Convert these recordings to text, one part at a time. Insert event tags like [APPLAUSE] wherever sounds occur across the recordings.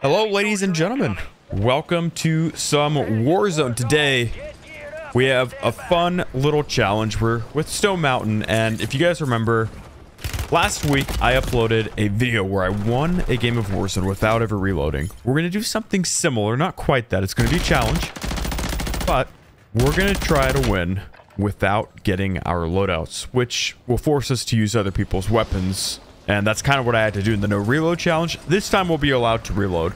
Hello, ladies and gentlemen. Welcome to some Warzone. Today, we have a fun little challenge. We're with Stone Mountain, and if you guys remember, last week I uploaded a video where I won a game of Warzone without ever reloading. We're going to do something similar, not quite that. It's going to be a challenge, but we're going to try to win without getting our loadouts, which will force us to use other people's weapons and that's kind of what I had to do in the no reload challenge. This time we'll be allowed to reload.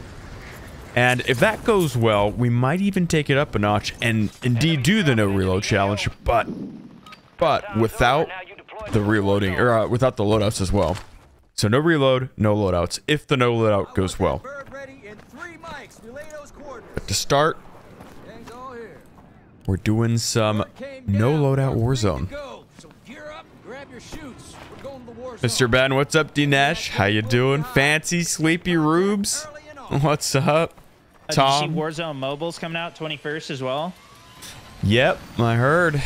And if that goes well, we might even take it up a notch and indeed do the no reload challenge, but but without the reloading or uh, without the loadouts as well. So no reload, no loadouts if the no loadout goes well. But to start, we're doing some no loadout Warzone. Mr. Ben, what's up, D Nash? How you doing? Fancy Sleepy Rubes? What's up? Tom? Uh, did you see Warzone Mobile's coming out 21st as well? Yep, I heard.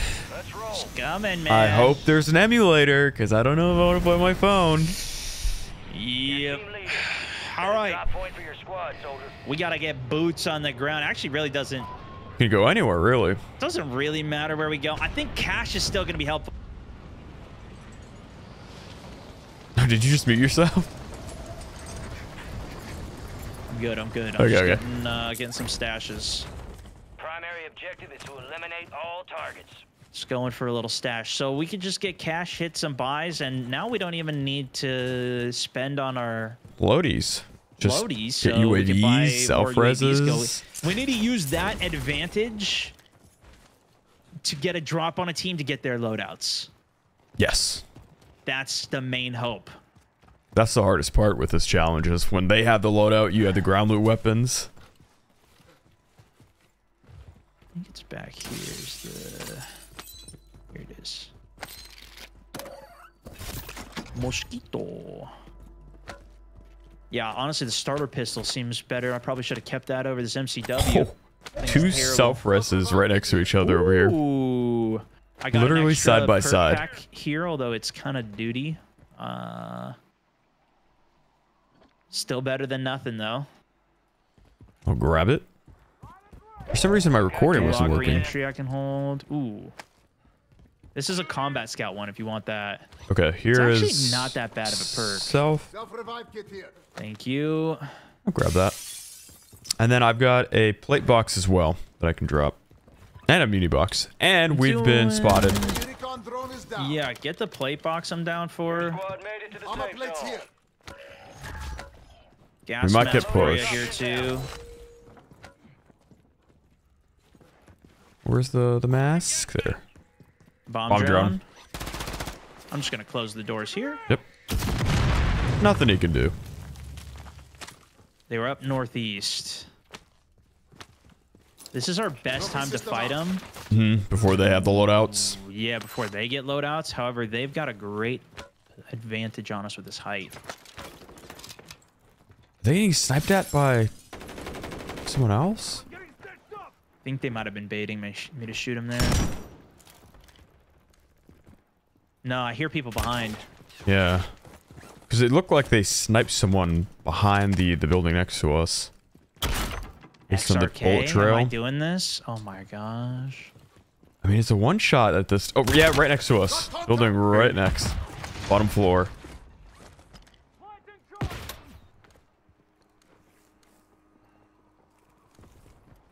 It's coming, man. I hope there's an emulator, because I don't know if I want to play my phone. Yep. [SIGHS] All right. We got to get boots on the ground. Actually, really doesn't... Can go anywhere, really. Doesn't really matter where we go. I think cash is still going to be helpful. [LAUGHS] did you just mute yourself? I'm good. I'm good. I'm okay, just okay. Getting, uh, getting some stashes. Primary objective is to eliminate all targets. Just going for a little stash. So we could just get cash, hits, and buys, and now we don't even need to spend on our loadies. Just loadies. Get so UAVs, self-reses. We need to use that advantage to get a drop on a team to get their loadouts. Yes. That's the main hope. That's the hardest part with this challenge is when they have the loadout, you have the ground loot weapons. I think it's back here. Is the here it is. Mosquito. Yeah, honestly, the starter pistol seems better. I probably should have kept that over this MCW. Oh, two self reses right next to each other Ooh. over here. Ooh. I got literally side by side here, although it's kind of duty. Uh, still better than nothing though. I'll grab it. For some reason, my recording wasn't working. Entry I can hold. Ooh. This is a combat scout one if you want that. Okay, here it's is not that bad of a perk. Self. Self revive kit here. Thank you. I'll grab that. And then I've got a plate box as well that I can drop. And a muni box. And we've been spotted. Yeah, get the plate box I'm down for. Gas we might get pushed. Here too. Where's the the mask? There. Bomb, Bomb drone. drone. I'm just gonna close the doors here. Yep. Nothing he can do. They were up northeast. This is our best time to fight them. Mm -hmm. Before they have the loadouts. Yeah, before they get loadouts. However, they've got a great advantage on us with this height. Are they getting sniped at by someone else? I think they might have been baiting me, me to shoot him there. No, I hear people behind. Yeah. Because it looked like they sniped someone behind the, the building next to us. XRK, am I doing this? Oh my gosh. I mean, it's a one shot at this. Oh, yeah, right next to us. Building right next. Bottom floor.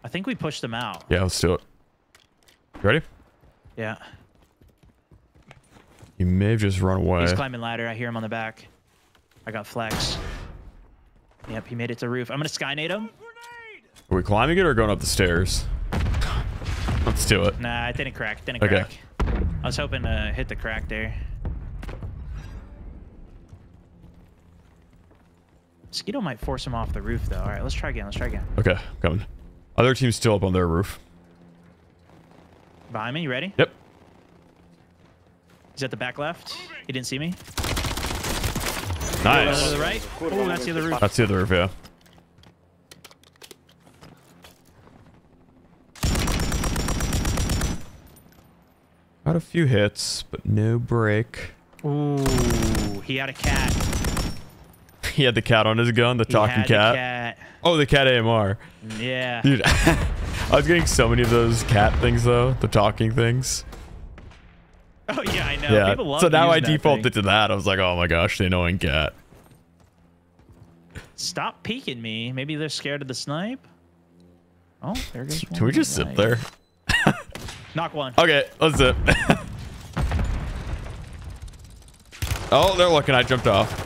I think we pushed them out. Yeah, let's do it. You ready? Yeah. You may have just run away. He's climbing ladder. I hear him on the back. I got flex. Yep, he made it to roof. I'm gonna skynade him. Are we climbing it or going up the stairs? Let's do it. Nah, it didn't crack. Didn't okay. crack. I was hoping to hit the crack there. Mosquito might force him off the roof, though. All right, let's try again. Let's try again. Okay, coming. Other team's still up on their roof. Behind me, you ready? Yep. He's at the back left. He didn't see me. Nice. To the right. Oh, that's the other roof. That's the other roof, yeah. Got a few hits, but no break. Ooh, he had a cat. [LAUGHS] he had the cat on his gun, the he talking cat. cat. Oh, the cat AMR. Yeah. Dude, [LAUGHS] I was getting so many of those cat things though, the talking things. [LAUGHS] Oh yeah, I know. yeah. Love So now I defaulted to that. I was like, oh my gosh, the annoying cat. Stop peeking me. Maybe they're scared of the snipe. Oh, there goes. Can we just sit there? Knock one. Okay, let's sit. [LAUGHS] oh, they're looking. I jumped off.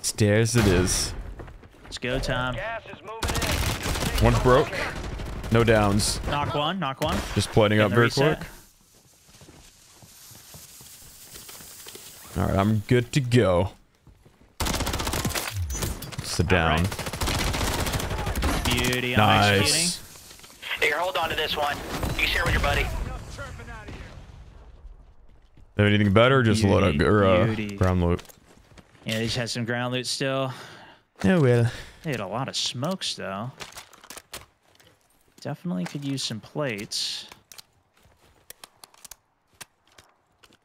Stairs it is. It's go time. Gas is moving in. One's broke. No downs. Knock one. Knock one. Just plating up very reset. quick. All right, I'm good to go. Sit down. Beauty. I'm executing. Nice. Here, hold on to this one. You share with your buddy. Have anything better? Or just load up Beauty, or uh, ground loot. Yeah, they just had some ground loot still. Oh well. They had a lot of smokes though. Definitely could use some plates.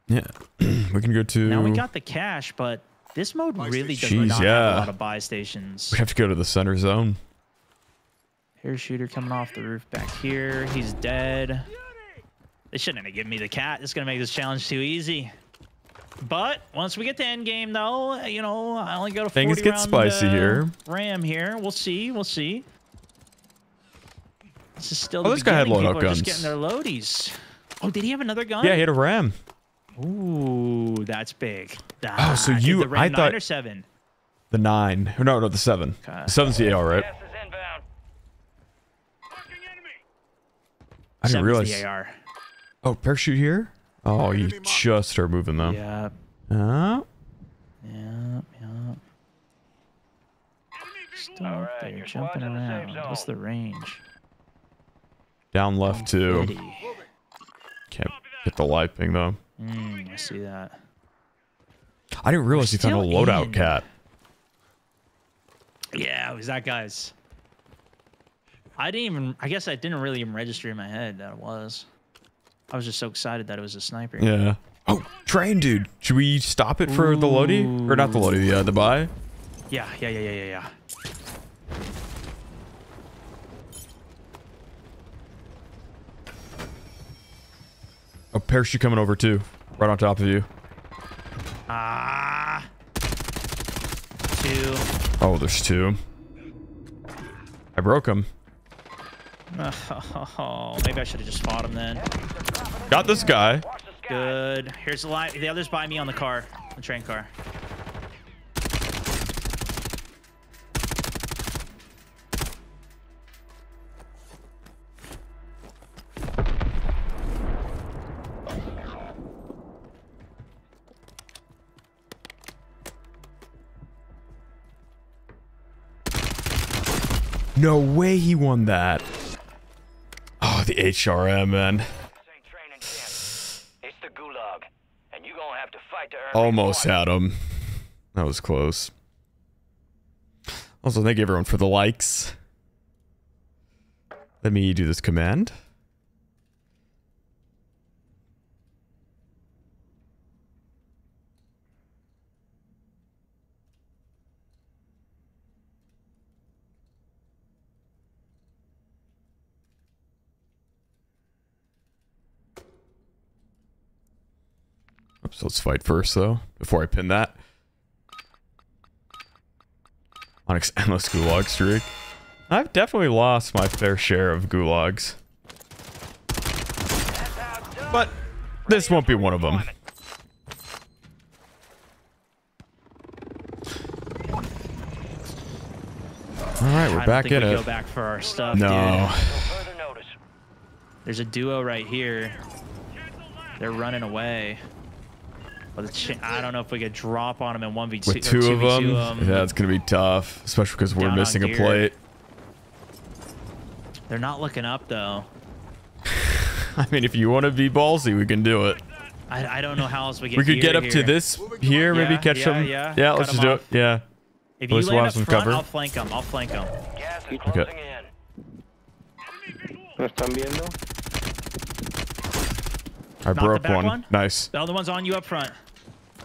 Yeah, [CLEARS THROAT] we can go to. Now we got the cash, but this mode really does Jeez, not have yeah. a lot of buy stations. We have to go to the center zone. Parachuter coming off the roof back here. He's dead. They shouldn't have given me the cat. It's gonna make this challenge too easy. But once we get to end game, though, you know, I only got a 40 Things get round, spicy uh, here. Ram here. We'll see. We'll see. This is still Oh, the this guy had beginning. loadout are just getting their loadies. Oh, did he have another gun? Yeah, he had a ram. Ooh, that's big. Oh, so you- the Ram I nine thought- or seven. The nine. No, no, the seven. Okay. The seven's the AR, right? Gas is inbound. I didn't realize. the AR. Oh, parachute here? Oh, you just start moving them. Yep. Yep. Yep. Still All up right, there, your jumping squad's in the around. What's the range? Down left too. Can't get the light ping though. Mm, I see that. I didn't realize he found a loadout in. cat. Yeah, it was that guy's. I didn't even. I guess I didn't really even register in my head that it was. I was just so excited that it was a sniper. Yeah. Oh, train, dude. Should we stop it for the Lodi? Or not the Lodi, the, uh, the buy? Yeah. Yeah. Yeah. Yeah. Yeah. yeah. Oh, parachute coming over too. Right on top of you. Ah. Two. Oh, there's two. I broke him. Oh, [LAUGHS] maybe I should have just fought him then. Got this guy. Watch the sky. Good. Here's the line. The other's by me on the car, the train car. No way he won that. The HRM, man. This ain't training camp. It's the gulag. And you gonna have to fight to earn Almost had him. That was close. Also, thank everyone for the likes. Let me do this command. Oops, let's fight first, though, before I pin that. Onyx [LAUGHS] Endless Gulag Streak. I've definitely lost my fair share of gulags. But this won't be one of them. All right, we're back in we it. Go back for our stuff, No. dude. There's a duo right here. They're running away. But the I don't know if we could drop on them in one v two. With two of them, 2v2 yeah, it's going to be tough, especially because we're Down missing a plate. They're not looking up though. [LAUGHS] I mean, if you want to be ballsy, we can do it. I, I don't know how else we can get. We could get gear up to this here, maybe catch yeah, them. yeah. Yeah, Cut let's just them do off. it. Yeah. If you least we'll land have up some front, cover. I'll flank them. I'll flank them. Gas is Okay. in. ¿No están viendo? I the broke one. one? Nice. The other one's on you up front.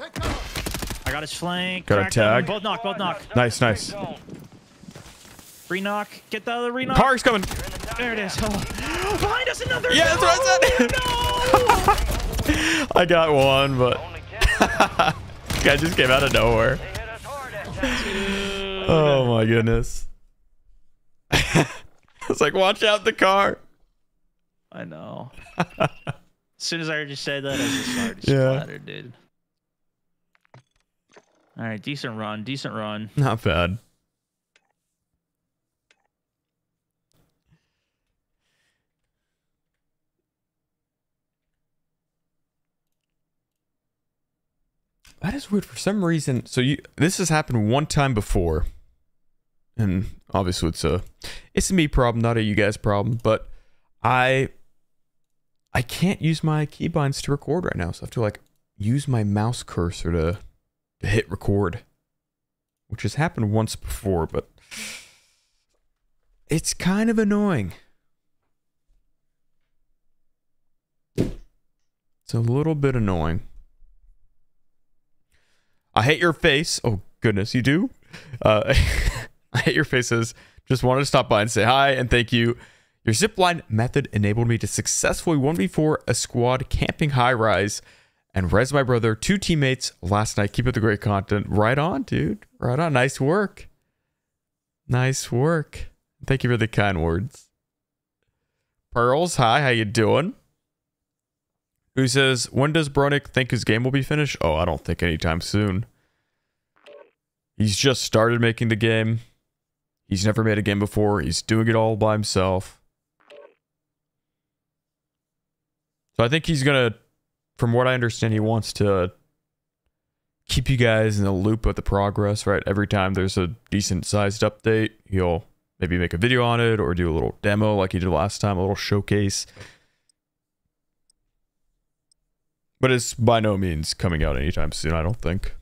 I I got his flank. Got a cracked him. tag. Both knock, both knock. Nice, nice. Re-knock. Get the other re-knock. Car's coming. There it is. Oh. [GASPS] Behind us another. Yeah, that's what I said. [LAUGHS] I got one, but Only [LAUGHS] 10 guy just came out of nowhere. They hit us hard that time. Oh my goodness. [LAUGHS] it's like, watch out the car. I know. As soon as I heard you say that, I just started Yeah. splattered, dude. All right, decent run, decent run. [LAUGHS] Not bad. That is weird for some reason. So you this has happened one time before. And obviously it's a it's a me problem, not a you guys problem, but I I can't use my keybinds to record right now. So I have to like use my mouse cursor to, to hit record which has happened once before, but it's kind of annoying. It's a little bit annoying. I hate your face. Oh, goodness, you do? Uh, [LAUGHS] I hate your faces. Just wanted to stop by and say hi and thank you. Your zipline method enabled me to successfully 1v4 a squad camping high rise and res my brother, two teammates last night. Keep up the great content. Right on, dude. Right on. Nice work. Nice work. Thank you for the kind words. Pearls, hi. How you doing? Who says, when does Bronick think his game will be finished? Oh, I don't think anytime soon. He's just started making the game. He's never made a game before. He's doing it all by himself. So I think he's going to from what I understand, he wants to keep you guys in the loop of the progress, right? Every time there's a decent sized update, he'll maybe make a video on it or do a little demo like he did last time, a little showcase. But it's by no means coming out anytime soon, I don't think.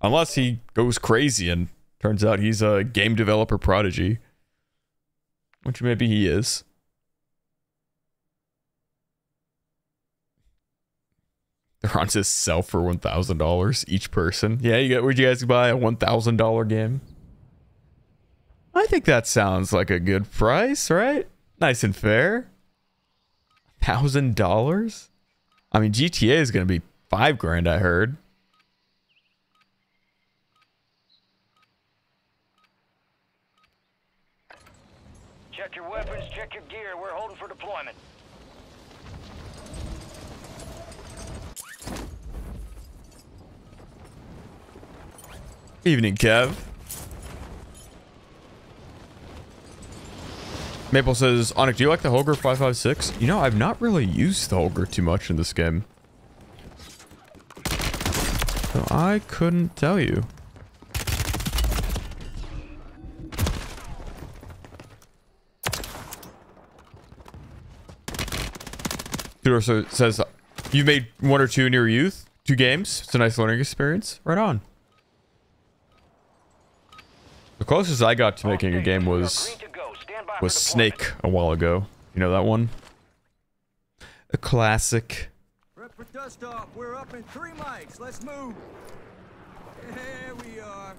Unless he goes crazy and turns out he's a game developer prodigy. Which maybe he is. They're on to sell for one thousand dollars each person. Yeah, you got, Would you guys buy a one thousand dollar game? I think that sounds like a good price, right? Nice and fair. Thousand dollars. I mean, GTA is gonna be five grand. I heard. Check your weapons, check your gear. We're holding for deployment. Evening, Kev. Maple says, Onyx, do you like the Holger 556? You know, I've not really used the Holger too much in this game. So I couldn't tell you. Also says, you've made one or two in your youth? Two games? It's a nice learning experience. Right on. The closest I got to making a game was green to go. Stand by was. Snake a while ago. You know that one? A classic. Rep for dust off. We're up in three mics. Let's move. Here we are.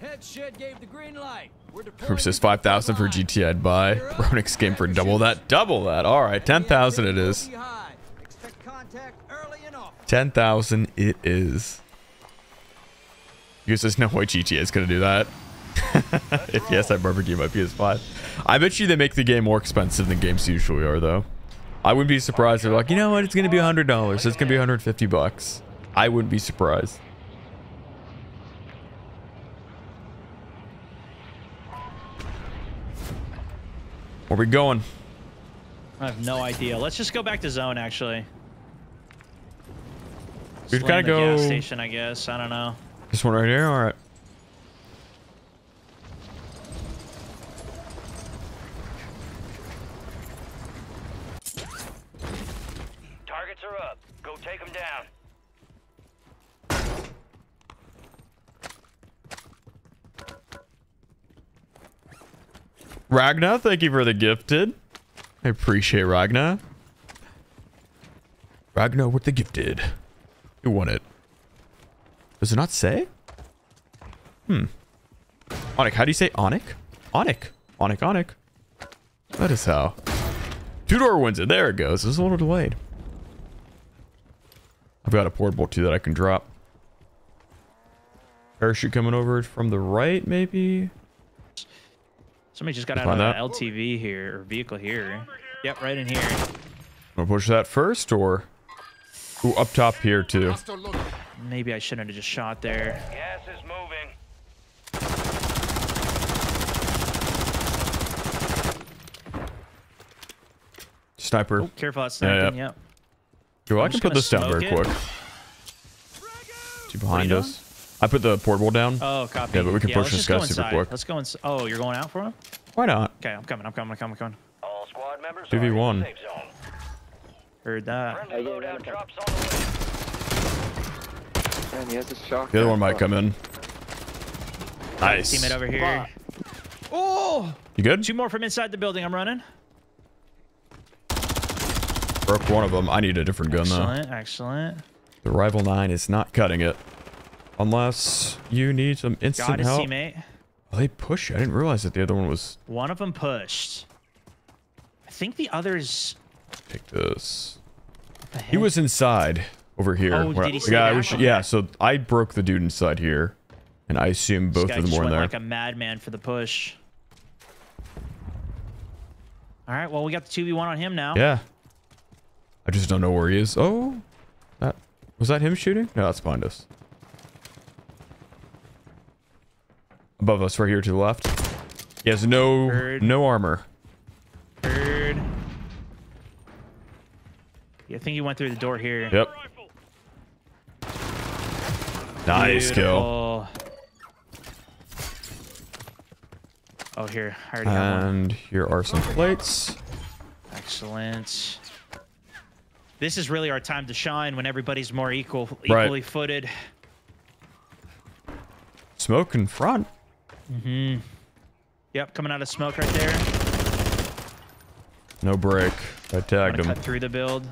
Head shed gave the green light. We're Group says 5,000 for line. GT I'd buy. Ronix game for double that. Double that. All right. 10,000 it is. Be high. Expect contact early and often. 10,000 it is. Because there's no way GTA is going to do that. [LAUGHS] if yes, I barbecue my PS5. I bet you they make the game more expensive than games usually are, though. I wouldn't be surprised. They're like, you know what? It's going to be $100. It's going to be 150 bucks. I wouldn't be surprised. Where we going? I have no idea. Let's just go back to zone, actually. Just kind of the gas go. station, I guess. I don't know. This one right here? All right. Targets are up. Go take them down. Ragna, thank you for the gifted. I appreciate Ragna. Ragna with the gifted. You won it. Does it not say? Hmm. Onic, how do you say Onic? Onic. Onic, Onic. That is how. Two door wins it. There it goes. It's a little delayed. I've got a portable too that I can drop. Parachute coming over from the right, maybe? Somebody just got out Find of that? an LTV here or vehicle here. Yep, right in here. Wanna push that first or? Ooh, up top here too. Maybe I shouldn't have just shot there. Gas is moving. Sniper. Oh, careful, that's Yeah, sniping. yeah. Yep. Cool, I I'm can just put this down very it. quick. Two behind doing? us. I put the portable down. Oh, copy. Yeah, but we can yeah, push this guy super quick. Let's go inside. Oh, you're going out for him? Why not? Okay, I'm coming. I'm coming. I'm coming. I'm coming. All squad members 2v1. are safe zone. Heard that. Friendly loadout drops on the way. Man, he has a shotgun. The other one might come in. Nice. Teammate over here. Oh, You good? two more from inside the building. I'm running. Broke one of them. I need a different gun though. Excellent. Excellent. The rival nine is not cutting it. Unless you need some instant Got help. teammate. Oh, they push. I didn't realize that the other one was. One of them pushed. I think the others. Take this. He was inside over here. Oh, did he the stay guy back? was- yeah, so I broke the dude inside here. And I assume both of them were in there. like a madman for the push. All right. Well, we got the two v one on him now. Yeah. I just don't know where he is. Oh, that was that him shooting? No, that's behind us. Above us, right here to the left. He has no no armor. Heard. Yeah, I think he went through the door here. Yep. Nice kill. Oh, here. I already have one. And here are some plates. Excellent. This is really our time to shine when everybody's more equal, Right. equally footed. Smoke in front. Mm-hmm. Yep, coming out of smoke right there. No break. I tagged him. cut through the build.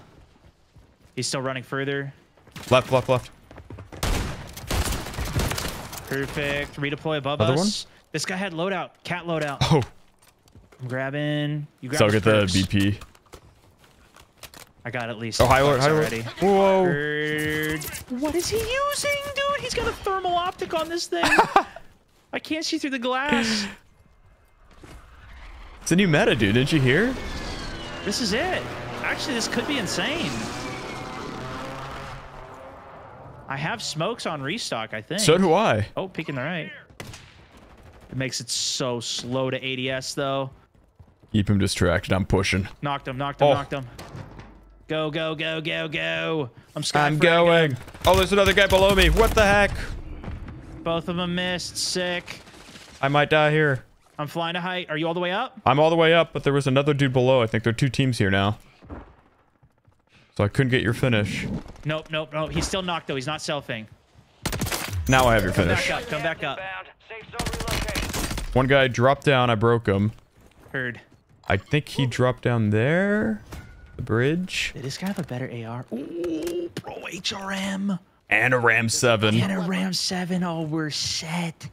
He's still running further. Left, left, left. Perfect. Redeploy above us. This guy had loadout. Cat loadout. Oh, I'm grabbing. You grab so I'll get the. BP. I got at least. Oh, high alert, perks high alert. Whoa. What is he using, dude? He's got a thermal optic on this thing. [LAUGHS] I can't see through the glass. [SIGHS] It's a new meta, dude. Didn't you hear? This is it. Actually, this could be insane. I have smokes on restock, I think. So do I. Oh, peeking the right. It makes it so slow to ADS, though. Keep him distracted. I'm pushing. Knocked him, knocked him, Oh. knocked him. Go, go, go, go, go. I'm sky I'm going. Oh, there's another guy below me. What the heck? Both of them missed. Sick. I might die here. I'm flying to height. Are you all the way up? I'm all the way up, but there was another dude below. I think there are two teams here now. So I couldn't get your finish. Nope, nope, nope. He's still knocked, though. He's not selfing. Now I have your finish. Come back up. Come back up. Bound. Safe zone relocated. One guy dropped down. I broke him. Heard. I think he dropped down there. The bridge. Did this guy have a better AR? Ooh, bro, HRM. And a Ram 7. And a Ram 7. Oh, we're set.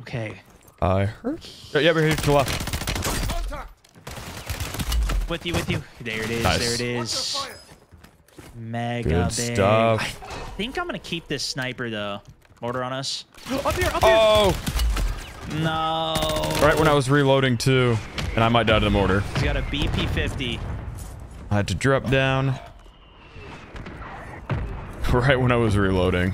Okay. I heard. Oh, yeah, we're here to the left. With you, with you. There it is. Nice. There it is. Mega Good big. stuff. I think I'm going to keep this sniper, though. Mortar on us. Up here, up here. Oh! No. Right when I was reloading, too. And I might die to the mortar. He's got a BP-50. I had to drop down. [LAUGHS] Right when I was reloading.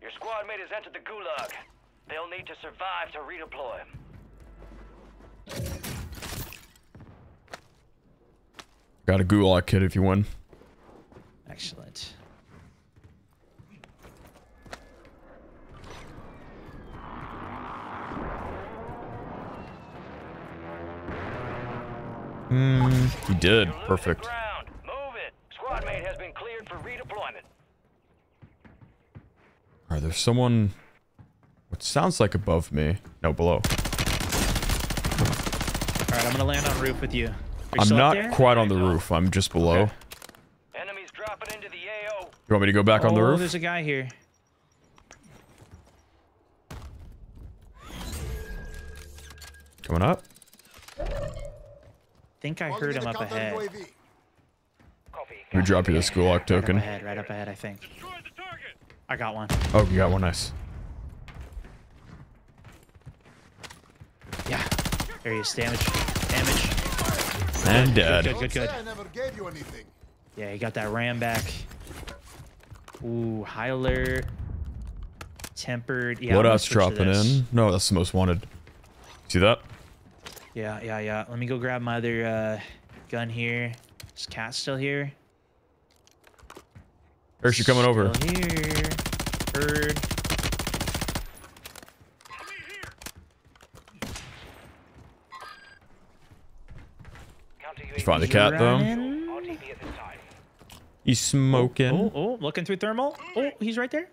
Your squad mate has entered the gulag. They'll need to survive to redeploy. Got a gulag kit if you win. Excellent. Mm, he did. You're losing Perfect. Ground. Move it. Squad mate has been cleared for redeployment. Alright, there's someone... What sounds like above me. No, below. All right, I'm going to land on roof with you. you I'm not quite on the roof. I'm just below. Okay. Enemies dropping into the AO. You want me to go back on the Oh, roof? there's a guy here. Coming up. Think I heard him up ahead. Right Copy. Let drop you the school lock up token. ahead, right up ahead, I think. I got one. Oh, you got one. Nice. Yeah. There he is. Damage. Damage. And dead. Good, good, good. I never gave you anything. Yeah, he got that ram back. Ooh, high alert. Tempered. Yeah, I'm What else dropping in? No, that's the most wanted. See that? Yeah, yeah, yeah. Let me go grab my other uh, gun here. Is cat still here? Or she coming over? Still here. Heard. Counter Did you find the cat though? Running. RTB at this time. He's smoking. Oh, oh, looking through thermal. Oh, he's right there.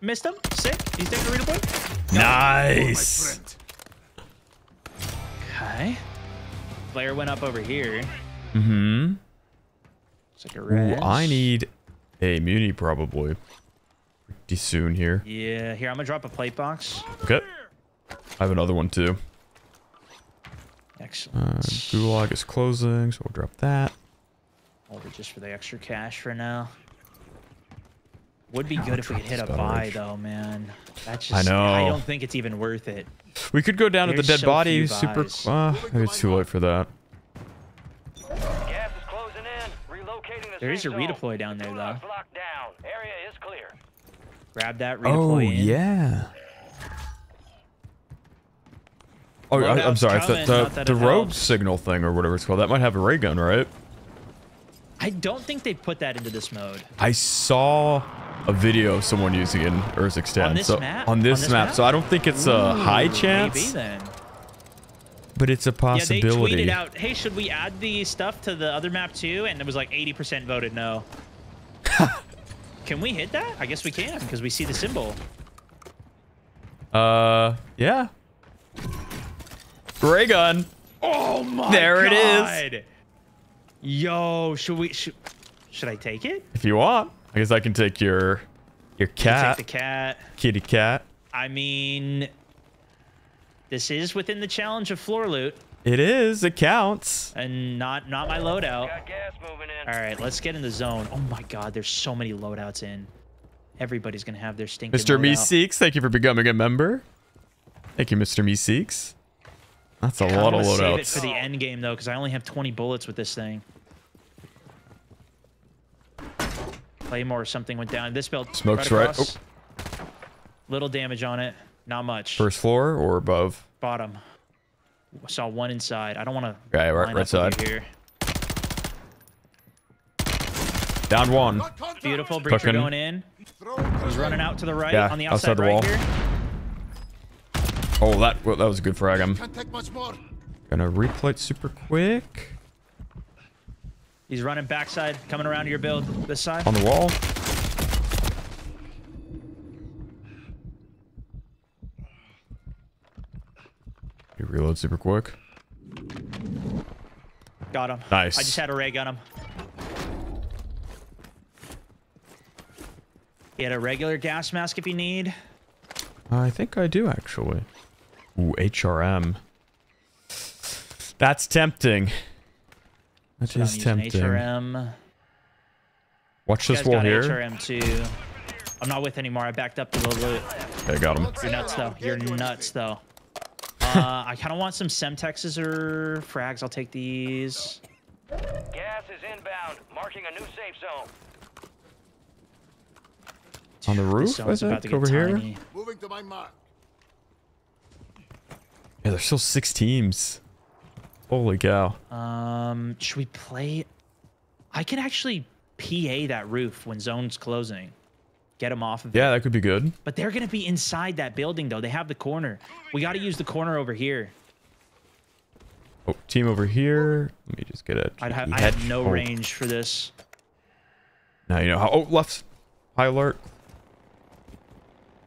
Missed him. Sick. He's taking a redeploy. Nice. Okay. Player went up over here. Mm-hmm. It's like a Ooh. I need a muni probably. Pretty soon here. Yeah, here, I'm gonna drop a plate box. Okay. I have another one too. Excellent. Uh, Gulag is closing, so we'll drop that. Hold it just for the extra cash for now. Would be good if we could hit a buy beverage. though, man. That's I just I know. don't think it's even worth it. We could go down to the dead so body. Super. buys. Uh, maybe it's too late for that. Gas is closing in. Relocating the There is safe a redeploy down there, though. down. Area is clear. Grab that redeploy Oh in. yeah. Oh, I, I'm sorry. coming, the not the, that the rogue signal thing or whatever it's called that might have a ray gun, right? I don't think they put that into this mode. I saw a video of someone using it in Urzikstan. this so, map? On this, On this map. map? So I don't think it's a high chance, Maybe then. but it's a possibility. Yeah, they tweeted out, "Hey, should we add the stuff to the other map too?" And it was like 80% voted no. [LAUGHS] can we hit that? I guess we can because we see the symbol. Uh, yeah. Ray gun. Oh my god. There it is. God. Yo, should we should, should I take it? If you want, I guess I can take your your cat, Take the cat. kitty cat. I mean, this is within the challenge of floor loot It is. It counts. and not not my loadout. Got gas moving in. All right, let's get in the zone. Oh my God, there's so many loadouts in. Everybody's gonna have their stinking. Mr. Me. Seeks, thank you for becoming a member. Thank you, Mr. Meeseeks. That's a I'm lot of gonna save it for the end game though, because I only have 20 bullets with this thing. Claymore or something went down. This build. Smoke's right- across. Little damage on it. Not much. First floor or above? Bottom. Saw one inside. I don't want to. Yeah, right- right side. Here. Down one. Beautiful breacher Cooking. going in. Throw He's running out to the right Yeah, on the outside outside, the right wall. here. Oh, that well, that was a good frag. I'm Can't take much more. gonna replate super quick He's running backside, coming around to your build. This side. on the wall. You reload super quick. Got him. Nice. I just had a ray gun him. He had a regular gas mask if you need. I think I do actually. Ooh, HRM. That's tempting. That So is tempting. HRM. Watch this wall here. HRM too. I'm not with anymore. I backed up to the loot. Okay, got him. You're nuts though. You're nuts though. Uh, [LAUGHS] I kind of want some Semtexes or frags. I'll take these. Gas is inbound. Marking a new safe zone. On the roof, I zone's about to think, get over here. Moving to my mark. Yeah, there's still six teams. Holy cow. Um, should we play? I can actually PA that roof when zone's closing. Get them off of it. Yeah, that could be good. But they're gonna be inside that building though. They have the corner. We got to use the corner over here. Oh, team over here. Let me just get it. I'd have I have no range for this. Now you know how. Oh, left. High alert.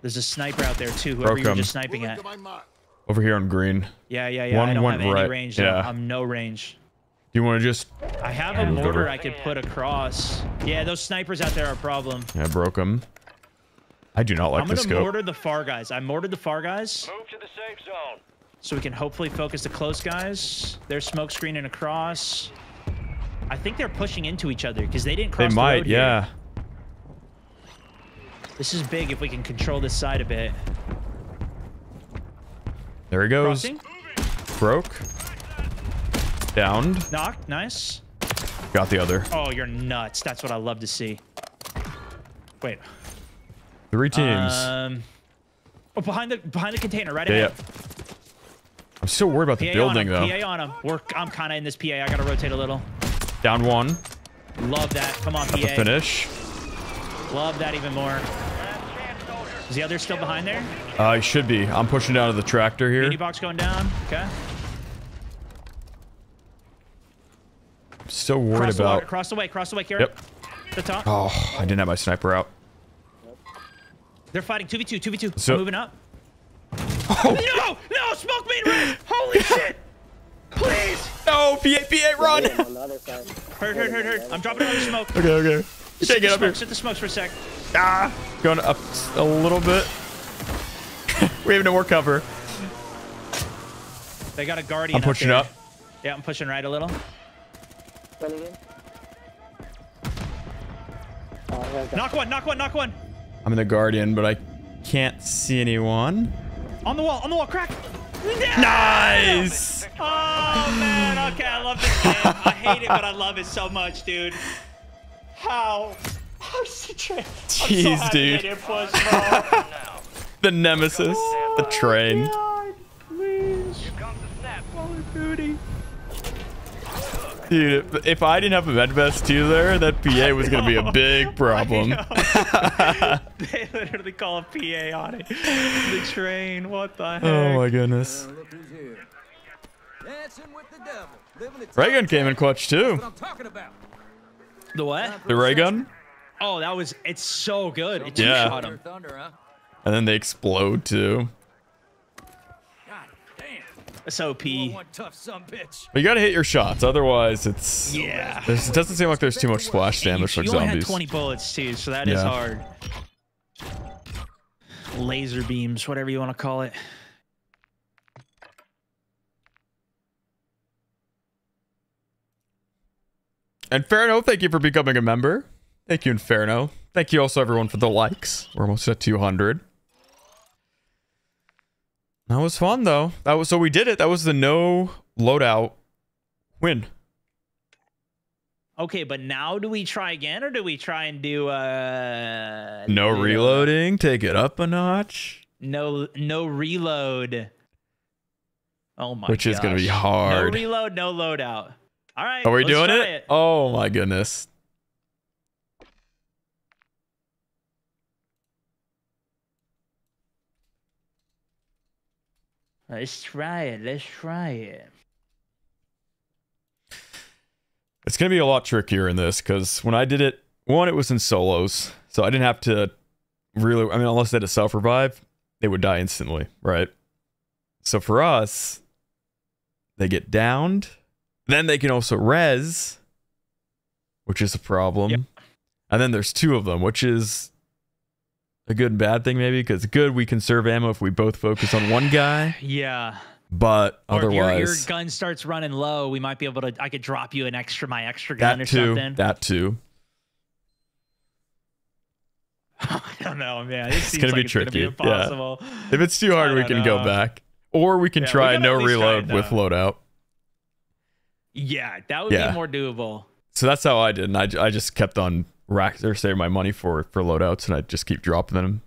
There's a sniper out there too. Whoever Broke you were him. just sniping Moving at. To my mark. Over here on green. Yeah, yeah, yeah. One I don't went have right, any range. Yeah. I'm no range. Do you want to just... I have a mortar over. I could put across. Yeah, those snipers out there are a problem. Yeah, broke him. I do not like I'm the gonna mortar the far guys. I mortared the far guys, Move to the safe zone. so we can hopefully focus the close guys. They're smoke screening across. I think they're pushing into each other because they didn't They cross the might, road here. yeah. This is big if we can control this side a bit. There he goes. Crossing. Broke. Downed. Knock. Nice. Got the other. Oh, you're nuts. That's what I love to see. Wait. Three teams. Um. Oh, behind the behind the container, right yeah, ahead. yeah. I'm still worried about the PA building, though. PA on him. We're, I'm kind of in this PA. I gotta rotate a little. Down one. Love that. Come on, PA. Finish. Love that even more. Is the other still behind there? Uh, he should be. I'm pushing down to the tractor here. Muni box going down. Okay. Still worried Cross the water. about... Cross the way. Cross the way, Carrot. Yep. The top. Oh, I didn't have my sniper out. They're fighting 2v2. 2v2. So- I'm moving up. Oh. No! No! Smoke me! [LAUGHS] Holy shit! Please! No, PA, PA, run! Hurt, hurt, hurt, hurt. I'm dropping another smoke. okay, okay. Can't get up here. smokes, Sit the smokes for a sec. Ah, going up a little bit. we have no more cover. They got a guardian I'm pushing there. up. Yeah, I'm pushing right a little. Knock one, knock one, knock one. I'm in the Guardian, but I can't see anyone. On the wall, on the wall, crack. Nice! Oh man, okay, I love this game. I hate it, but I love it so much, dude. How? How's the train? Jeez, dude. Push, bro. The nemesis, oh the train. God, please. Comes the snap. Booty. Dude, if, if I didn't have a med vest too there, that PA was going to be a big [LAUGHS] problem. [LAUGHS] [LAUGHS] they literally call a PA on it. The train. What the heck? Oh my goodness. Now look who's here. Dancing with the devil. Living it Ray gun came in clutch too. what I'm talking about. The what? The ray gun, Oh, that was. It's so good. It Yeah. shot him. And then they explode too. God damn. It's OP. You are one tough son bitch. But you got to hit your shots, otherwise it's. Yeah. It doesn't seem like there's too much splash damage you, like you only had zombies. 20 bullets too, so that is Yeah. hard. Laser beams, whatever you want to call it. And Inferno, oh, thank you for becoming a member. Thank you, Inferno. Thank you also everyone for the likes. We're almost at 200. That was fun though. That was so we did it. That was the no loadout win. Okay, but now do we try again, or do we try and do uh No reloading. Take it up a notch. No, no reload. Oh my! Which is gonna be hard. No reload, no loadout. All right. Are we doing try it? Oh my goodness. Let's try it. Let's try it. It's gonna be a lot trickier in this because when I did it, one, it was in solos, so I didn't have to really. I mean, unless they had a self revive, they would die instantly, right? So for us, they get downed, then they can also res, which is a problem. Yep. And then there's two of them, which is a good and bad thing, maybe. Because good, we conserve ammo if we both focus on one guy, [SIGHS] Yeah. but Or if your, your gun starts running low, we might be able to. I could drop you an extra, my extra gun that or too, something. that too. [LAUGHS] I don't know, man. [LAUGHS] It seems gonna like be it's gonna tricky, be yeah. If it's too hard, we can go back. Or we can Yeah, try no try reload it, with loadout. Yeah, that would Yeah. be more doable. So that's how I did. And I, I just kept on rack or saving my money for for loadouts and I just keep dropping them.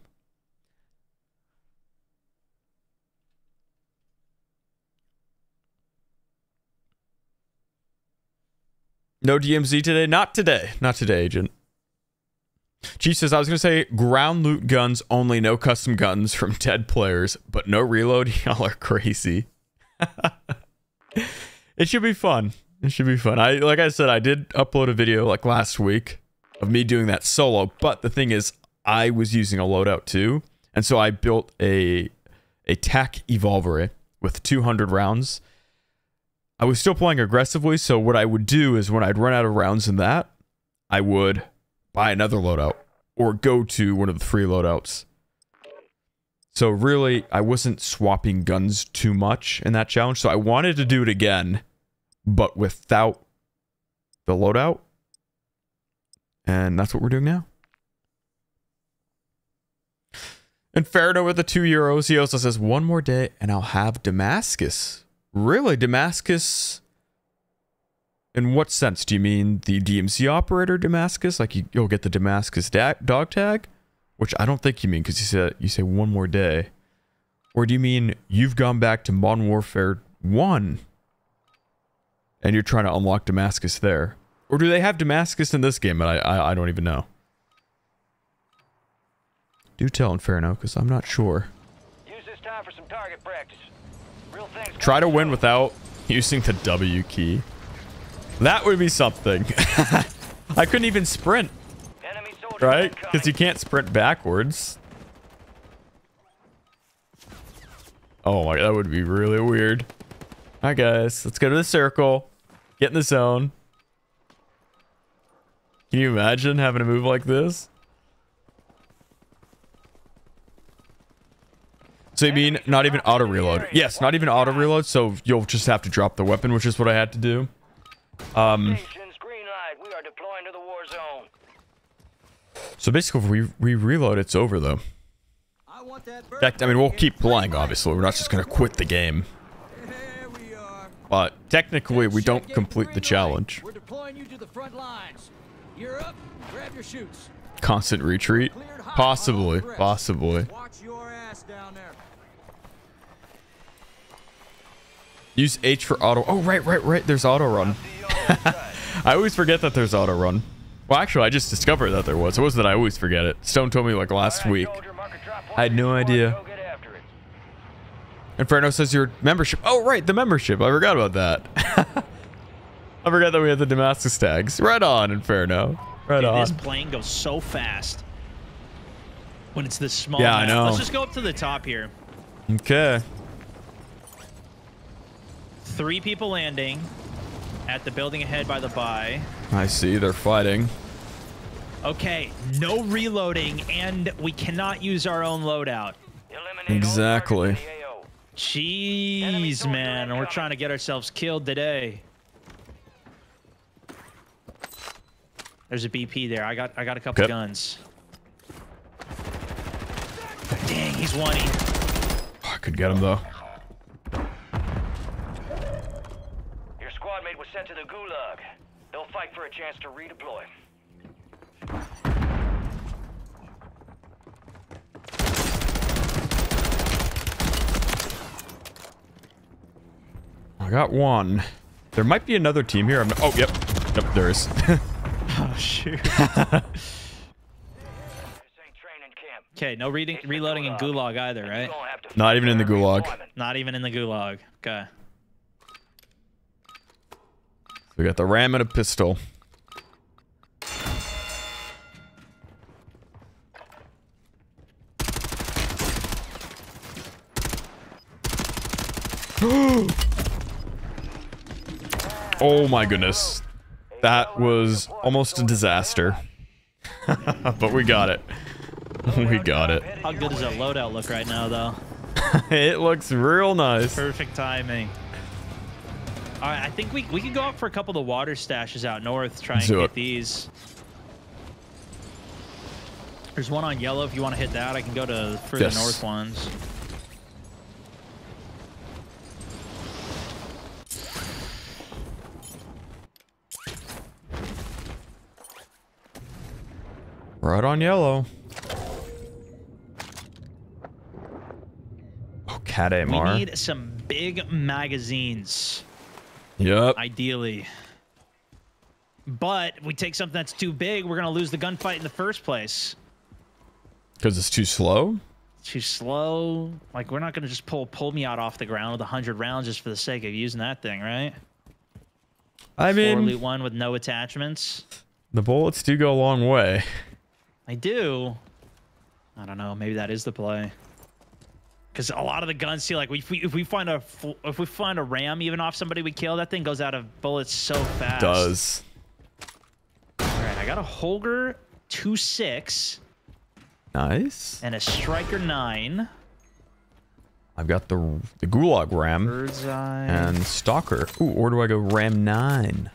No DMZ today? Not today. Not today, agent. Chief says, I was going to say ground loot guns only, no custom guns from [LAUGHS] dead players, but no reload. [LAUGHS] Y'all are crazy. [LAUGHS] it should be fun. It should be fun. I like I said, I did upload a video like last week of me doing that solo, but the thing is, I was using a loadout too, and so I built a a TAC Evolver with 200 rounds. I was still playing aggressively, so what I would do is when I'd run out of rounds in that, I would buy another loadout or go to one of the free loadouts. So really, I wasn't swapping guns too much in that challenge, so I wanted to do it again, but without the loadout. And that's what we're doing now. And Inferno with the two euros. He also says, one more day and I'll have Damascus. Really? Damascus? In what sense? Do you mean the DMC operator Damascus? Like you, you'll get the Damascus da- dog tag? Which I don't think you mean because you said you say one more day. Or do you mean you've gone back to Modern Warfare 1 and you're trying to unlock Damascus there? Or do they have Damascus in this game? But I, I, I don't even know. Do tell Inferno, because I'm not sure. Use this time for some target practice. Real Try to win without [LAUGHS] using the W key. That would be something. [LAUGHS] I couldn't even sprint, Enemy right? Because you can't sprint backwards. Oh my, that would be really weird. All right, guys, let's go to the circle. Get in the zone. Can you imagine having to move like this? So you mean not even auto reload? Yes, not even auto reload. So you'll just have to drop the weapon, which is what I had to do. Um, Stations, green light. We are deploying to the war zone. so basically, if we we reload, it's over though. I want that bird That, I mean, we'll keep playing. Obviously, we're not just gonna quit the game. There we are. But technically, we don't complete the challenge. We're deploying you to the front lines. You're up. Grab your shoots. Constant retreat, Cleared hot on all possibly, possibly. Watch your ass down there. Use H for auto. Oh, right, right, right. There's auto run. See you on the side. I always forget that there's auto run. Well, actually, I just discovered that there was. It wasn't that I always forget it. Stone told me like last All right, week. soldier, mark a drop point I had no idea. Go get after it. Inferno says your membership. Oh, right, the membership. I forgot about that. [LAUGHS] I forgot that we had the Damascus tags. Right on, Inferno. Right Dude, on. this plane goes so fast when it's this small. Yeah, I know. Let's just go up to the top here. Okay. Three people landing at the building ahead by the buy. I see. They're fighting. Okay, no reloading, and we cannot use our own loadout. Eliminate Exactly. targets in the Jeez, man, we're trying to get ourselves killed today. There's a BP there. I got I got a couple Yep. guns. Dang, he's one. I could get him though. Your squad mate was sent to the gulag. They'll fight for a chance to redeploy. I got one. There might be another team here. I'm oh, yep. Yep, there is. [LAUGHS] Oh shoot. This ain't training camp. Okay, no reading, reloading in gulag either, right? gonna have to Not even in the fight gulag. Not even in the gulag. Okay. we got the ram and a pistol. [GASPS] oh my goodness. That was almost a disaster. [LAUGHS] but we got it. [LAUGHS] we got it. How good does that loadout look right now, though? [LAUGHS] It looks real nice. Perfect timing. All right, I think we we can go out for a couple of the water stashes out north. Try and Let's do get it. these. There's one on yellow. If you want to hit that, I can go to further Yes. north ones. Right on yellow. Oh, cat We need some big magazines, Yep. ideally. But if we take something that's too big, we're gonna lose the gunfight in the first place. Because it's too slow? Too slow. Like we're not gonna just pull pull me out off the ground with hundred rounds just for the sake of using that thing, right? I Four mean, loot one with no attachments. the bullets do go a long way. I do. I don't know. Maybe that is the play. Because a lot of the guns, see, like if we if we find a if we find a ram even off somebody we kill, that thing goes out of bullets so fast. Does. All right, I got a Holger two six Nice. and a Striker nine. I've got the the Gulag Ram Bird's eye. and Stalker. Ooh, or do I go Ram 9?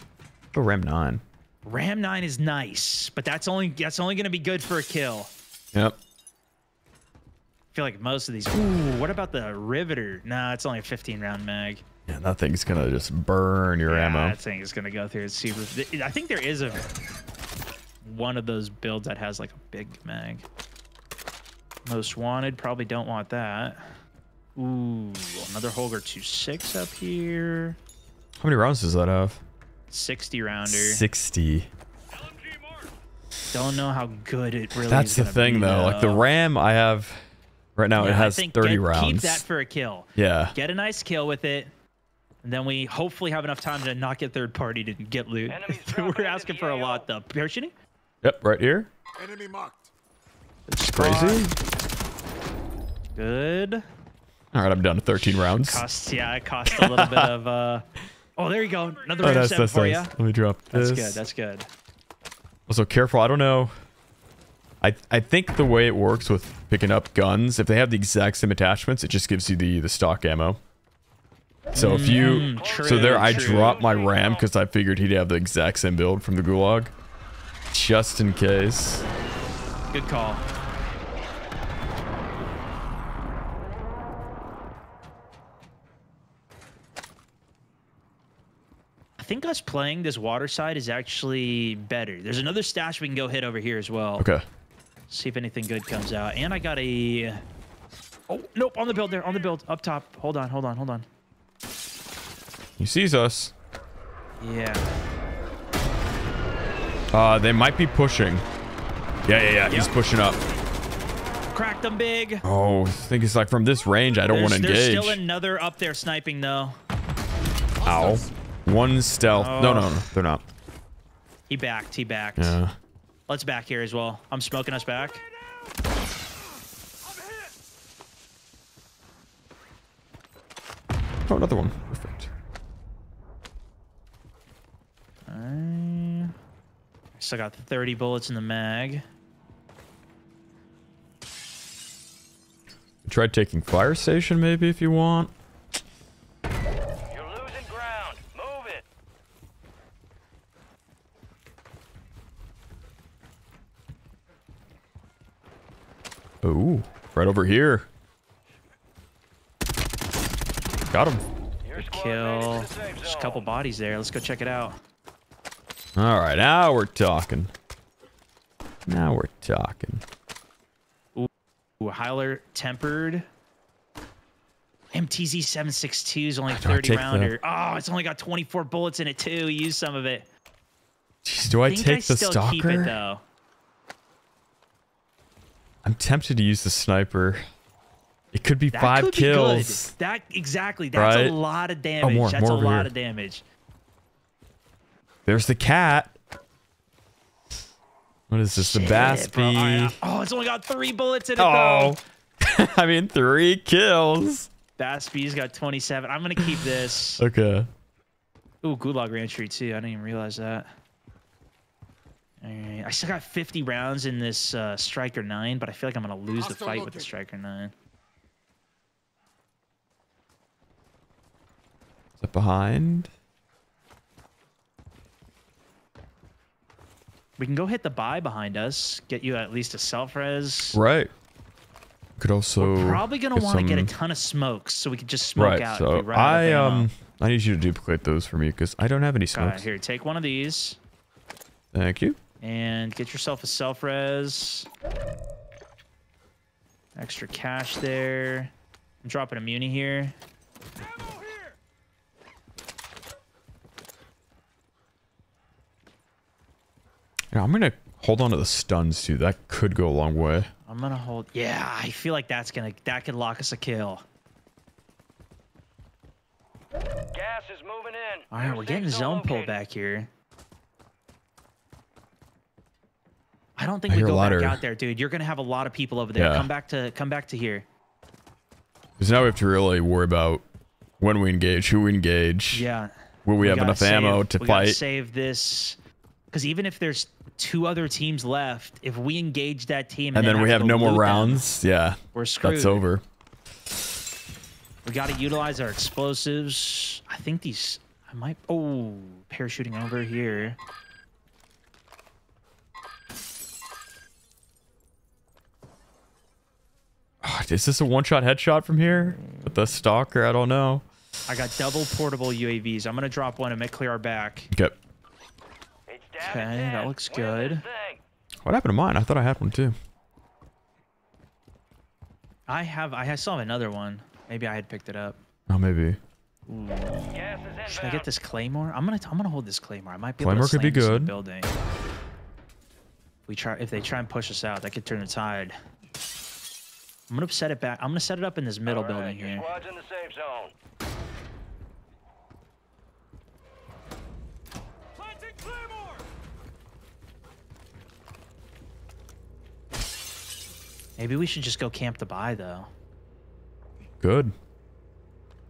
Go Ram 9. Ram nine is nice, but that's only that's only gonna be good for a kill. Yep. I feel like most of these. Ooh, what about the Riveter? Nah, it's only a 15 round mag. Yeah, that thing's gonna just burn your Yeah, ammo. That thing is gonna go through. It's super. I think there is a one of those builds that has like a big mag. Most wanted, probably don't want that. Ooh, another Holger 2.6 up here. How many rounds does that have? 60 rounder. 60. Don't know how good it really That's is the thing be, though. Like the. RAM I have right now, it Yeah, I has think 30 get- rounds. Keep that for a kill. yeah. Get a nice kill with it. And then we hopefully have enough time to not get third party to get loot. Enemies [LAUGHS] dropping into We're asking for a lot though. Parachuting? Yep, right here. Enemy marked. It's crazy. Good. All right, I'm down to 13 rounds. Costs, yeah, it cost a little bit of uh [LAUGHS] Oh, there you go. Another Oh, round that's, for nice. you. Let me drop this. That's good. That's good. Also, careful. I don't know. I I think the way it works with picking up guns, if they have the exact same attachments, it just gives you the the stock ammo. So if you, Mm, so there, true, I true. dropped my ram because I figured he'd have the exact same build from the gulag, just in case. Good call. I think us playing this water side is actually better. There's another stash we can go hit over here as well. Okay. See if anything good comes out. And I got a. Oh nope! On the build there. On the build up top. Hold on. Hold on. Hold on. He sees us. Yeah. Uh, they might be pushing. Yeah, yeah, yeah. He's pushing up. Cracked them big. Oh, I think it's like from this range. I don't want to engage. There's still another up there sniping though. Ow. One stealth. No, no, Oh. no. They're not. He backed. He backed. Yeah. Let's back here as well. I'm smoking us back. Oh, another one. Perfect. I still got 30 bullets in the mag. Try taking fire station maybe if you want. You're losing ground. Move it. Oh, right over here. Got him. Your squad made it Kill. to the safe There's a couple bodies there. Let's go check it out. All right, now we're talking. Now we're talking. Ooh, Heiler tempered. MTZ 762 is only 30 take the- rounder. Oh, it's only got 24 bullets in it too. Use some of it. Jeez, do I, think take I the stalker? keep it though. I'm tempted to use the sniper. It could be That five could kills. Be good. That exactly. That's Right? a lot of oh, damage. more- That's more a lot here. of damage. There's the cat. What is this? the Shit, bro. All BAS-P. right, Oh, it's only got three bullets in it Oh. though. [LAUGHS] I mean, three kills. BAS-P's got 27. I'm gonna keep this. Okay. Ooh, Gulag Ranchery too. I didn't even realize that. Alright, I still got 50 rounds in this uh, Striker 9, but I feel like I'm gonna lose the Hostile fight with the. Striker 9. Is it behind? We can go hit the buy behind us, get you at least a self res. Right. Could also Probably gonna want to get a ton of smokes so we could just smoke Right. out. if So we run out of I um I need you to duplicate those for me because I don't have any Alright, smokes. here, take one of these Thank you. And get yourself a self res. Extra cash there. I'm dropping a muni here. Yeah, I'm gonna hold on to the stuns too. That could go a long way. I'm gonna hold. Yeah, I feel like that's gonna that could lock us a kill. Gas is moving in. All right, we're safe getting zone pull back here. I don't think I we go back out there, dude. You're gonna have a lot of people over there. Yeah. Come back to come back to here. Because now we have to really worry about when we engage, who we engage. Yeah. Will we, have gotta enough ammo save- to we gotta fight? save this. Because even if there's two other teams left, if we engage that team And then we to have no more loot them, rounds. Yeah. we're screwed. That's over. We got to utilize our explosives. I think these. I might. Oh, parachuting over here. Is this a one-shot headshot from here? With the stalker? I don't know. I got double portable UAVs. I'm gonna drop one and make clear our back. Okay. Okay, that looks good. What happened to mine? I thought I had one too. I have. I still have another one. Maybe I had picked it up. Oh, maybe. Gas. Should I get this claymore? I'm gonna. I'm gonna hold this claymore. I might be able Claymore to could be slam this in the good. Building. We try. If they try and push us out, that could turn the tide. I'm gonna set it back. I'm gonna set it up in this middle All right, building here. Squad's in the safe zone. Maybe we should just go camp to buy though. Good.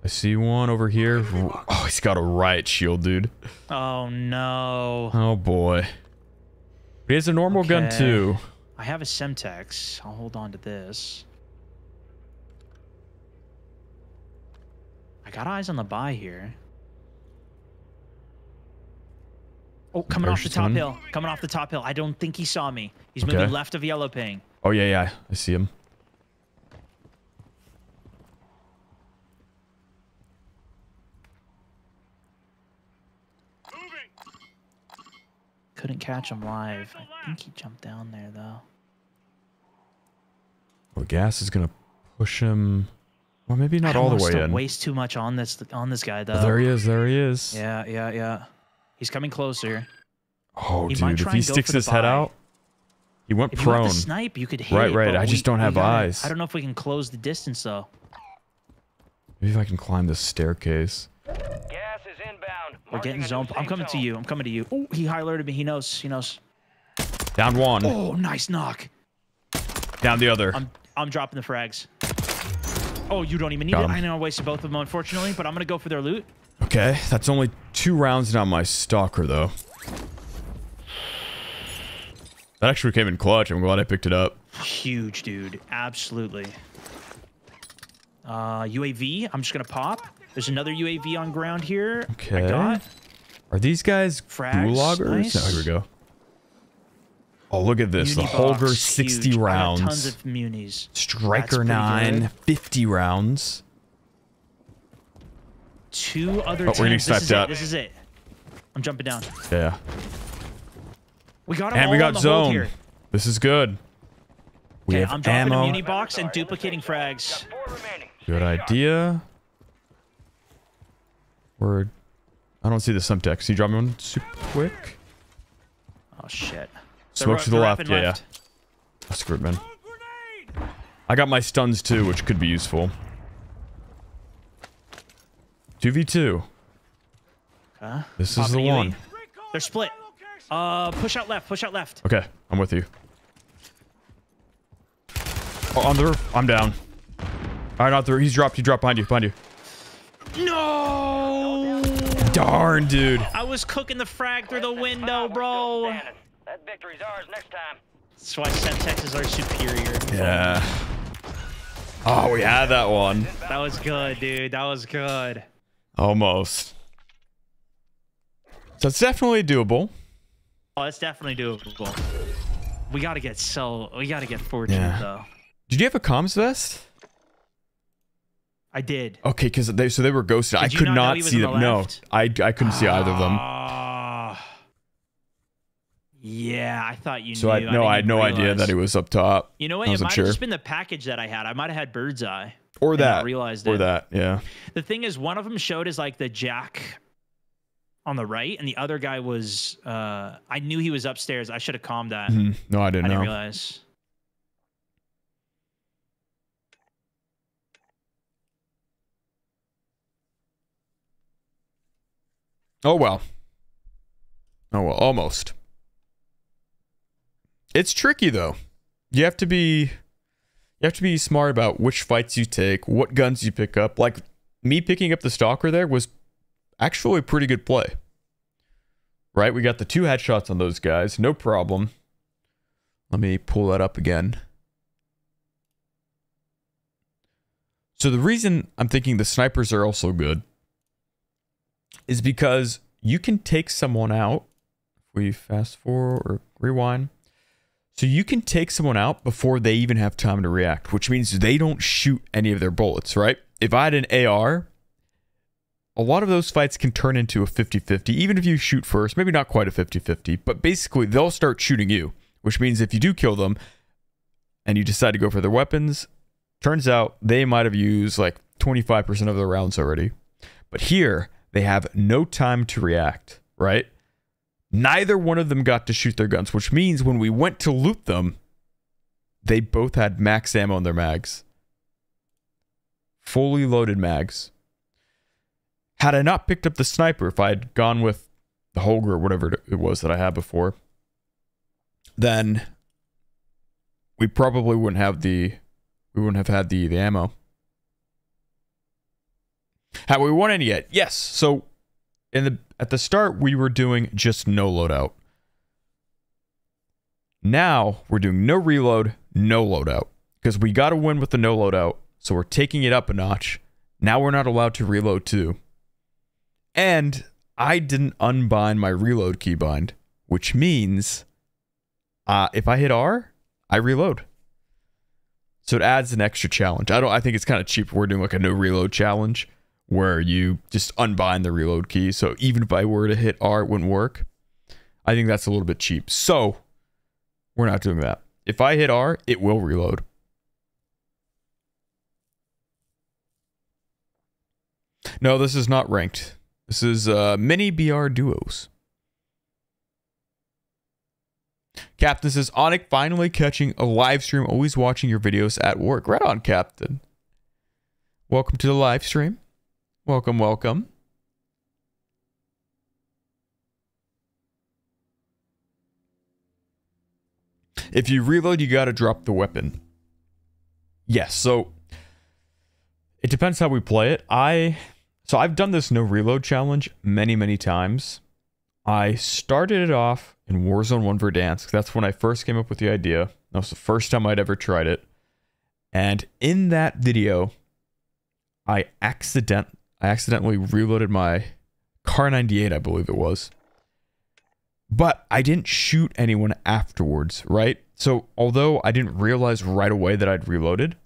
I see one over here. Oh, he's got a riot shield, dude. Oh no. Oh boy. But he has a normal gun too. I have a Semtex. I'll hold on to this. Got eyes on the buy here. Oh, coming off the top one. hill. Coming off the top hill. I don't think he saw me. He's moving Okay. left of yellow ping. Oh yeah, yeah. I see him. Couldn't catch him live. I think he jumped down there though. Well, gas is gonna push him. Well, maybe not don't all the want us way to in. Waste too much on this on this guy though. There he is. There he is. Yeah, yeah, yeah. He's coming closer. Oh, He might dude, if he sticks for the his head out, he went If you want prone. the snipe, you could hit Right, it, right. but I just we- don't have gotta- eyes. I don't know if we can close the distance though. Maybe if I can climb this staircase. Gas is inbound. We're Marking getting a new zone. I'm safe coming to you. I'm coming to you. Oh, he high alerted me. He knows. He knows. Down one. Oh, nice knock. Down the other. I'm I'm dropping the frags. Oh, you don't even need Got it. him. I know I wasted both of them, unfortunately, but I'm gonna go for their loot. Okay, that's only two rounds down my stalker though. That actually came in clutch. I'm glad I picked it up. Huge, dude. Absolutely. Uh, UAV. I'm just gonna pop. There's another UAV on ground here. Okay. I got. Are these guys Frags, gulaggers? nice. No, here we go. Oh, look at this. The Holger box, 60 huge. Rounds. Tons of munis. Striker pretty 9, good. 50 rounds. Two other Oh, we're getting teams. This is sniped up. This is it. I'm jumping down. Yeah. We got And we got on the hold zone. This is good. We Okay, have I'm dropping ammo. a muni box and duplicating frags. Got four remaining. Good idea. Word. I don't see the Semtex. Can you drop me one super quick? Oh shit. Smoke to the they're left. wrapping Yeah, yeah. Oh, screw it, man. I got my stuns too, which could be useful. 2v2. Okay. This is the a one. They're split. Uh, push out left. Push out left. Okay, I'm with you. Oh, on the roof. I'm down. All right, not the roof. He's dropped. He dropped behind you. Behind you. No. Darn, dude. I was cooking the frag through the window, five, we're bro. Standing. That victory's ours next time. That's why Semtex are superior. Yeah. Oh, we had that one. That was good, dude. That was good. Almost. So it's definitely doable. Oh, it's definitely doable. We gotta get so we gotta get fortunate Yeah. though. Did you have a comms vest? I did. Okay, because they so they were ghosted. I Did you could not not see them. the No. I I couldn't see either of them. Ah. Ah. yeah, I thought you knew. So knew. I no, I had didn't no idea that he was up top. You know what? I It might sure. have just been the package that I had. I might have had bird's eye. Or that. realized Or it. that. Yeah. The thing is, one of them showed as like the jack on the right, and the other guy was. uh I knew he was upstairs. I should have calmed that. Mhm. No, I I didn't didn't know. realize. Oh well. Oh well, almost. It's tricky though. You have to be you have to be smart about which fights you take, what guns you pick up. Like me picking up the stalker there was actually a pretty good play. Right? We got the two headshots on those guys, no problem. Let me pull that up again. So the reason I'm thinking the snipers are also good is because you can take someone out. If we fast forward or rewind. So you can take someone out before they even have time to react, which means they don't shoot any of their bullets, right? If I had an AR, a lot of those fights can turn into a 50-50, even if you shoot first, maybe not quite a 50-50, but basically they'll start shooting you, which means if you do kill them and you decide to go for their weapons, turns out they might have used like 25% of their rounds already. But here, they have no time to react, right? Neither one of them got to shoot their guns, which means when we went to loot them, they both had max ammo in their mags. Fully loaded mags. Had I not picked up the sniper, if I had gone with the Holger or whatever it was that I had before, then we probably wouldn't have the we wouldn't have had the the ammo. Have we won any yet? Yes. So in the at the start we were doing just no loadout. Now we're doing no reload, no loadout because we got to win with the no loadout. So we're taking it up a notch. Now we're not allowed to reload too. And I didn't unbind my reload keybind, which means uh, if I hit R, I reload. So it adds an extra challenge. I don't I think it's kind of cheap. We're doing like a no reload challenge where you just unbind the reload key. So even if I were to hit R, it wouldn't work. I think that's a little bit cheap. So we're not doing that. If I hit R, it will reload. No, this is not ranked. This is uh, mini BR duos. Captain says, Onic finally catching a live stream, always watching your videos at work. Right on, Captain. Welcome to the live stream. Welcome, welcome. If you reload, you got to drop the weapon. Yes, so it depends how we play it. I so I've done this no reload challenge many, many times. I started it off in Warzone 1 Verdansk. That's when I first came up with the idea. That was the first time I'd ever tried it. And in that video, I accident I accidentally reloaded my Kar98, I believe it was. But I didn't shoot anyone afterwards, right? So although I didn't realize right away that I'd reloaded,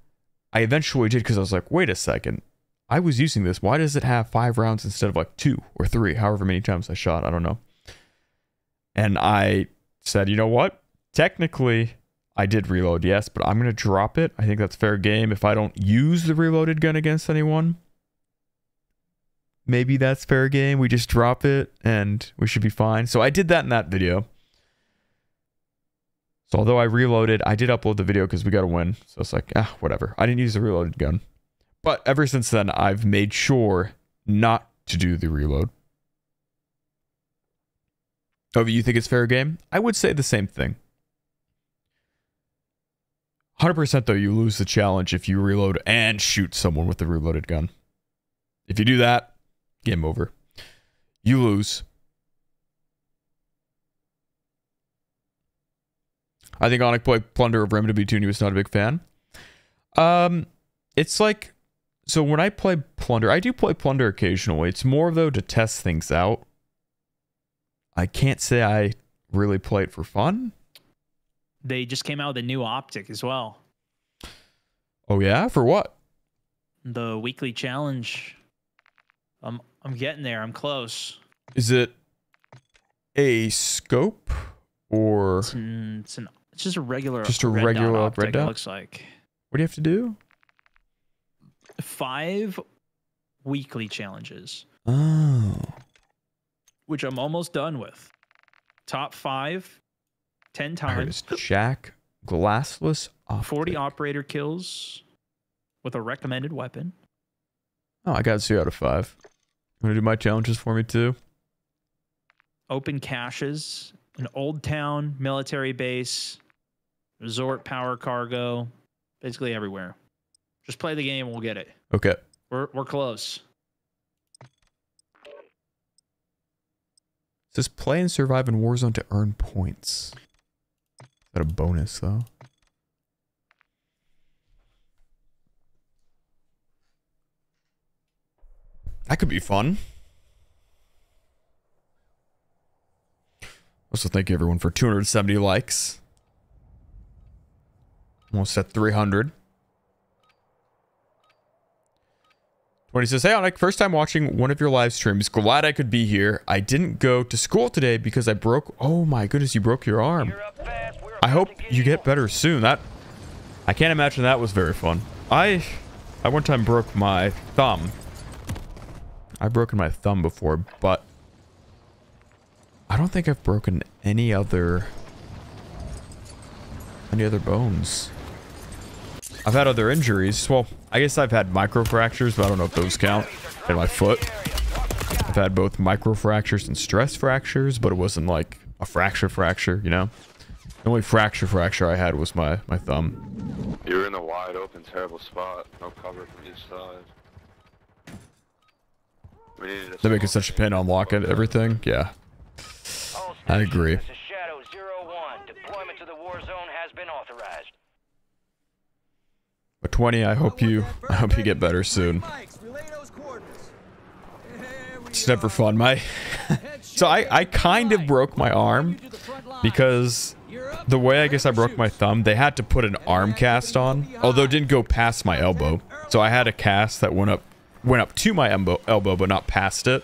I eventually did because I was like, wait a second. I was using this. Why does it have five rounds instead of like two or three, however many times I shot? I don't know. And I said, you know what? Technically, I did reload, yes, but I'm going to drop it. I think that's fair game. If I don't use the reloaded gun against anyone, maybe that's fair game. We just drop it and we should be fine. So I did that in that video. So although I reloaded, I did upload the video because we got to win. So it's like, ah, whatever. I didn't use the reloaded gun. But ever since then, I've made sure not to do the reload. Oh, you think it's fair game? I would say the same thing. 100% though, you lose the challenge if you reload and shoot someone with the reloaded gun. If you do that, game over. You lose. I think Onic played Plunder of Remedy 2 and he was not a big fan. Um, it's like, so when I play Plunder, I do play Plunder occasionally. It's more though to test things out. I can't say I really play it for fun. They just came out with a new optic as well. Oh yeah, for what? The weekly challenge. I'm I'm getting there. I'm close. Is it a scope or It's, an, it's, an, it's just a regular Just a red regular dot optic, red it dot? looks like what do you have to do? five weekly challenges, Oh. which I'm almost done with. Top five, 10 Times Jack glassless optic. 40 operator kills with a recommended weapon. Oh, I got two out of five. Want to do my challenges for me too? open caches, an old town military base, resort power cargo, Basically everywhere. Just play the game, and we'll get it. Okay. We're we're close. It says play and survive in Warzone to earn points. Is that a bonus though? That could be fun. Also, thank you everyone for 270 likes. Almost at 300. 20 says, Hey, Onik, first time watching one of your live streams. Glad I could be here. I didn't go to school today because I broke. Oh my goodness, you broke your arm. You're up fast. We're I hope you get better soon. That I can't imagine that was very fun. I I one time broke my thumb. I've broken my thumb before, but I don't think I've broken any other any other bones. I've had other injuries. Well, I guess I've had microfractures, but I don't know if those count. In my foot. I've had both microfractures and stress fractures, but it wasn't like a fracture fracture, you know? The only fracture fracture I had was my, my thumb. You were in a wide open, terrible spot. No cover from each side. We needed a They're making such a pin on lock and everything. Yeah. I agree. This is Shadow Zero One. Deployment to the war zone has been authorized. But 20, I hope you I hope you get better soon. Mikes, relay those coordinates. There we It's never fun. My [LAUGHS] so I I kind of broke my arm You to the front line. because the way I guess I broke my thumb, they had to put an arm cast on, although it didn't go past my elbow. So I had a cast that went up went up to my elbow, elbow but not past it.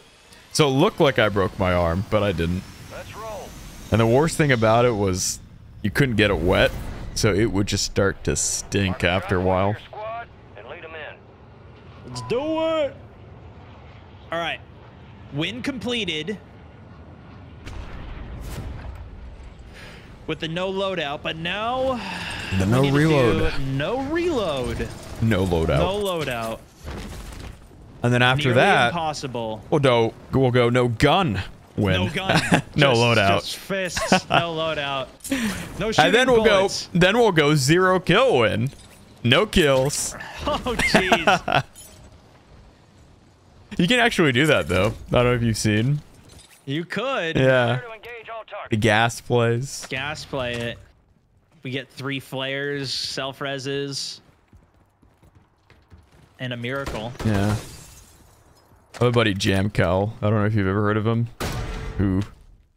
So it looked like I broke my arm, but I didn't. Let's roll. And the worst thing about it was you couldn't get it wet, so it would just start to stink after a while. Squad and lead 'em in. Let's do it. All right. Win completed. With the no loadout, but now The we no need to reload, no reload, no loadout. no loadout. Loadout. And then after Nearly that, impossible. Oh, we'll go we'll go no gun win. No gun. [LAUGHS] no Just- loadout. Just fists. No loadout. No shooting and then we'll bullets. go then we'll go zero kill win. No kills. [LAUGHS] Oh jeez. You can actually do that though. I don't know if you've seen. you could Yeah. Clear to engage all The gas plays. gas play it. We get three flares, self reses, and a miracle. Yeah. My buddy Jam Cal. I don't know if you've ever heard of him. Who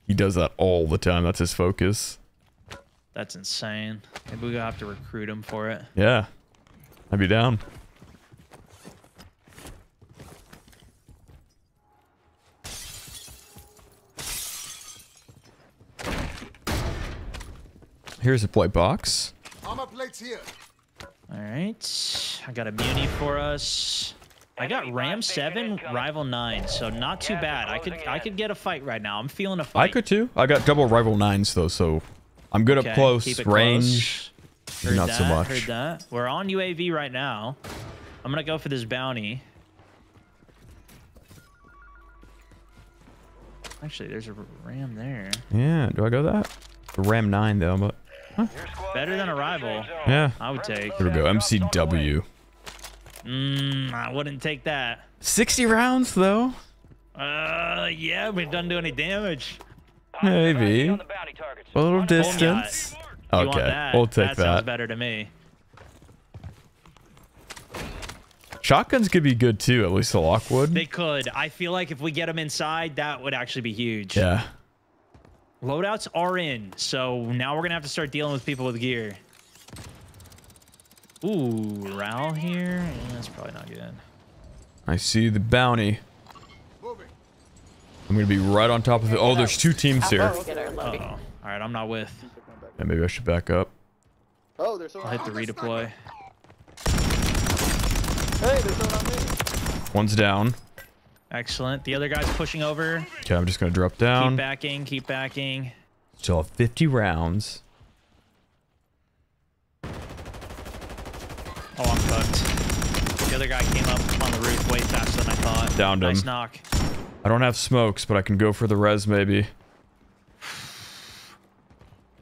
he does that all the time. That's his focus. That's insane. Maybe we gotta have to recruit him for it. Yeah. I'd be down. Here's a play box. Armor plates here. All right. I got a muni for us. I got Ram 7, Rival 9, so not too bad. I could I could get a fight right now. I'm feeling a fight. I could too. I got double rival nines though, so I'm good Okay, up close keep it range. close. Heard not that, so much. Heard that. We're on UAV right now. I'm gonna go for this bounty. Actually, there's a ram there. Yeah, do I go that? Ram 9 though, but Your squad Better than a made it to the rival. yeah. I would take. Here we go. MCW. Mmm, I wouldn't take that. 60 rounds though. Uh, yeah, we done do any damage. Maybe. On the bounty targets. A little distance. Okay, that? we'll take that. sounds better to me. Shotguns could be good too, at least the Lockwood. They could. I feel like if we get them inside, that would actually be huge. Yeah. Loadouts are in, so now we're gonna have to start dealing with people with gear. Ooh, RAAL here. Yeah, that's probably not good. I see the bounty. I'm gonna be right on top of it. Oh, there's two teams here. We'll get our Uh oh. All right, I'm not with. Yeah, maybe I should back up. Oh, there's I'll hit the redeploy. Hey, there's someone on me. One's down. Excellent. The other guy's pushing over. Okay, I'm just gonna drop down. Keep backing. Keep backing. Still have 50 rounds. Oh, I'm cooked. The other guy came up on the roof way faster than I thought. Downed nice him. knock. I don't have smokes, but I can go for the res maybe.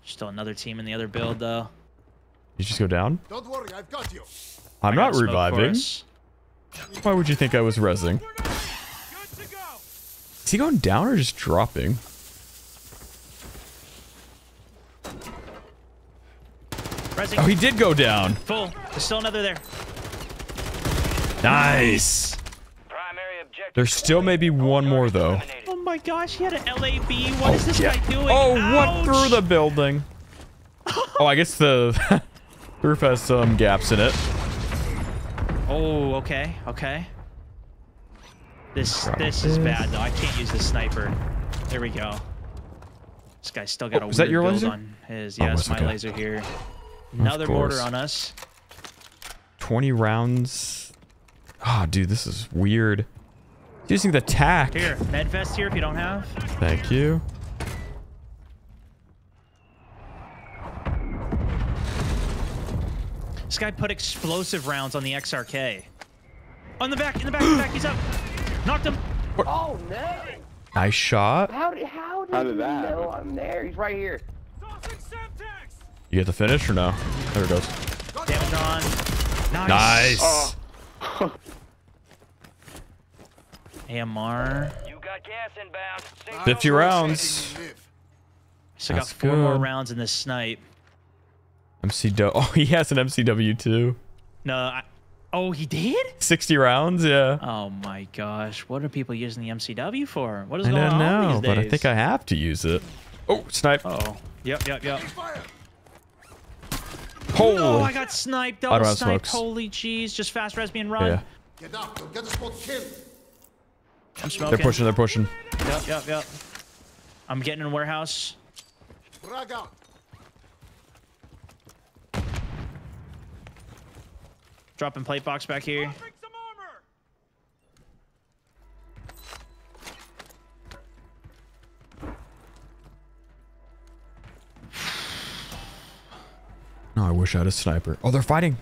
Still another team in the other build though. You just go down? Don't worry, I've got you. I'm I not reviving. Why would you think I was resing? Is he going down or just dropping? Resing. Oh, he did go down. Full. There's still another there. Nice. Primary objective. There's still maybe one more though. Oh my gosh, he had an LAB. What is oh, this yeah. guy doing? Oh, what through the building? [LAUGHS] oh, I guess the [LAUGHS] the roof has some gaps in it. Oh, okay, okay. This this is bad though. I can't use the sniper. There we go. This guy's still got Oh, a is that your build laser? on his. Oh, Yes, it's my okay. laser here. Another mortar on us. 20 rounds. Ah, dude, this is weird. Using the tack. Here, med vest here if you don't have. Thank you. This guy put explosive rounds on the XRK. On the back, in the back, in the back, he's up. Knocked him. Oh no! Nice shot. How did how did, How did he that know? I'm there? He's right here. You get the finish or no? There it goes. Damage on. Nice. Nice. Oh. [LAUGHS] AMR. You got gas inbound. 50 rounds. Letting you live. So got That's four more rounds in this snipe. MCW. [LAUGHS] Oh, he has an MCW too. No, I, oh, he did? 60 rounds, yeah. Oh my gosh, what are people using the MCW for? What is I going don't on know, these days? but I think I have to use it. Oh, snipe. Oh, yep, yep, yep. Fire. Holy. Oh, I got sniped. I Double don't have sniped. smokes. Holy jeez. Just fast res me and run. yeah. Get up. Don't get the spot killed. I'm smoking. They're pushing, they're pushing. Yep, yep, yep. I'm getting in warehouse. Frag out. Dropping plate box back here. Wish I had a sniper. Oh, they're fighting.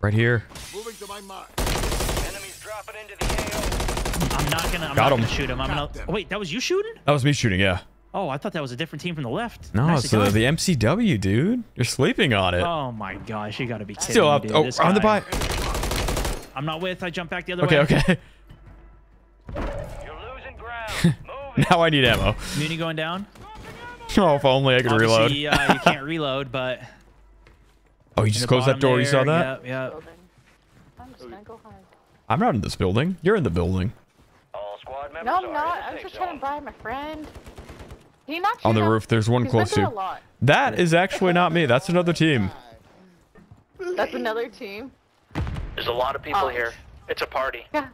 Right here. Moving to my mark. Enemies dropping into the AO. I'm not gonna. I'm Got not him. gonna shoot him. I'm gonna. Them. Oh, wait, that was you shooting? That was me shooting, yeah. Oh, I thought that was a different team from the left. No, Nicely it's the, the MCW, dude. You're sleeping on it. Oh my gosh, you gotta be kidding Still me, up. dude. Oh, This on the guy- buy. I'm not with. I jump back the other Okay, way. okay. [LAUGHS] You're losing ground. [LAUGHS] Now I need ammo. Muni going down. [LAUGHS] Oh, if only I could reload. Uh, you can't reload, but Oh, you just closed that bottom door. You saw that? Yep, yep. building. I'm just gonna go hide. I'm not in this building. You're in the building. All squad members No, I'm not. I was just trying to buy my friend. Can you not On the roof, there's one close to. a lot. That is actually not me. That's another team. That's another team. There's a lot of people Oh. here. It's a party. Yeah.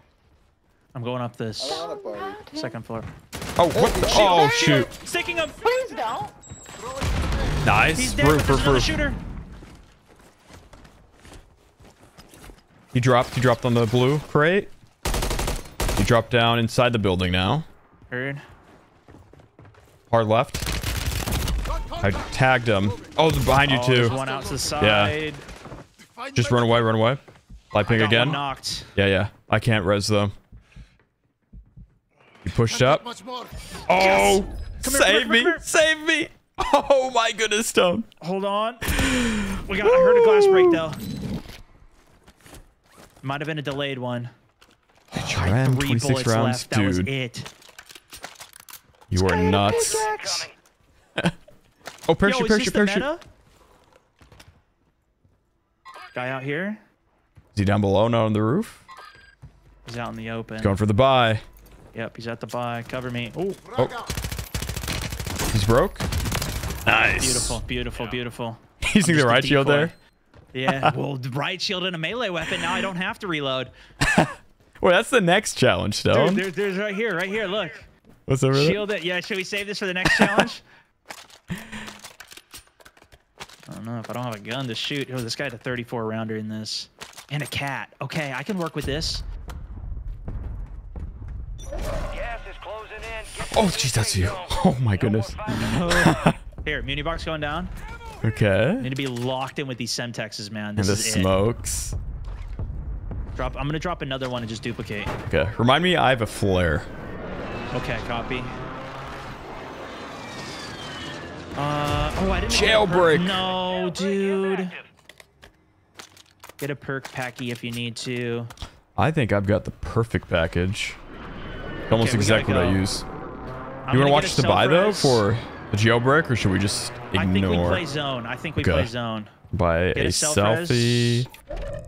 I'm going up this I want a party. Around him. second floor. Oh, what the? Oh, shoot. Sticking him. Please don't. He's Nice. dead. but Roof, roof, roof. shooter. He dropped. He dropped on the blue crate. He dropped down inside the building now. Heard. Hard left. I tagged him. Oh, they're behind you Oh, too. one out to the side. Find Just run away, run away. Light ping again. knocked. Yeah, yeah. I can't res though. You pushed Not up. Much more. Oh, Come here, come save here, me, here. save me. [LAUGHS] Oh my goodness, Stone. Hold on. We got. I heard a glass break though. Might have been a delayed one. I HRM, Three 26 bullets rounds, left. That was dude. it. You are nuts. Oh, Yo, parachute, is parachute, parachute. meta? Guy out here. Is he down below, not on the roof? He's out in the open. Going for the buy. Yep, he's at the buy. Cover me. Oh, Frag. He's broke. Nice. beautiful, beautiful, beautiful. [LAUGHS] He's using the riot shield there. Yeah, [LAUGHS] well, the riot shield and a melee weapon. Now I don't have to reload. [LAUGHS] Wait, that's the next challenge, Stone. Dude, there, there's right here, right here. Look, What's over there? shield it. Yeah, should we save this for the next [LAUGHS] challenge? I don't know if I don't have a gun to shoot. Oh, this guy had a 34 rounder in this, and a cat. Okay, I can work with this. Gas is closing in. Oh, the jeez, that's you. Oh my No goodness. Here, muni box going down. Okay. I Need to be locked in with these semtexes, man. And This the is it. smokes. Drop. I'm gonna drop another one and just duplicate. Okay. Remind me, I have a flare. Okay, copy. Uh, oh, I didn't. Jailbreak. No, dude. Get a perk packy if you need to. I think I've got the perfect package. Almost Okay, exactly what I use. I'm you want gonna watch get us a to buy though for the jailbreak, or should we just ignore? I think we play zone. I think we Okay. play zone. buy Get a a selfie.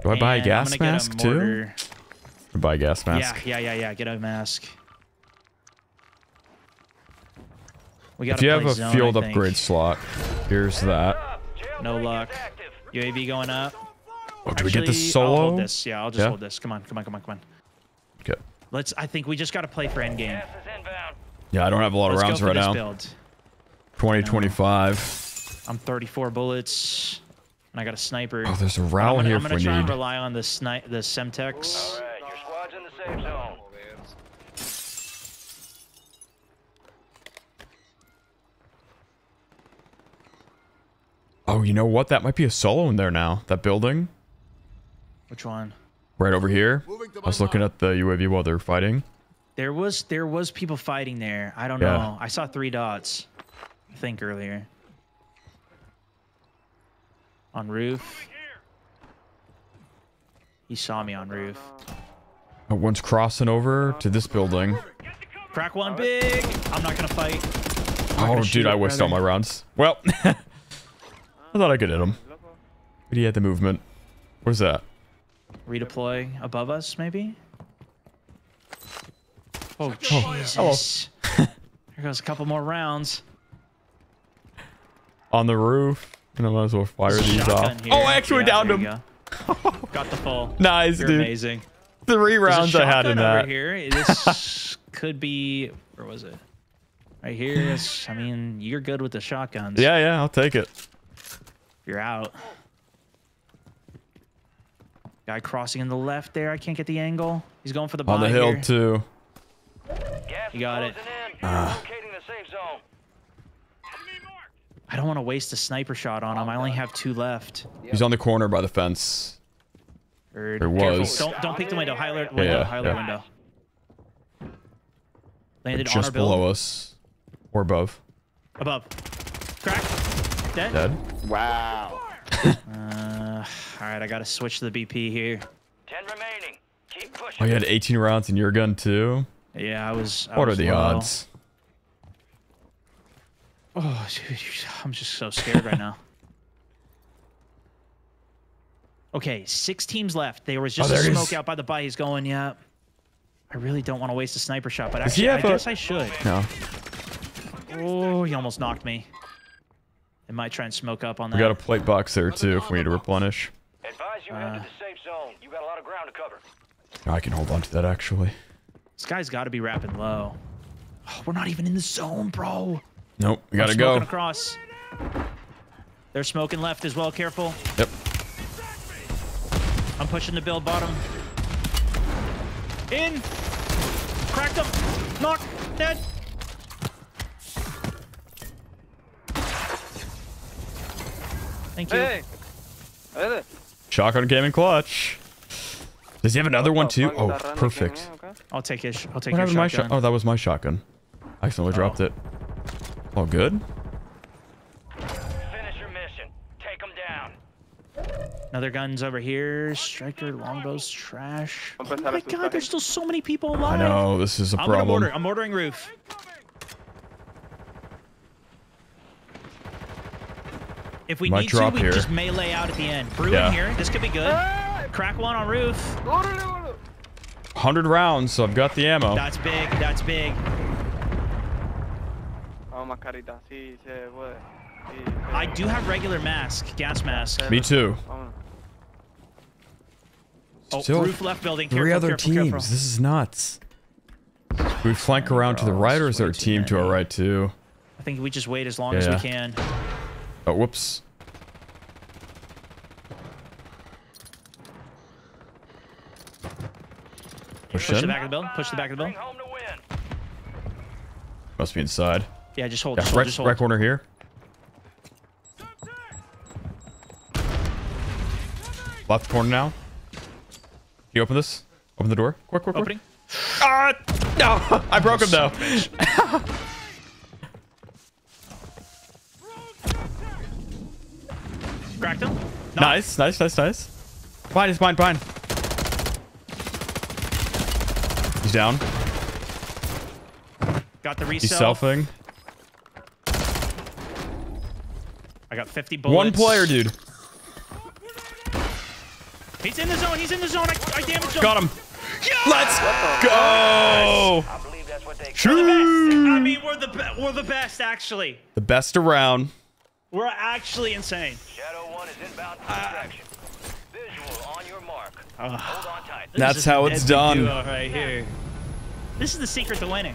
Do I buy a gas mask a too? Or buy a gas mask. Yeah, yeah, yeah, yeah. Get a mask. We If gotta you have a zone, field upgrade slot, here's that. No luck. UAV going up. Oh, do we get the Actually, I'll solo? hold this. Yeah, I'll just Yeah? hold this. Come on, come on, come on, come on. Okay. Let's. I think we just gotta play for endgame. Gas is inbound. Yeah, I don't have a lot of Let's rounds go for right this now. build. 2025. I'm 34 bullets, and I got a sniper. Oh, there's a I'm round gonna, here I'm gonna we try and need. rely on the sni- the Semtex. All right, your squad's in the safe zone. Oh, you know what? That might be a solo in there now. That building Which one? right over here. I was looking at the UAV while they're fighting. There was there was people fighting there. I don't Yeah. know. I saw three dots. Think earlier. On roof. He saw me on roof. Oh, One's crossing over to this building. Crack one big. I'm not gonna fight. Oh, gonna dude, I wasted all my rounds. Well, [LAUGHS] I thought I could hit him. But he had the movement. Where's that? Redeploy above us, maybe. Oh, oh hello. Jesus! [LAUGHS] Here goes a couple more rounds. On the roof. And I might as well fire these Shotgun off. here. Oh, I actually Yeah, downed him. go. Got the full. [LAUGHS] Nice, You're dude. amazing. Three rounds I had in shotgun that. Over here. [LAUGHS] This could be. Where was it? Right here. I mean, you're good with the shotguns. Yeah, yeah, I'll take it. You're out. Guy crossing in the left there. I can't get the angle. He's going for the On the hill, here. too. Gas You got it. closing in. You're locating the safe zone. I don't want to waste a sniper shot on him. I only have two left. He's on the corner by the fence. Or, There careful. was. Don't don't peek the window. High alert window. yeah, high alert yeah. window. Landed on our Just below us. Or above. Above. Crack. Dead. Dead. Wow. Uh, all right, I gotta switch to the BP here. Ten remaining. Keep pushing. Oh, you had 18 rounds in your gun, too? Yeah, I was. I What are the low. odds? Oh, dude, I'm just so scared right now. [LAUGHS] Okay, six teams left. There was just Oh, a there he smoke is. out by the buy. He's going, yeah. I really don't want to waste a sniper shot, but Does he actually, I have guess I should. No. Oh, he almost knocked me. I might try and smoke up on that. We got a plate box there, too, if we need to replenish. Advise you Uh. head to the safe zone. You got a lot of ground to cover. I can hold on to that, actually. This guy's got to be rapping low. Oh, we're not even in the zone, bro. Nope, we gotta go. across. They're smoking left as well. Careful. Yep. I'm pushing the build bottom. In. Cracked him. Knock. Dead. Thank you. Hey. Hey. Shotgun came in clutch. Does he have another one, too? Oh, perfect. I'll take his. I'll take What your happened to my shotgun. shot? Oh, that was my shotgun. I accidentally dropped oh. it. Oh, good. Finish your mission. Take them down. Another gun's over here. Striker longbow's trash. Oh my god, there's still so many people alive. I alive. know, this is a I'm gonna problem. mortar. I'm ordering roof. If we Might need to, we here. just melee out at the end. Brew Yeah. in here. This could be good. Crack one on roof. 100 rounds, so I've got the ammo. That's big. That's big. Mascarita. Sí, se puede. Sí, se- I do have regular mask, gas mask. Me too. Oh, Still roof left building. Three other careful, teams. careful. This is nuts. We flank around to the right, or this is there a team to our right too? I think we just wait as long as we can. Oh, whoops. Push Push the back of the building. Push the back of the building. home the win. Must be inside. Yeah, just hold. Yeah, just hold. right, Just hold. right corner here. Left corner now. Can you open this? Open the door. Quick, quick, quick. Opening. Ah! No! I broke him though. [LAUGHS] Cracked him. Nice, nice, nice, nice. Fine, it's fine, fine. He's down. Got the resell. He's selfing. I got 50 bullets. One player, dude. He's in the zone. He's in the zone. I, I damaged him. Got him. Let's go. I believe that's what they We're the I mean, we're the be- we're the best actually. The best around. We're actually insane. Shadow 1 is inbound for extraction. Visual on your mark. Uh, Hold on tight. this That's how it's done. Right here. This is the secret to winning.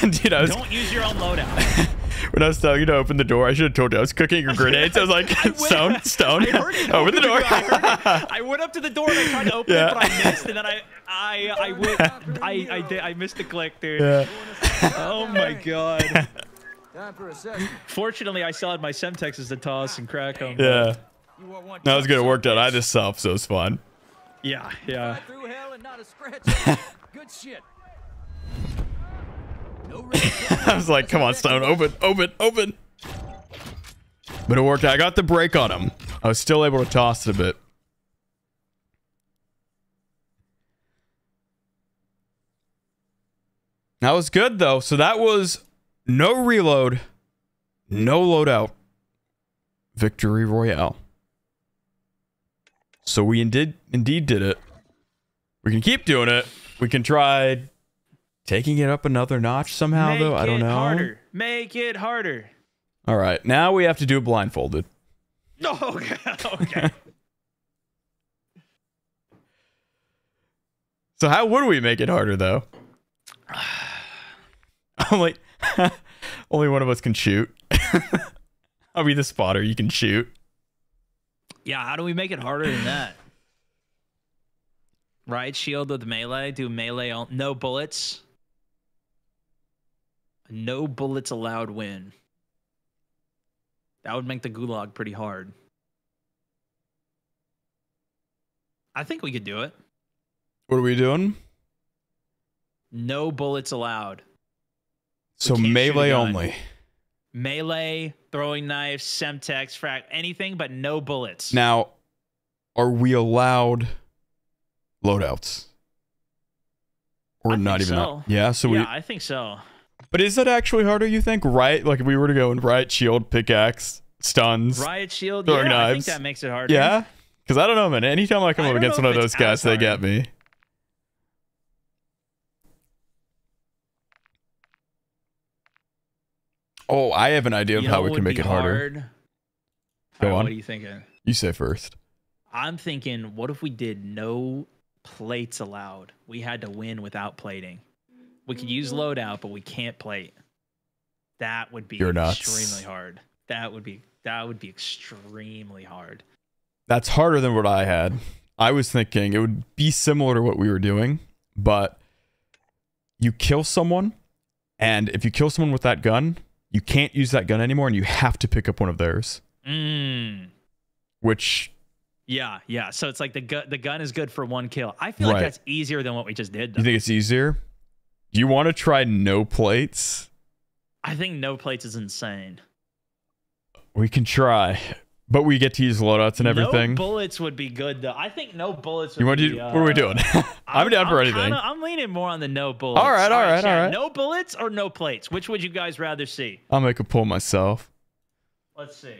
[LAUGHS] dude, I was Don't use your own loadout. [LAUGHS] when I was telling you to open the door, I should have told you I was cooking your [LAUGHS] grenades. I was like, [LAUGHS] stone, stone. I. Open the door. I. [LAUGHS] I went up to the door and I tried to open Yeah. it, but I missed, and then I I I went, I I did I missed the click, dude. Yeah. Oh my god. Time for a second. Fortunately, I still had my Semtexes to toss and crack them. Yeah. You want one That was good. It worked out. I bitch. just self, so it's fun. Yeah, yeah. Through hell and not a scratch. Good shit. [LAUGHS] I was like, come on, Stone, open, open, open. But it worked out. I got the break on him. I was still able to toss it a bit. That was good, though. So that was no reload, no loadout. Victory Royale. So we indeed, indeed did it. We can keep doing it. We can try taking it up another notch somehow, Make though. I don't it know. harder. Make it harder. All right, now we have to do it blindfolded. No, [LAUGHS] oh, okay, okay. [LAUGHS] So how would we make it harder, though? [SIGHS] only, [LAUGHS] only one of us can shoot. I'll be the spotter. You can shoot. yeah, how do we make it harder than that? Right, shield with melee. Do melee on no bullets. No bullets allowed win. That would make the gulag pretty hard. I think we could do it. What are we doing? No bullets allowed. So can't shoot a melee only. Melee, throwing knives, semtex, frac, anything but no bullets. Now, are we allowed loadouts? Or I not even so. that? Yeah. So yeah, we. I think so. But is that actually harder? You think? Right? Like if we were to go in right, shield, pickaxe, stuns. Riot shield. Throwing yeah, I think that makes it harder. Yeah. Because I don't know, man. Anytime I come I up against one of those guys, they get me. Oh, I have an idea of You how we can make it harder. hard? Go Alright, on. What are you thinking? You say first. I'm thinking, what if we did no plates allowed? We had to win without plating. We could use loadout, but we can't plate. That would be You're nuts. extremely hard. That would be that would be extremely hard. That's harder than what I had. I was thinking it would be similar to what we were doing, but you kill someone, and if you kill someone with that gun, you can't use that gun anymore, and you have to pick up one of theirs. Mm. Which Yeah, yeah. So it's like the gun the gun is good for one kill. I feel like that's easier than what we just did. Though. you think it's easier. Do you want to try no plates? I think no plates is insane. We can try, but we get to use loadouts and No everything. bullets would be good though. I think no bullets. Would you want to? be, do what are we uh, doing? [LAUGHS] I'm, down for anything. kinda- I'm leaning more on the no bullets. All right, all right, chat, all right. No bullets or no plates. Which would you guys rather see? I'll make a pull myself. Let's see.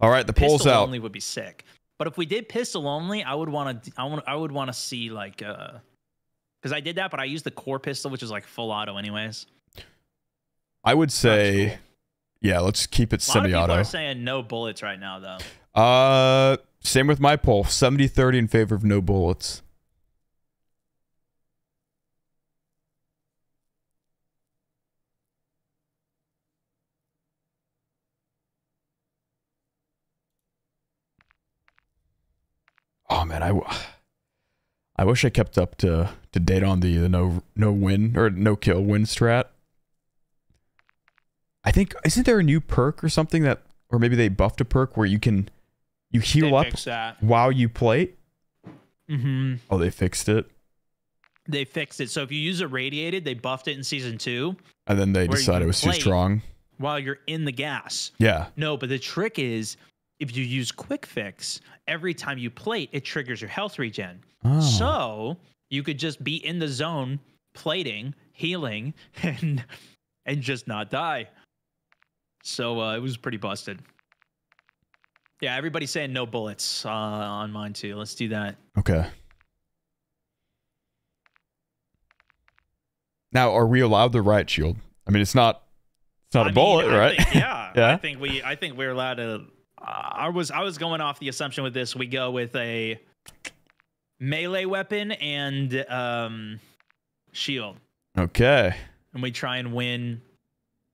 All right, the poll's pistol out. only would be sick. But if we did pistol only, I would want to. I want. I would want to see like, uh, because I did that, but I used the core pistol, which is like full auto, anyways. I would say, yeah, let's keep it A lot of people semi-auto. are saying no bullets right now, though. Uh, same with my poll. 70-30 in favor of no bullets. Oh man, I, w- I wish I kept up to to date on the, the no no win or no kill win strat. I think isn't there a new perk or something that or maybe they buffed a perk where you can You heal They up while you play? Mm-hmm. Oh, they fixed it, They fixed it. So if you use irradiated, they buffed it in season two and then they decided it was too strong. while you're in the gas. Yeah. No, but the trick is if you use quick fix, every time you plate, it triggers your health regen. Oh. So you could just be in the zone, plating, healing, [LAUGHS] and and just not die. So uh, it was pretty busted. Yeah, everybody's saying no bullets uh, on mine too. Let's do that. Okay. Now, are we allowed the riot shield? I mean, it's not. It's not I a bullet, I right? think- yeah, [LAUGHS] Yeah? I think we. I think we're allowed to. I was. I was going off the assumption with this. We go with a melee weapon and um, shield, okay. and we try and win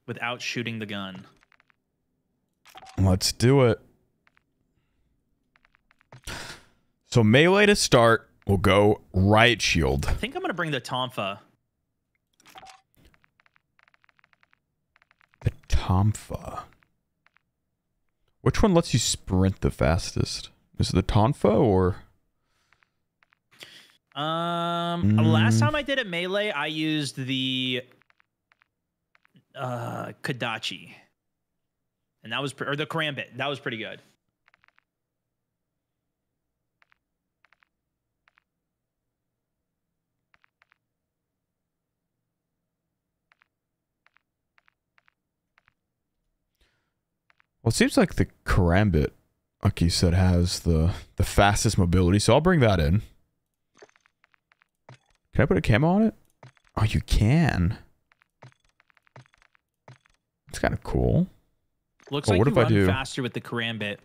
without shooting the gun. Let's do it. So melee to start. We'll go riot shield. I think I'm gonna bring the Tonfa. The Tonfa. Which one lets you sprint the fastest? Is it the Tonfa or? Um, last Mm. time I did it melee, I used the uh Kodachi, and that was pre- or the Karambit. That was pretty good. Well, it seems like the Karambit, like you said, has the the fastest mobility. So I'll bring that in. Can I put a camo on it? Oh, you can. It's kind of cool. Looks Oh, like what you if I do- faster with the Karambit.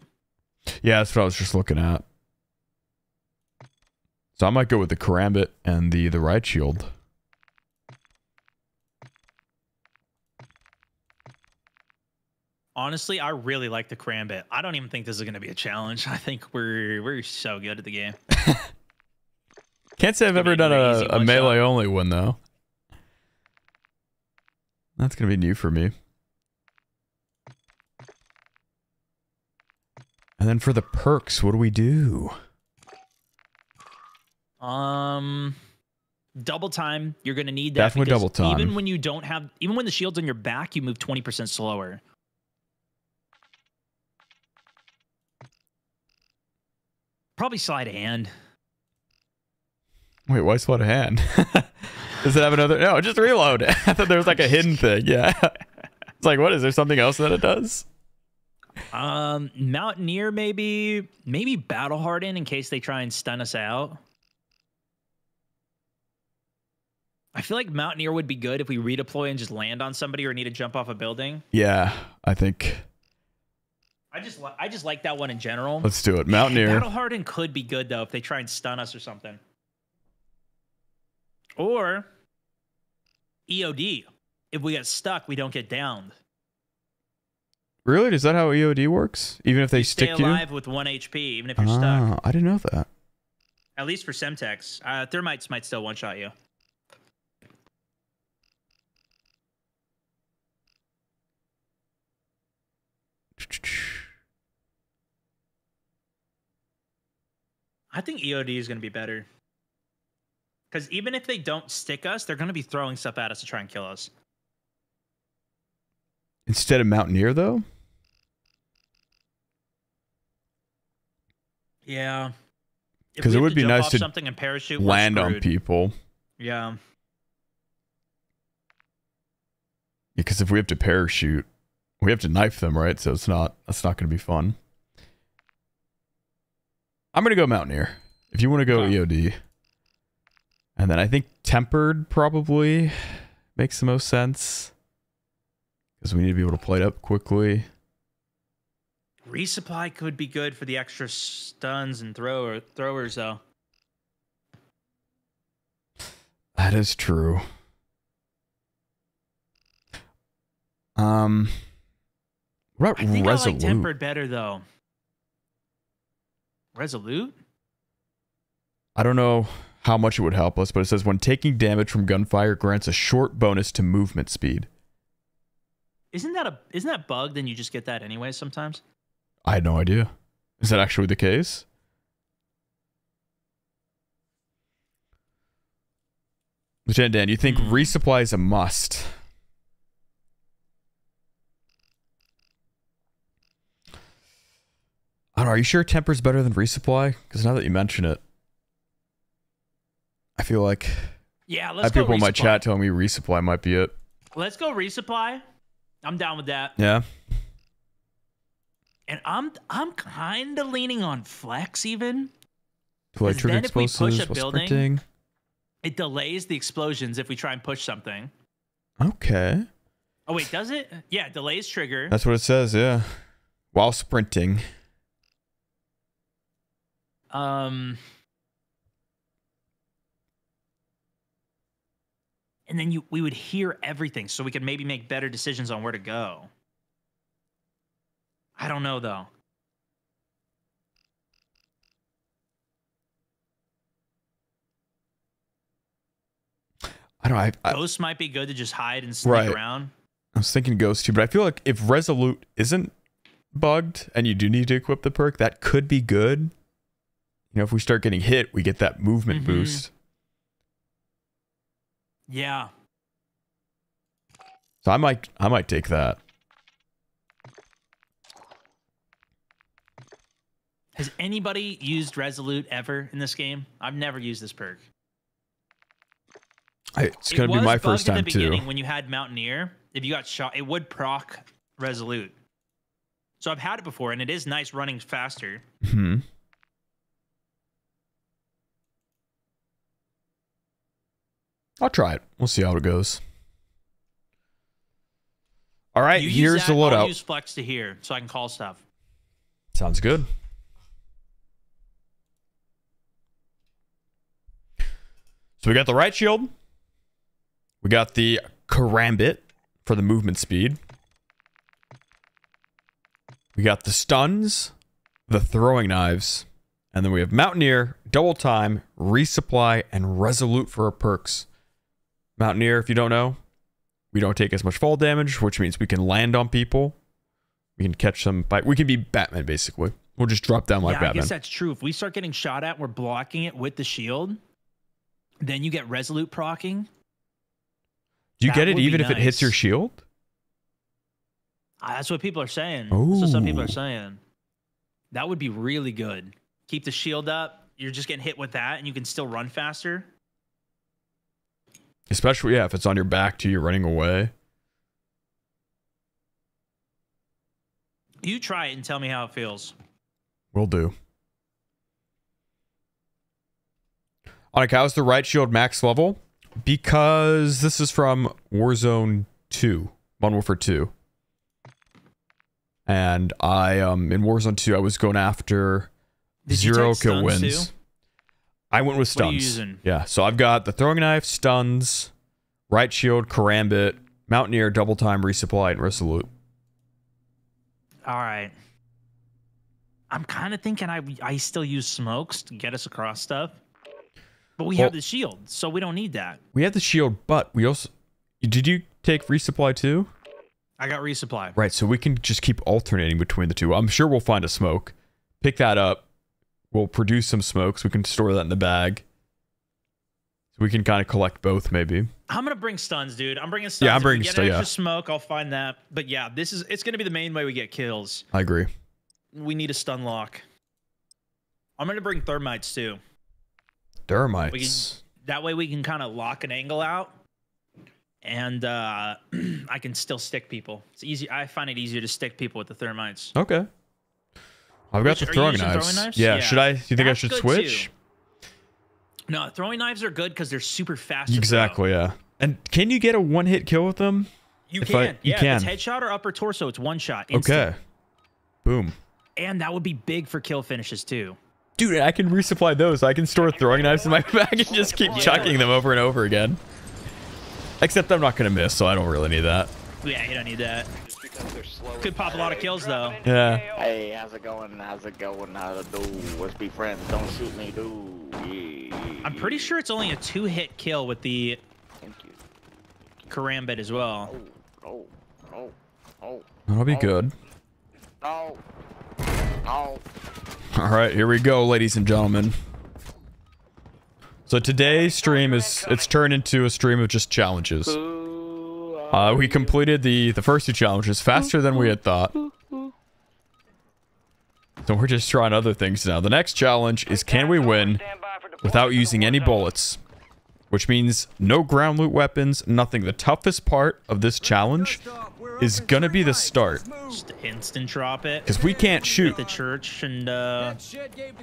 Yeah, that's what I was just looking at. So I might go with the Karambit and the the riot shield. Honestly, I really like the Karambit. I don't even think this is going to be a challenge. [LAUGHS] I think we're we're so good at the game. [LAUGHS] Can't say I've ever done a, a melee shot. only one though. That's gonna be new for me. And then for the perks, what do we do? Um, double time. You're going to need that. Definitely double time. Even when you don't have, even when the shield's on your back, you move 20% slower. Probably sleight of hand. Wait, why sleight of hand? [LAUGHS] Does it have another? No, just reload. [LAUGHS] I thought there was like a hidden thing. Yeah. [LAUGHS] It's like, what is there something else that it does? Um, Mountaineer maybe, maybe Battle Harden in case they try and stun us out. I feel like Mountaineer would be good if we redeploy and just land on somebody or need to jump off a building. Yeah, I think I just li- I just like that one in general. let's do it. Mountaineer. Battle Harden could be good though if they try and stun us or something. Or EOD. If we get stuck, we don't get downed. Really? Is that how EOD works? Even if they you stick stay you? alive with one HP, even if you're stuck. Ah, I didn't know that. At least for Semtex. Uh, thermites might still one shot you. [LAUGHS] I think EOD is going to be better. Because even if they don't stick us, they're going to be throwing stuff at us to try and kill us. Instead of Mountaineer, though? Yeah. Because it would be nice to something and parachute. Land on people. Yeah. Because if we have to parachute, we have to knife them, right? So it's not. That's not going to be fun. I'm going to go Mountaineer. If you want to go. EOD, and then I think Tempered probably makes the most sense because we need to be able to play it up quickly. Resupply could be good for the extra stuns and thrower throwers though. That is true. Um, what I about think I like tempered better though. Resolute? I don't know how much it would help us, but it says when taking damage from gunfire grants a short bonus to movement speed. Isn't that a isn't that bugged and you just get that anyway sometimes? I had no idea. Is that actually the case? Lieutenant Dan, you think Hmm. resupply is a must? I don't know. Are you sure temper's better than resupply? Because now that you mention it, I feel like Yeah, I let's I have go people in my chat telling me resupply might be it. Let's go resupply. I'm down with that. Yeah. And I'm I'm kind of leaning on flex even. Do I 'Cause trigger then if we push a building- sprinting? It delays the explosions if we try and push something. Okay. Oh wait, does it? Yeah, delays trigger. That's what it says, yeah. While sprinting. Um And then you we would hear everything so we could maybe make better decisions on where to go. I don't know though. I don't know. I, I, Ghosts might be good to just hide and sneak Right. around. I was thinking Ghost too, but I feel like if Resolute isn't bugged and you do need to equip the perk, that could be good. You know, if we start getting hit, we get that movement Mhm. boost. Yeah. So I might I might take that. Has anybody used Resolute ever in this game? I've never used this perk. I, it's It gonna be my first in time the too. beginning When you had Mountaineer, if you got shot, it would proc Resolute. So I've had it before, and it is nice running faster. Hmm. I'll try it. We'll see how it goes. All right, You here's the that, I'll use Flex to here, so I can call stuff. Sounds good. So we got the riot shield. We got the karambit for the movement speed. We got the stuns, the throwing knives, and then we have Mountaineer, double time, resupply, and resolute for our perks. Mountaineer, if you don't know, we don't take as much fall damage, which means we can land on people. We can catch them by we can be Batman basically. We'll just drop down like yeah, I guess that's true. If we start getting shot at, we're blocking it with the shield. Then you get Resolute procking. Do you that get it even if it hits your shield? Ah, That's what people are saying. That's what some people are saying. That would be really good. Keep the shield up. You're just getting hit with that, and you can still run faster. Especially yeah, if it's on your back too, you're running away. You try it and tell me how it feels. Will do. On how's the riot shield max level? Because this is from Warzone 2, Modern Warfare 2. And I um in Warzone 2 I was going after Did zero kill wins. too? I went with What are you stuns. using? Yeah, so I've got the throwing knife, stuns, riot shield, karambit, mountaineer, double time, resupply, and resolute. All right. I'm kind of thinking I I still use smokes to get us across stuff, but we Well- have the shield, so we don't need that. We have the shield, but we also did you take resupply too? I got resupply. Right, so we can just keep alternating between the two. I'm sure we'll find a smoke. Pick that up. We'll produce some smokes. We can store that in the bag. So we can kind of collect both, maybe. I'm gonna bring stuns, dude. I'm bringing stuns. Yeah, I'm bringing get stu- an yeah. smoke. I'll find that. But yeah, this is it's gonna be the main way we get kills. I agree. We need a stun lock. I'm gonna bring thermites too. Dermites. That way we can kind of lock an angle out, and uh, [CLEARS THROAT] I can still stick people. It's easy. I find it easier to stick people with the thermites. Okay. I've got Which- the throwing knives. throwing knives? Yeah. Yeah. Should I? Do you think I should switch? No, throwing knives are good because they're super fast. Exactly. Yeah. And can you get a one-hit kill with them? You If can. I- you yeah, if it's headshot or upper torso, it's one shot. instant. Okay. Boom. And that would be big for kill finishes too. Dude, I can resupply those. I can store throwing knives in my [LAUGHS] bag and just keep chucking them over and over again. Except I'm not going to miss, so I don't really need that. Yeah, you don't need that. Could pop a lot of kills though. Yeah. Hey, how's it going? How's it going? How to do? Let's be friends. Don't shoot me, dude. Yeah. I'm pretty sure it's only a two-hit kill with the Thank you. karambit as well. Oh, oh, oh, oh, That'll be Oh. good. no, no. All right, here we go, ladies and gentlemen. So today's stream is it's turned into a stream of just challenges. Uh, we completed the the first two challenges faster than we had thought. So we're just trying other things now. The next challenge is can we win without using any bullets? Which means no ground loot weapons, nothing. The toughest part of this challenge is gonna be the start. Just instant drop it. Because we can't shoot. At the church and uh,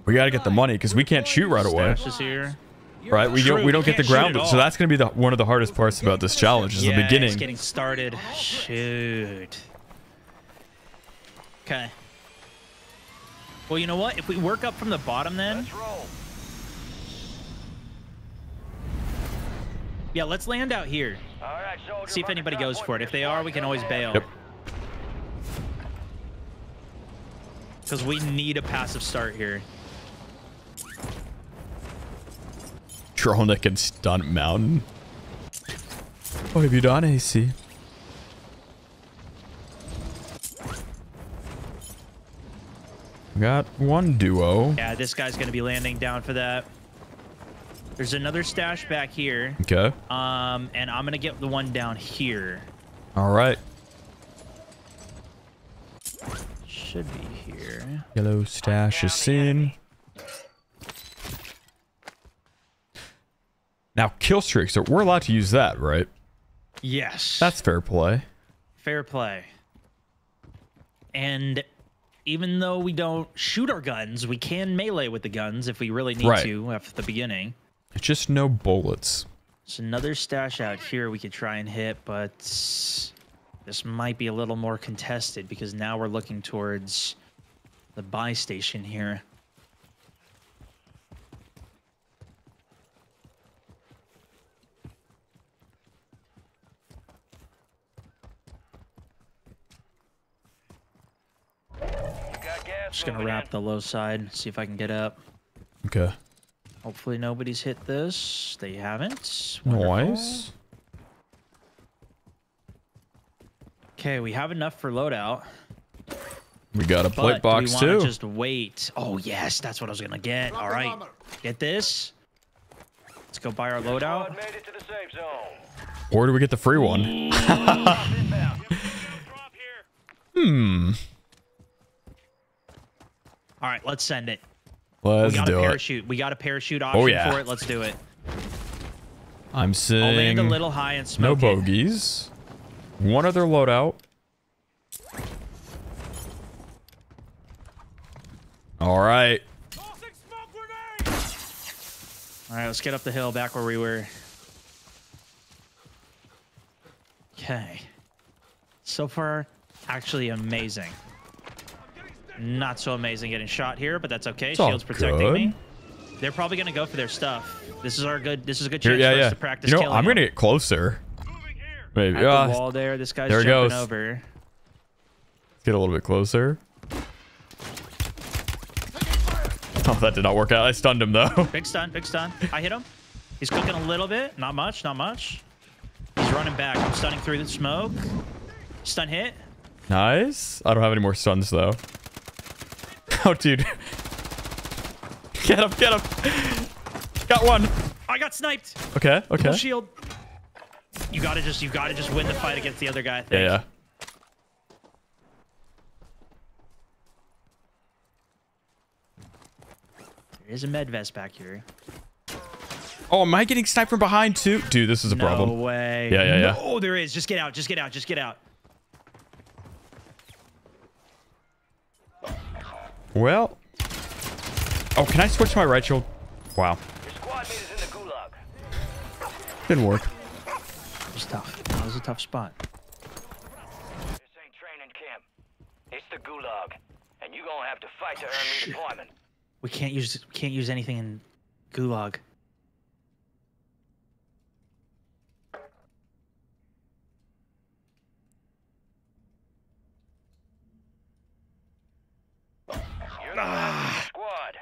We gotta get the money because we can't shoot right away. here. Right? We don't we don't get the ground at. So that's gonna be the one of the hardest parts about this challenge is yeah, the beginning. It's getting started. Shoot. Okay. Well, you know what? If we work up from the bottom, then. Yeah, let's land out here. See if anybody goes for it. If they are, we can always bail. Yep. Because we need a passive start here. Tronic and Stone Mountain. What have you done, AC? Got one duo. Yeah, this guy's going to be landing down for that. There's another stash back here. Okay. Um, and I'm going to get the one down here. All right. Should be here. Yellow stash is seen. Now, kill streaks. So we're allowed to use that, right? Yes. That's fair play. Fair play. And even though we don't shoot our guns, we can melee with the guns if we really need Right. to at the beginning. It's just no bullets. There's another stash out here we could try and hit, but this might be a little more contested because now we're looking towards the buy station here. Just gonna wrap the low side, see if I can get up. Okay. Hopefully nobody's hit this. They haven't. Wonderful. Nice. Okay, we have enough for loadout. We got a plate But box do we wanna too. just wait? Oh yes, that's what I was gonna get. All right, get this. Let's go buy our loadout. Or do we get the free one? [LAUGHS] hmm. All right, let's send it. Let's we got do a it. parachute. We got a parachute option oh, yeah. for it. Let's do it. I'm seeing I'll land a little high and no smoke it. One other loadout. All right. All right, let's get up the hill back where we were. Okay. So far, actually amazing. Not so amazing getting shot here, but that's okay. It's Shield's protecting good. me. They're probably gonna go for their stuff. This is our good. This is a good chance yeah, for yeah. us to practice You know, killing I'm gonna get closer. Maybe. Ah, the wall there. This guy's there jumping goes. over. Let's get a little bit closer. Oh, that did not work out. I stunned him though. Big stun. Big stun. I hit him. He's cooking a little bit. Not much. Not much. He's running back. I'm stunning through the smoke. Stun hit. Nice. I don't have any more stuns though. [LAUGHS] Oh, dude. Get him, get him. Got one. I got sniped. Okay, okay. Full shield. You gotta just you gotta just win the fight against the other guy. I think. Yeah, yeah. There is a med vest back here. Oh, am I getting sniped from behind too? Dude, this is a no problem. way. Yeah, yeah, yeah. Oh, there is. Just get out. Just get out. Just get out. Well. Oh, can I switch to my riot shield? Wow. Didn't work. It was tough. That was a tough spot. It's the Gulag, and you're gonna have to fight to earn redeployment. We can't use we can't use anything in Gulag. You're the last of your squad.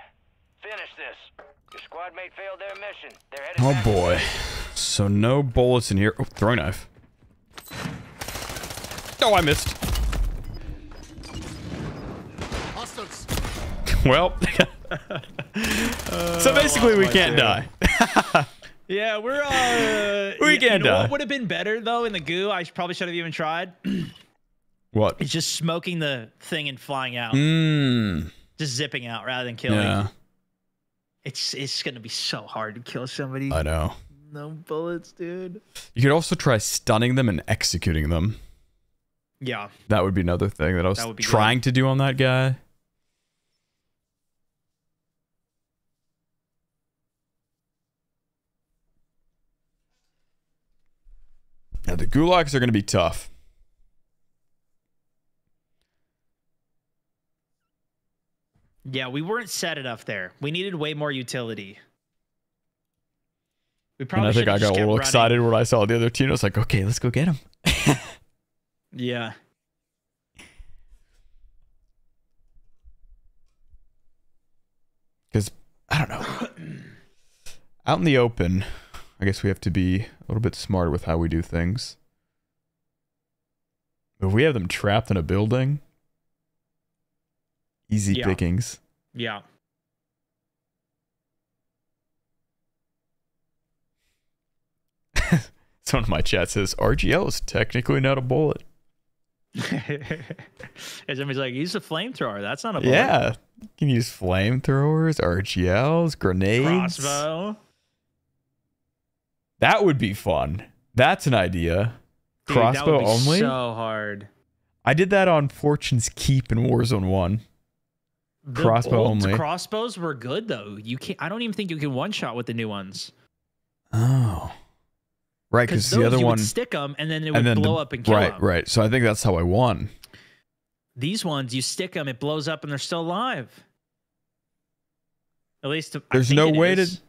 Finish this. Your squad mate failed their mission. They're headed Oh back boy. So no bullets in here. Oh, throwing knife. Oh, I missed. Hostiles. [LAUGHS] well, [LAUGHS] so basically we can't die. [LAUGHS] Yeah, we're uh We you- can't you know die. what would have been better though in the goo? I probably should have even tried. What? It's just smoking the thing and flying out. Mmm. Just zipping out rather than killing. Yeah, It's it's gonna be so hard to kill somebody. I know. no bullets, dude. You could also try stunning them and executing them. Yeah. That would be another thing that I was That be good. trying to do on that guy. Now, the gulags are going to be tough. Yeah, we weren't set enough there. We needed way more utility. We And probably I think I got a little running. excited when I saw the other team. I was like, okay, let's go get him. [LAUGHS] Yeah. Because, I don't know. [CLEARS THROAT] Out in the open, I guess we have to be a little bit smarter with how we do things. If we have them trapped in a building, easy Yeah. pickings. Yeah. [LAUGHS] Someone in my chat says RGL is technically not a bullet. [LAUGHS] and somebody's like, use a flamethrower. That's not a bullet. Yeah, you can use flamethrowers, RGLs, grenades. Crossbow. That would be fun. That's an idea. Dude, Crossbow only. So hard. I did that on Fortune's Keep in Warzone One. The Crossbow only. Crossbows were good though. You can't. I don't even think you can one shot with the new ones. Oh, right. Because the other you one stick them and then it would then blow the- up and kill right, them. right. Right. So I think that's how I won. These ones, you stick them, it blows up, and they're still alive. At least There's no way to-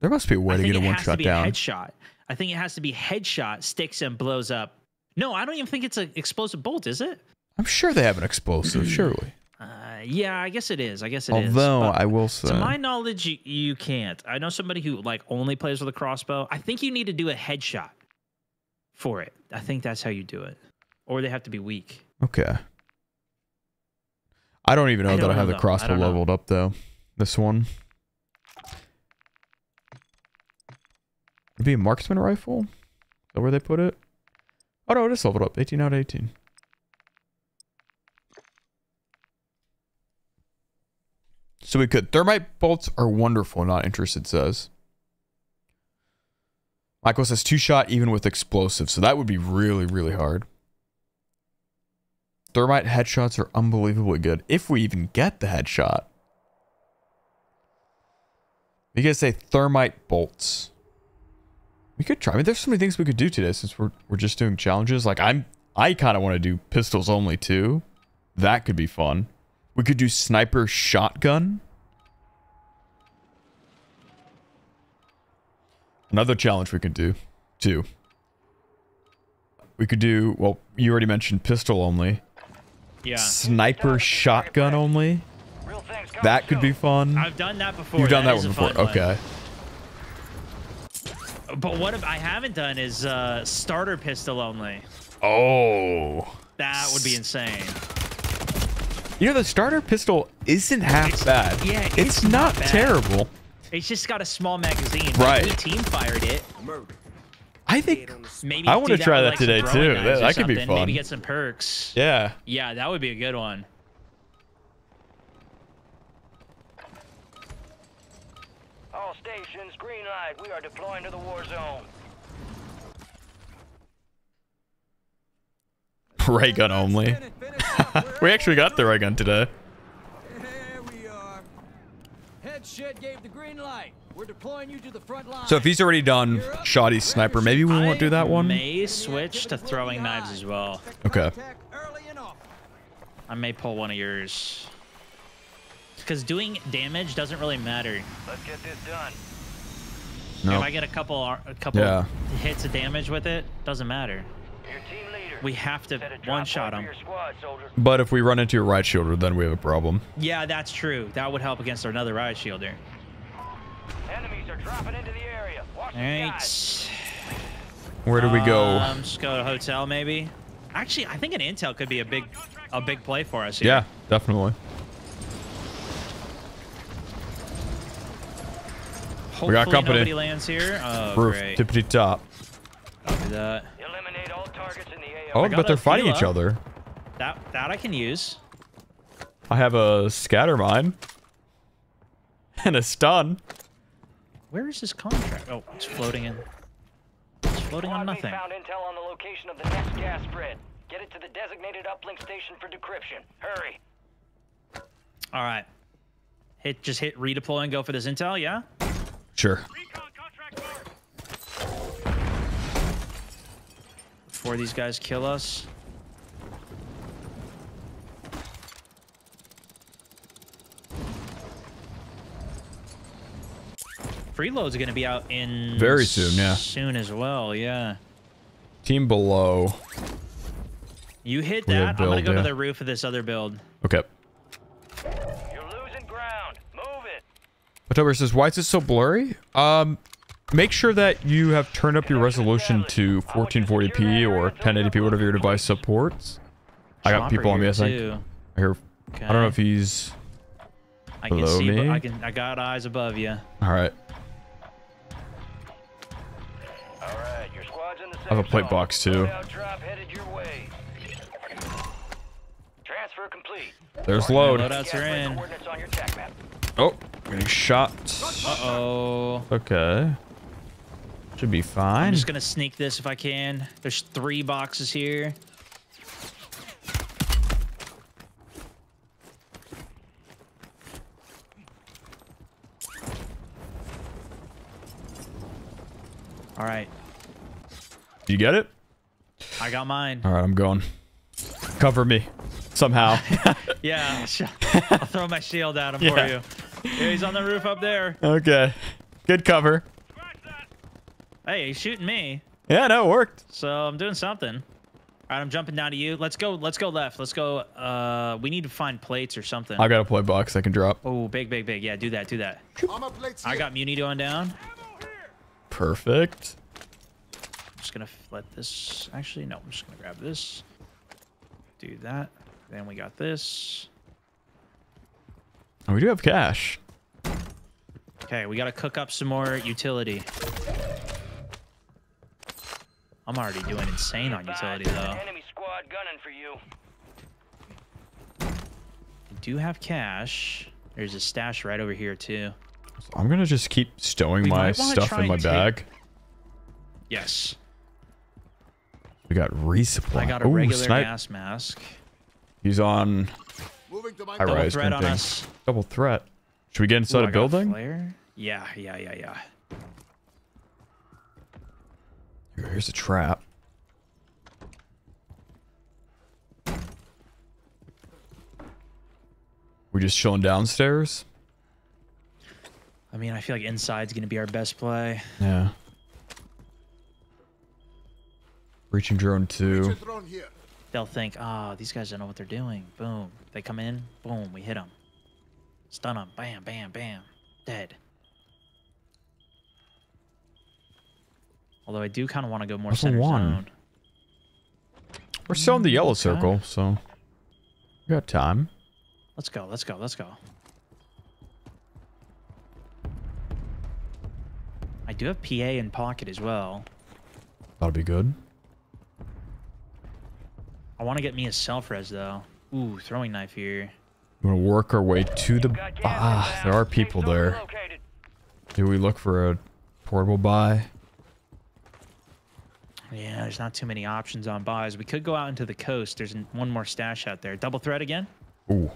There must be a way to get a one has shot to be down. headshot. I think it has to be headshot, sticks and blows up. No, I don't even think it's an explosive bolt, is it? I'm sure they have an explosive, surely. Uh, yeah, I guess it is. I guess it is. Although I will say, to my knowledge, you, you can't. I know somebody who like only plays with a crossbow. I think you need to do a headshot for it. I think that's how you do it, or they have to be weak. okay. I don't even know I that don't I have know, the crossbow don't know. leveled up though. This one. It'd be a marksman rifle. Is that where they put it? Oh no, it is leveled up. 18 out of 18. So we could. Thermite bolts are wonderful, not interested says. Michael says two shot even with explosives. So that would be really, really hard. Thermite headshots are unbelievably good. If we even get the headshot. You guys say thermite bolts. We could try. I mean, there's so many things we could do today since we're we're just doing challenges. Like I'm I kind of want to do pistols only too. That could be fun. We could do sniper shotgun. Another challenge we could do too. We could do well, you already mentioned pistol only. Yeah, Sniper shotgun only. Real That could be fun. I've done that before. You've done that, is one before. fun one. Okay. But what if I haven't done is uh, starter pistol only. Oh. That would be insane. You know the starter pistol isn't half It's- bad. yeah, it's, it's not, not bad. terrible. It's just got a small magazine. Right. We team fired it. I think Maybe I wanna try that like, today, too. That- that could be something. fun. Maybe get some perks. yeah. Yeah, that would be a good one. All stations, green light. We are deploying to the war zone. Ray gun only. Lieutenant, finish up. We actually got the ray gun today. There we are. Head shed gave the green light. We're deploying you to the front line. So if he's already done shoddy sniper, maybe we won't do that one. I may switch to throwing knives as well. Okay. Early and. I may pull one of yours. Because doing damage doesn't really matter. Let's get this done. No. If I get a couple a couple Yeah. hits of damage with it, doesn't matter. We have to one-shot him. But if we run into a riot shielder, then we have a problem. Yeah, that's true. That would help against another riot shielder. Enemies are dropping into the area. Watch Thanks. Where do we go? Um, just go to hotel, maybe. Actually, I think an intel could be a big, a big play for us. Here. Yeah, definitely. Hopefully we got company. Nobody lands here. Oh, Roof, tippity top. Copy that. Oh, but they're fighting Fila. each other. That that I can use. I have a scatter mine. [LAUGHS] And a stun. Where is this contract? Oh, it's floating in. It's floating on Squad nothing. found intel on the location of the next gas spread. Get it to the designated uplink station for decryption. Hurry. All right. Hit just hit redeploy and go for this intel, yeah? Sure. Before these guys kill us. Freeload's gonna be out in Very soon, yeah. Soon as well, yeah. Team below. You hit We have that. I'm gonna go yeah. to the roof of this other build. Okay. You're losing ground. Move it. October says, why is it so blurry? Um, make sure that you have turned up your resolution to 1440p or 1080p, whatever your device supports. I got people on me, I think. I hear. I don't know if he's. I can see, but me? I can. I got eyes above you. All right. All right, your squad's in the I have a plate box, too. Loadout drop headed your way. Transfer complete. There's load. Loadouts are in. coordinates on your tac map. Oh, getting shot. Uh oh. Okay. Should be fine. I'm just gonna sneak this if I can. There's three boxes here. All right, You get it? I got mine. All right, I'm going. Cover me. Somehow. [LAUGHS] Yeah, I'll throw my shield at him [LAUGHS] Yeah. for you. Yeah, he's on the roof up there. okay. Good cover. Hey, he's shooting me, Yeah, no, it worked. so I'm doing something. All right, I'm jumping down to you. Let's go. Let's go left. Let's go. Uh, we need to find plates or something. I got a play box I can drop. Oh, big, big, big. Yeah, do that. Do that. Armor plates I here. got Muni going down. Perfect. I'm just gonna let this. Actually, no. I'm just gonna grab this. Do that. Then we got this. And we do have cash. Okay, we gotta cook up some more utility. I'm already doing insane on utility though. Enemy squad gunning for you. We do have cash. There's a stash right over here too. I'm gonna just keep stowing We my stuff in my bag. Yes. We got resupply. I got a Ooh, regular snipe. gas mask. He's on Moving to my high Double rise. threat on us. Double threat. Should we get inside Ooh, a I got building? flare. Yeah, yeah, yeah, yeah. Here- Here's a trap. We're just chilling downstairs? I mean, I feel like inside's gonna be our best play. Yeah. Reaching drone two. Drone here. They'll think, oh, these guys don't know what they're doing. Boom. They come in. Boom. We hit them. Stun them. Bam, bam, bam. Dead. Although I do kind of want to go more Level center one. zone. We're still in the yellow Okay. circle, so we got time. Let's go. Let's go. Let's go. I do have PA in pocket as well. That'll be good. I want to get me a self res though. Ooh, throwing knife here. We're going to work our way to the. Ah, there are people there. Do we look for a portable buy? Yeah, there's not too many options on buys. We could go out into the coast. There's one more stash out there. Double threat again? Ooh.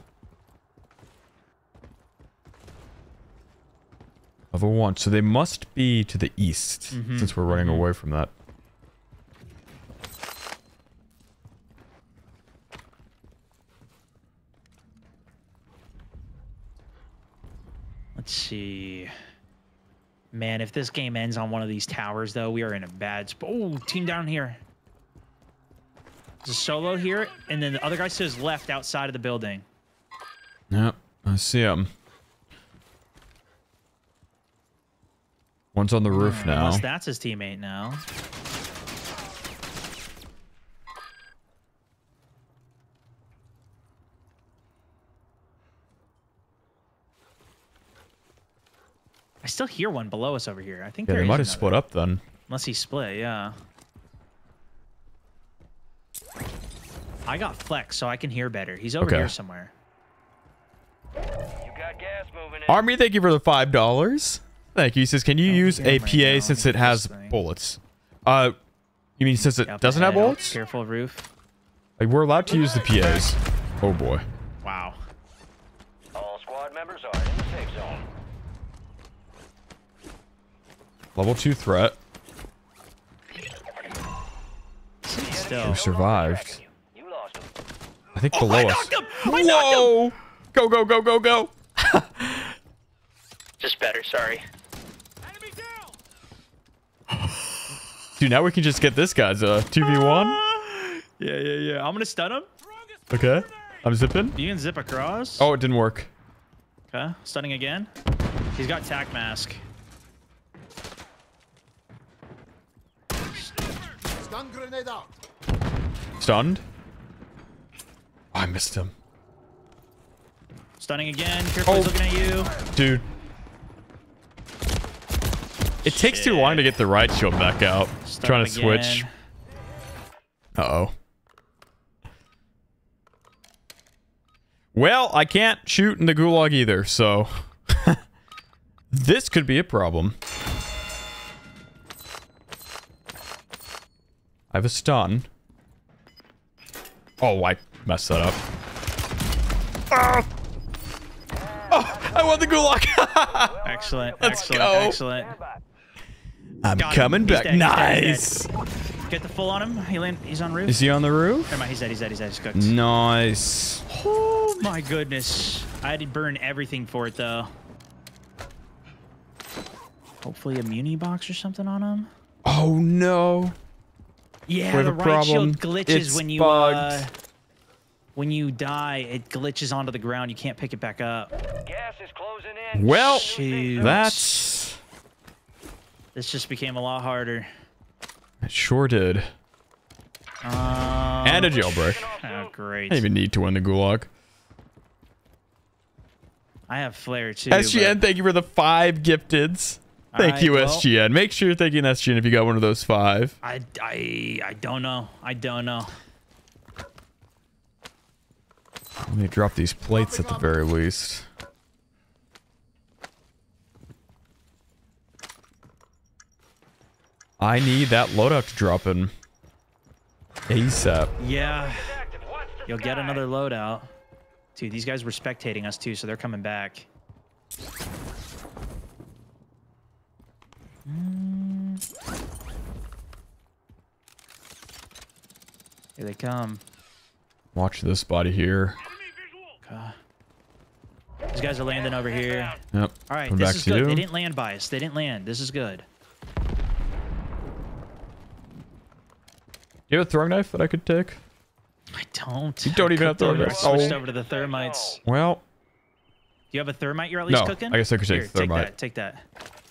Level one. So they must be to the east, Mhm, since we're running away from that. Let's see. Man, if this game ends on one of these towers, though, we are in a bad spot. Oh, team down here. There's a solo here, and then the other guy says left outside of the building. Yep, I see him. One's on the roof now. Unless that's his teammate now. I still hear one below us over here. I think Yeah, there they is might have another. split up then. Unless he split, yeah. I got flex, so I can hear better. He's over Okay. here somewhere. You got gas moving in. Army, thank you for the five dollars. Thank you. He says, can you Don't use hear a him right PA now. since it has thing. bullets? Uh, you mean since it Up doesn't have ahead. Bullets? Careful, roof. Like we're allowed to use the PAs. Oh boy. Wow. All squad members are in the safe zone. Level two threat. Still. Who survived? You lost him. I think Oh, below I us. him! I knocked him! Whoa! Go go go go go! [LAUGHS] Just better, sorry. Dude, now we can just get this guy's uh two v one. Yeah, yeah, yeah. I'm gonna stun him. Okay. I'm zipping. You can zip across. Oh, it didn't work. Okay. Stunning again. He's got tac mask. Stun grenade out. Stunned. Oh, I missed him. Stunning again. Careful, he's Oh. looking at you. Dude. It takes too long to get the riot shield back out. Stun Trying him to switch. Uh oh. Well, I can't shoot in the gulag either, so [LAUGHS] this could be a problem. I have a stun. Oh, I messed that up. Ah! Oh, I won the gulag. [LAUGHS] Excellent. Let's excellent. go. Excellent. I'm Got coming back. dead, he's dead, he's nice. Get the full on him. He land, he's on roof. Is he on the roof? Never mind, he's dead. He's dead. He's dead. He's cooked. Nice. Oh my goodness. I had to burn everything for it though. Hopefully a muni box or something on him. Oh no. Yeah, We the riot problem. shield glitches It's when you uh, when you die. It glitches onto the ground. You can't pick it back up. Gas is closing in. Well, Shoot. that's This just became a lot harder. it sure did. Um, And a jailbreak. Oh, great. I didn't even need to win the gulag. I have flare too. SGN, but- thank you for the five gifteds. Thank Alright, you, well- SGN. Make sure you're thanking SGN if you got one of those five. I, I, I don't know. I don't know. Let me drop these plates at the very least. I need that loadout to drop in ASAP. Yeah. You'll get another loadout. Dude, these guys were spectating us too, so they're coming back. Mm. Here they come. Watch this body here. Okay. These guys are landing over here. Yep. All right, Come this is good. you. They didn't land by us. They didn't land. This is good. Do you have a throwing knife that I could take? I don't. You don't I even have cooked over- thermite. Switched Oh. over to the thermites. Well, Do you have a thermite you're at least No, cooking? I guess I could take Here, thermite. Take that. Take that.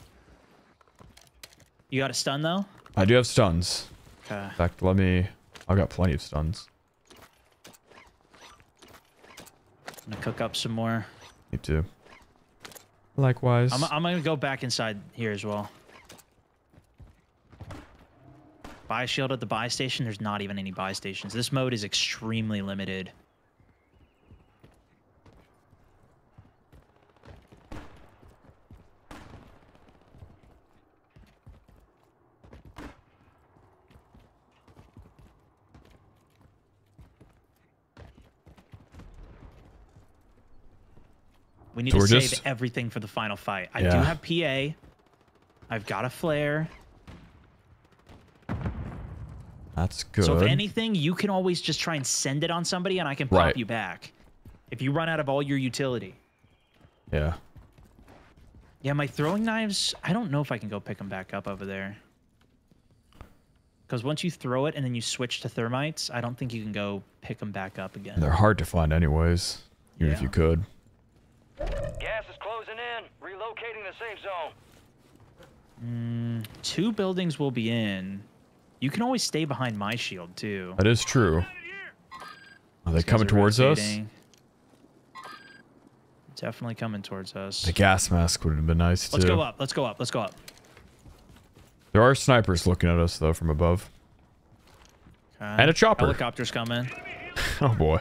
You got a stun though? I do have stuns. Okay. In fact, let me... I've got plenty of stuns. I'm gonna cook up some more. Me too. Likewise. I'm, I'm gonna go back inside here as well. Buy shield at the buy station. There's not even any buy stations. This mode is extremely limited. We need So to save just- everything for the final fight. I do have PA. I've got a flare. That's good. So if anything, you can always just try and send it on somebody, and I can pop Right. you back. If you run out of all your utility. Yeah. Yeah, my throwing knives. I don't know if I can go pick them back up over there. Because once you throw it and then you switch to thermites, I don't think you can go pick them back up again. They're hard to find anyways. Even if you could. Gas is closing in. Relocating the safe zone. Mm, two buildings will be in. You can always stay behind my shield too. That is true. Are they coming are towards us? Definitely coming towards us. The gas mask would have been nice too. Let's go up. Let's go up. Let's go up. There are snipers looking at us though from above. Okay. And a chopper. Helicopter's coming. [LAUGHS] Oh boy.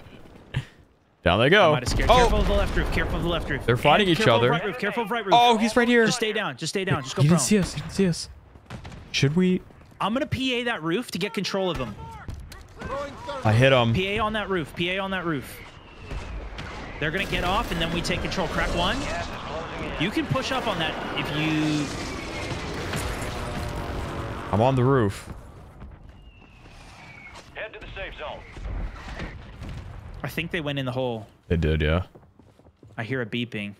Down they go. might have scared. Oh. Careful Oh, of the left roof. Careful of the left roof. They're fighting And each careful of other. Right roof. Careful of right roof. oh, he's right here. Just stay down. Just stay down. Just go He prone. didn't see us. He didn't see us. Should we? I'm gonna PA that roof to get control of him. I hit him. PA on that roof. PA on that roof. They're gonna get off, and then we take control. Crack one. You can push up on that if you. I'm on the roof. Head to the safe zone. I think they went in the hole. They did, yeah. I hear a beeping.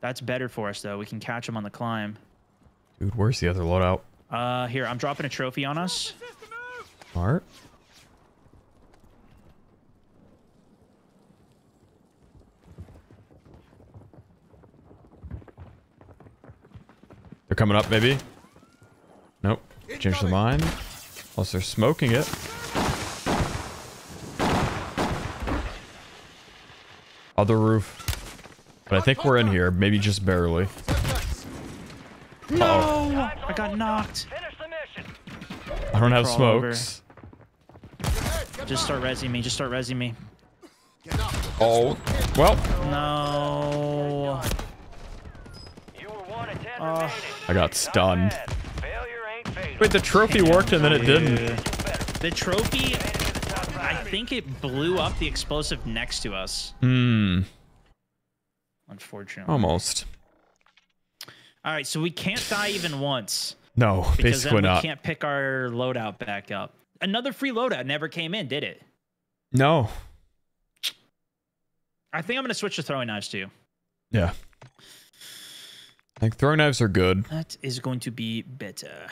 That's better for us though. We can catch them on the climb. Dude, where's the other loadout? Uh, here I'm dropping a trophy on us. Smart. They're coming up, maybe. Nope. Change their mind. Unless they're smoking it. Other roof. But I think we're in here. Maybe just barely. No, Uh-oh. I got knocked. Finish the mission. I don't have Crawl over. smokes. Just start resing me. Just start resing me. Oh. Well, No. You were one of ten Oh. remaining. I got stunned. Bad. Failure ain't fatal. Wait, the trophy worked and then it didn't. The trophy, I think it blew up the explosive next to us. Hmm. Unfortunately. Almost. All right, so we can't die even once No, because then we not. can't pick our loadout back up. Another free loadout never came in, did it? No. I think I'm gonna switch to throwing knives too. Yeah. Like throwing knives are good. That is going to be better.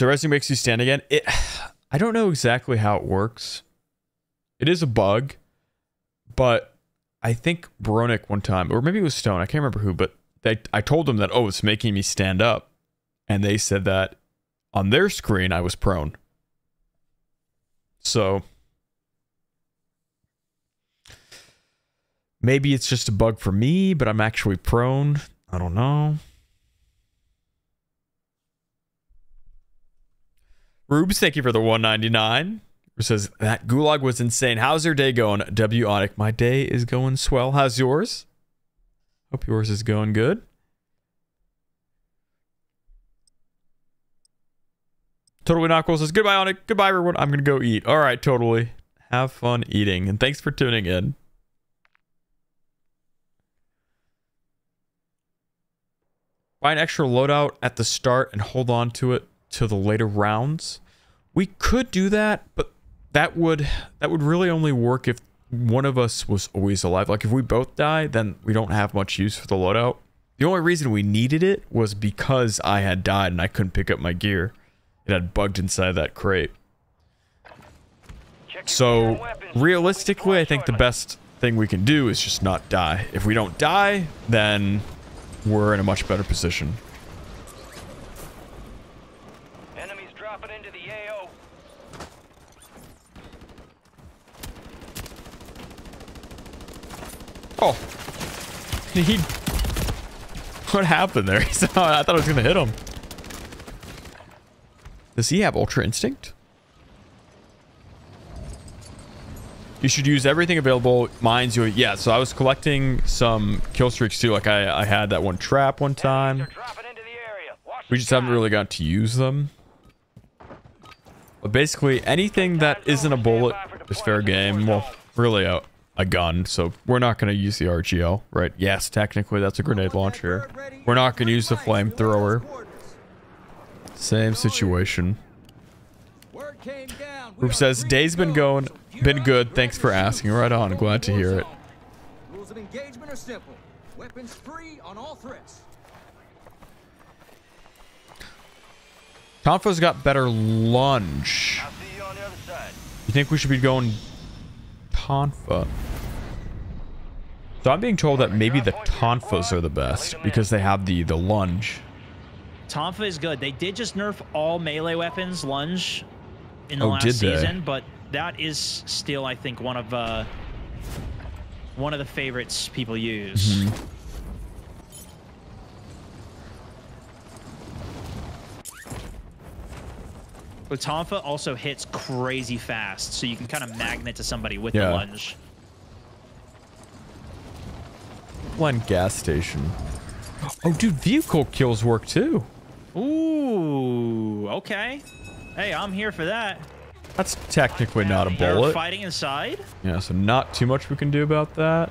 So resing makes you stand again. It [SIGHS] I don't know exactly how it works. It is a bug, but I think Bronick one time, or maybe it was Stone, I can't remember who, but they, I told them that, oh, it's making me stand up. And they said that on their screen I was prone. So maybe it's just a bug for me, but I'm actually prone. I don't know. Rubes, thank you for the 199. Who says that gulag was insane. How's your day going? W Onic, my day is going swell. How's yours? Hope yours is going good. Totally cool says goodbye Onic. Goodbye everyone. I'm gonna go eat. All right, totally. Have fun eating, and thanks for tuning in. Buy an extra loadout at the start and hold on to it to the later rounds. We could do that, but that would that would really only work if one of us was always alive. Like if we both die, then we don't have much use for the loadout. The only reason we needed it was because I had died and I couldn't pick up my gear. It had bugged inside that crate. So realistically, I think the best thing we can do is just not die. If we don't die, then we're in a much better position. Enemies dropping into the AO. Oh. He. What happened there? [LAUGHS] I thought I was going to hit him. Does he have Ultra Instinct? You should use everything available. Mines, you. Yeah, so I was collecting some kill streaks too. Like I, I had that one trap one time. Dropping into the area. Watch We just haven't really got to use them. But basically, anything that isn't a bullet is fair game. Well, really a, a gun, so we're not going to use the RGL, right? Yes, technically that's a grenade launcher. We're not going to use the flamethrower. Same situation. Word came down. We Group says, day's been going, been good. Thanks for asking. Right on. Glad to hear it. Rules of engagement are simple. Weapons free on all threats. Tonfa's got better lunge. You on the other side. You think we should be going Tonfa? So I'm being told that maybe the Tonfas are the best because they have the the lunge. Tonfa is good. They did just nerf all melee weapons, lunge, in the Oh, last did they? season, but that is still, I think, one of uh, one of the favorites people use. Mm-hmm. But Tonfa also hits crazy fast, so you can kind of magnet to somebody with Yeah. the lunge. One gas station. Oh, dude, vehicle kills work too. Ooh, okay. Hey, I'm here for that. That's technically not a bullet. They're fighting inside. Yeah, so not too much we can do about that.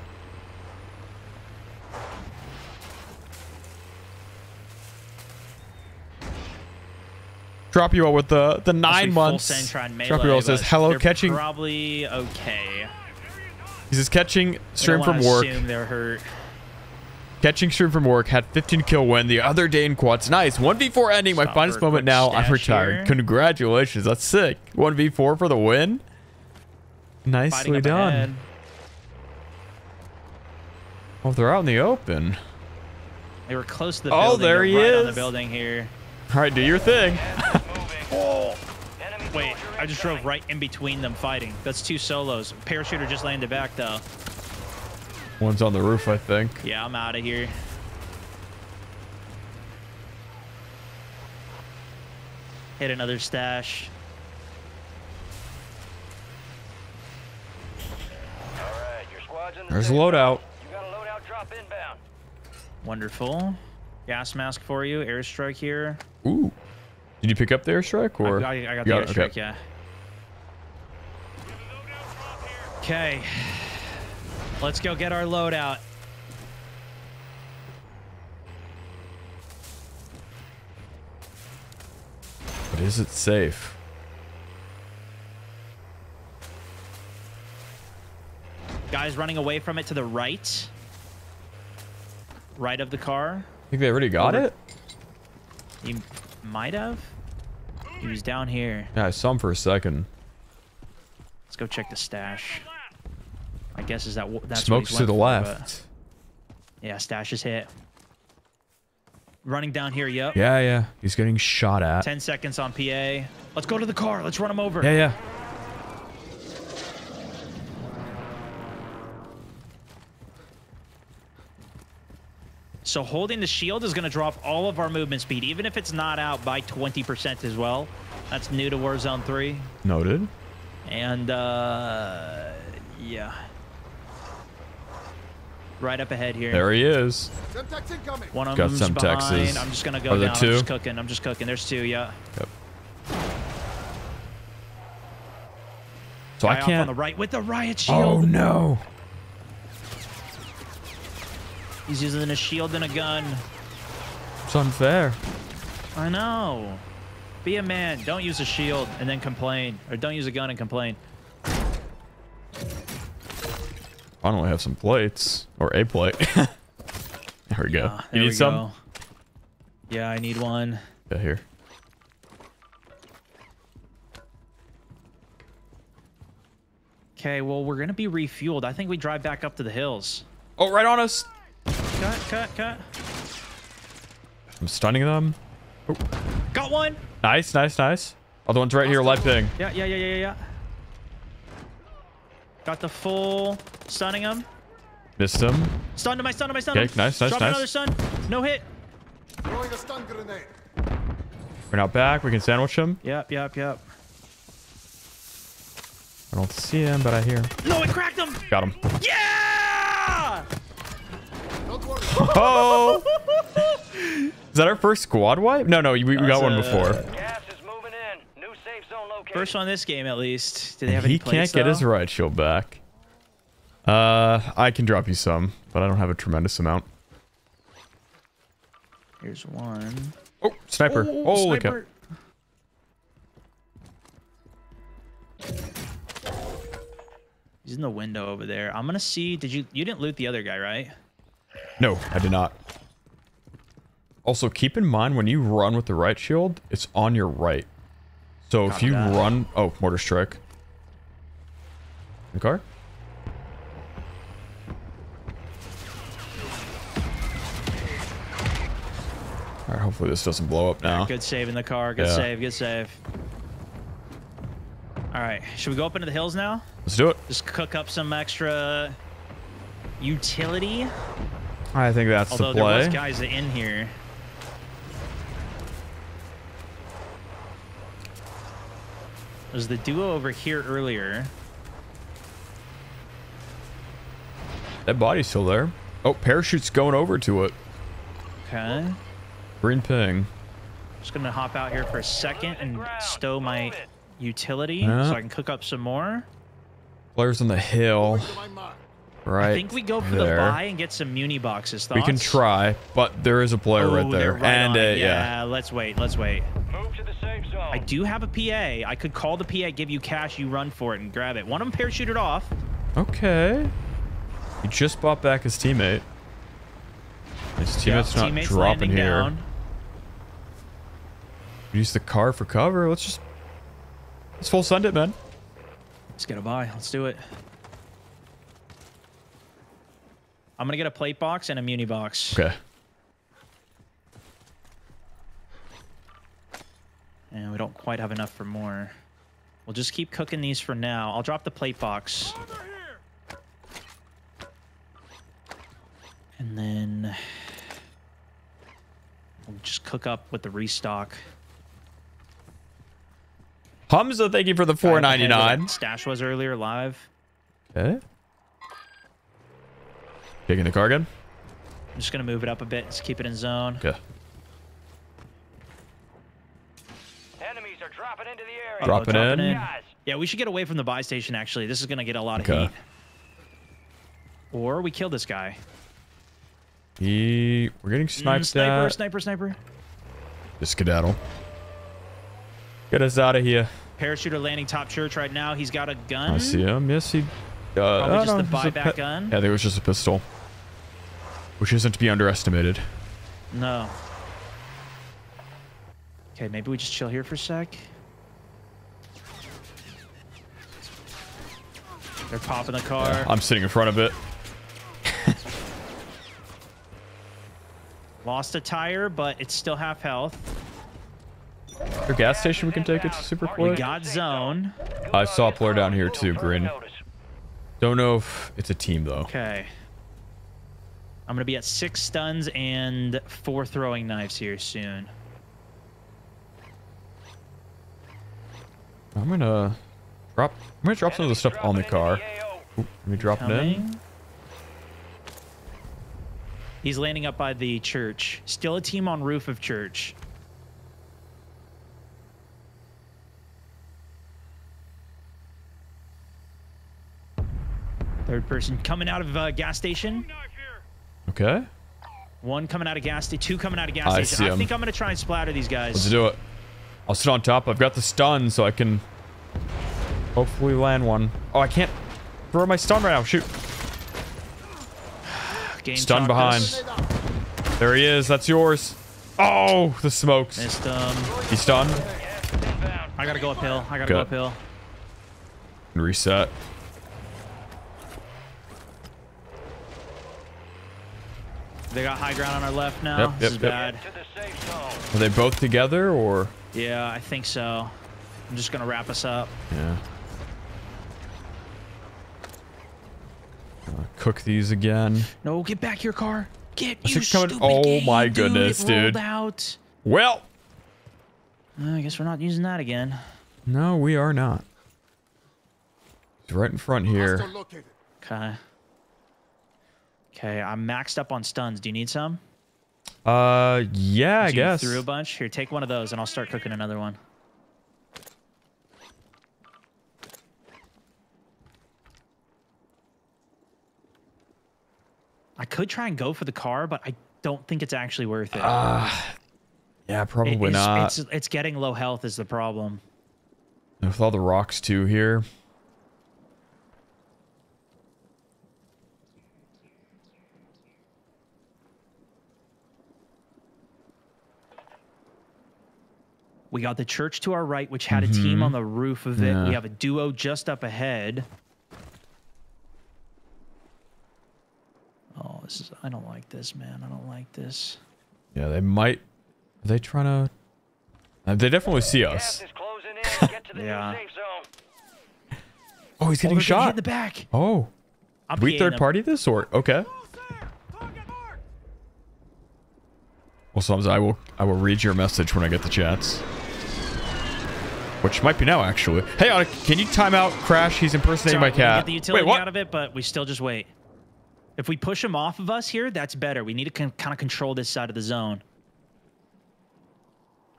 Drop you all with the the nine months. Melee, Drop you all says hello catching. Probably okay. He says catching stream from work. Assume they're hurt. Catching stream from work had 15 kill win the other day in quads. Nice. 1v4 ending. My Stop finest moment now. I'm retired. here. Congratulations. That's sick. 1v4 for the win. Nicely done. ahead. Oh, they're out in the open. They were close to the Oh, building. there They're he right on the building here. All right, do your thing. [LAUGHS] Wait, I just drove right in between them fighting. That's two solos. Parachuter just landed back though. One's on the roof, I think. Yeah, I'm out of here. Hit another stash. Alright, your squad's in the There's a loadout. You got a loadout drop inbound. Wonderful. Gas mask for you. Airstrike here. Ooh. Did you pick up the airstrike or? I, I, I got You the it? airstrike, Okay. yeah. Okay. Let's go get our loadout. But is it safe? Guys running away from it to the right. Right of the car. I think they already got Over. it. He might have. He was down here. Yeah, I saw him for a second. Let's go check the stash. Guess is that that's Smokes to the for, left. Yeah, stash is hit. Running down here. Yep. Yeah, yeah. He's getting shot at. 10 seconds on PA. Let's go to the car. Let's run him over. Yeah, yeah. So holding the shield is going to drop all of our movement speed, even if it's not out by 20% as well. That's new to Warzone 3. Noted. And, uh, yeah. Right up ahead here. There he is. One of Got them's some behind. Texas. I'm just going to Are go there down. two? I'm just cooking. I'm just cooking. There's two, yeah. Yep. So Guy I can't. on the right with the riot oh, shield. Oh no. He's using a shield and a gun. It's unfair. I know. Be a man. Don't use a shield and then complain. Or don't use a gun and complain. I only have some plates or a plate. [LAUGHS] there we go. Ah, you need some? go. Yeah, I need one. Yeah, here. Okay, well, we're going to be refueled. I think we drive back up to the hills. Oh, right on us. Cut, cut, cut. I'm stunning them. Got one. Nice, nice, nice. Other one's right here, light ping. Yeah, yeah, yeah, yeah, yeah. Got the full stunning him. Missed him. Stunned him, I stunned him, I stunned Okay, him. nice, nice, Drop nice. another stun. No hit. Throwing a stun grenade. We're not back. We can sandwich him. Yep, yep, yep. I don't see him, but I hear him. No, it cracked him. Got him. Yeah! Oh! Is that our first squad wipe? No, no, we, we got one before. Gas is moving in. New safe zone located. First one this game, at least. Do they have he any can't plates, get his though? riot shield back. Uh, I can drop you some, but I don't have a tremendous amount. Here's one. Oh, sniper. Oh, Holy cow. sniper. He's in the window over there. I'm gonna see. Did you? You didn't loot the other guy, right? No, I did not. Also, keep in mind when you run with the riot shield, it's on your right. So if you that. run... Oh, mortar strike. The car? Alright, hopefully this doesn't blow up now. Good save in the car. Good yeah. save. Good save. Alright, should we go up into the hills now? Let's do it. Just cook up some extra utility. I think that's Although the play. Although there was guys in here. There's the duo over here earlier. That body's still there. Oh, parachute's going over to it. Okay. Green ping. Just gonna hop out here for a second and stow my utility Yeah. so I can cook up some more. Players on the hill. Right I think we go for there. the buy and get some muni boxes. Thoughts? We can try, but there is a player Oh, right they're there. and uh, it. yeah. let's wait. Let's wait. Move to the safe zone. I do have a PA. I could call the PA, give you cash, you run for it and grab it. One of them parachuted off. Okay. He just bought back his teammate. His teammate's not Teammates dropping here. down. Use the car for cover. Let's just let's full send it, man. Let's get a buy. Let's do it. I'm gonna get a plate box and a muni box. Okay. And we don't quite have enough for more. We'll just keep cooking these for now. I'll drop the plate box. And then we'll just cook up with the restock. Hamza, thank you for the Guy up ahead 499. Stash was earlier live. Okay. Taking the car again. I'm just gonna move it up a bit. Just keep it in zone. Okay. Enemies are dropping into the area. Dropping dropping in. Guys, Yeah, we should get away from the buy station. Actually, this is gonna get a lot of Okay. heat. Or we kill this guy. He, we're getting Mm, sniped sniper, at. sniper, sniper. Just skedaddle. Get us out of here. Parachuter landing top church right now. He's got a gun. I see him. Yes, he. Uh, Probably oh, just no, the a buyback gun. Yeah, I think it was just a pistol, which isn't to be underestimated. No. Okay, maybe we just chill here for a sec. They're popping the car. Yeah, I'm sitting in front of it. [LAUGHS] Lost a tire, but it's still half health. There gas station we can take it to super We got zone. I saw a player down here too, Grin. Don't know if it's a team though. Okay. I'm gonna be at six stuns and four throwing knives here soon. I'm gonna drop. I'm gonna drop some of the stuff on the car. Oop, let me drop it in. He's landing up by the church. Still a team on roof of church. Third person coming out of uh, gas station. Okay. One coming out of gas station. Two coming out of gas I station. I think I'm gonna try and splatter these guys. Let's do it. I'll sit on top. I've got the stun, so I can hopefully land one. Oh, I can't throw my stun right now. Shoot. [SIGHS] Game Stun behind. this. There he is. That's yours. Oh, the smokes. Missed him. He's stunned. I gotta go uphill. I gotta go uphill. Reset. They got high ground on our left now. Yep, this yep, is yep. bad. to the safe zone. Are they both together or? Yeah, I think so. I'm just gonna wrap us up. Yeah. Uh, cook these again. No, get back your car. Get I you think coming- stupid oh game, my dude. goodness, it dude. out. Well, Uh, I guess we're not using that again. no, we are not. He's right in front here. Okay. Okay, I'm maxed up on stuns. Do you need some? Uh, yeah, I guess. Threw a bunch. Here, take one of those, and I'll start cooking another one. I could try and go for the car, but I don't think it's actually worth it. Ah, yeah, probably is- not. It's, it's getting low health is the problem. With all the rocks too here. We got the church to our right, which had a team Mhm. on the roof of it. Yeah. We have a duo just up ahead. Oh, this is. I don't like this, man. I don't like this. Yeah, they might Are they trying to? Uh, they definitely see us. Gas is closing in. [LAUGHS] Get to the Yeah. new safe zone. Oh, he's Oh, getting they're hit shot. in the back. Oh, I'm we PAing third them. party this or okay? Well, sometimes I will I will read your message when I get the chats. Which might be now, actually. Hey, Anna, can you time out Crash? He's impersonating Sorry, my we didn't cat. Get the utility Wait, what? out of it, but we still just wait. If we push him off of us here, that's better. We need to kind of control this side of the zone.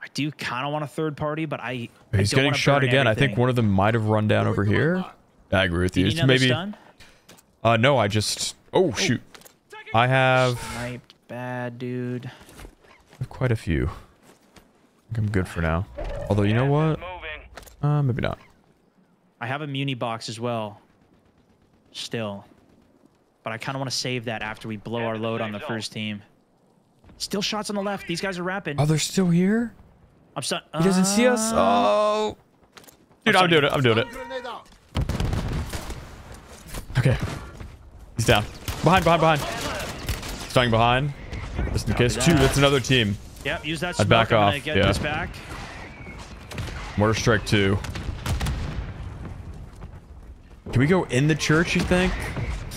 I do kind of want a third party, but I. I He's don't getting shot burn again. I think one of them might have run down over here. I agree with you. you It's need another maybe. stun? Uh, no, I just. Oh shoot! I have Sniped, bad dude. quite a few. I think I'm good for now. Although you know what? Uh, maybe not. I have a muni box as well. Still. But I kind of want to save that after we blow our load on the first team. Still shots on the left. These guys are rapping. Oh, they're still here. I'm stunned. He doesn't see us. Oh. Dude, I'm doing it. I'm doing it. Stun grenade out. Okay. He's down. Behind, behind, behind. Stunning behind. Just in case. Two, that's another team. Yep, use that I'd back I'm off, get yeah. this back. Mortar strike two. Can we go in the church, you think?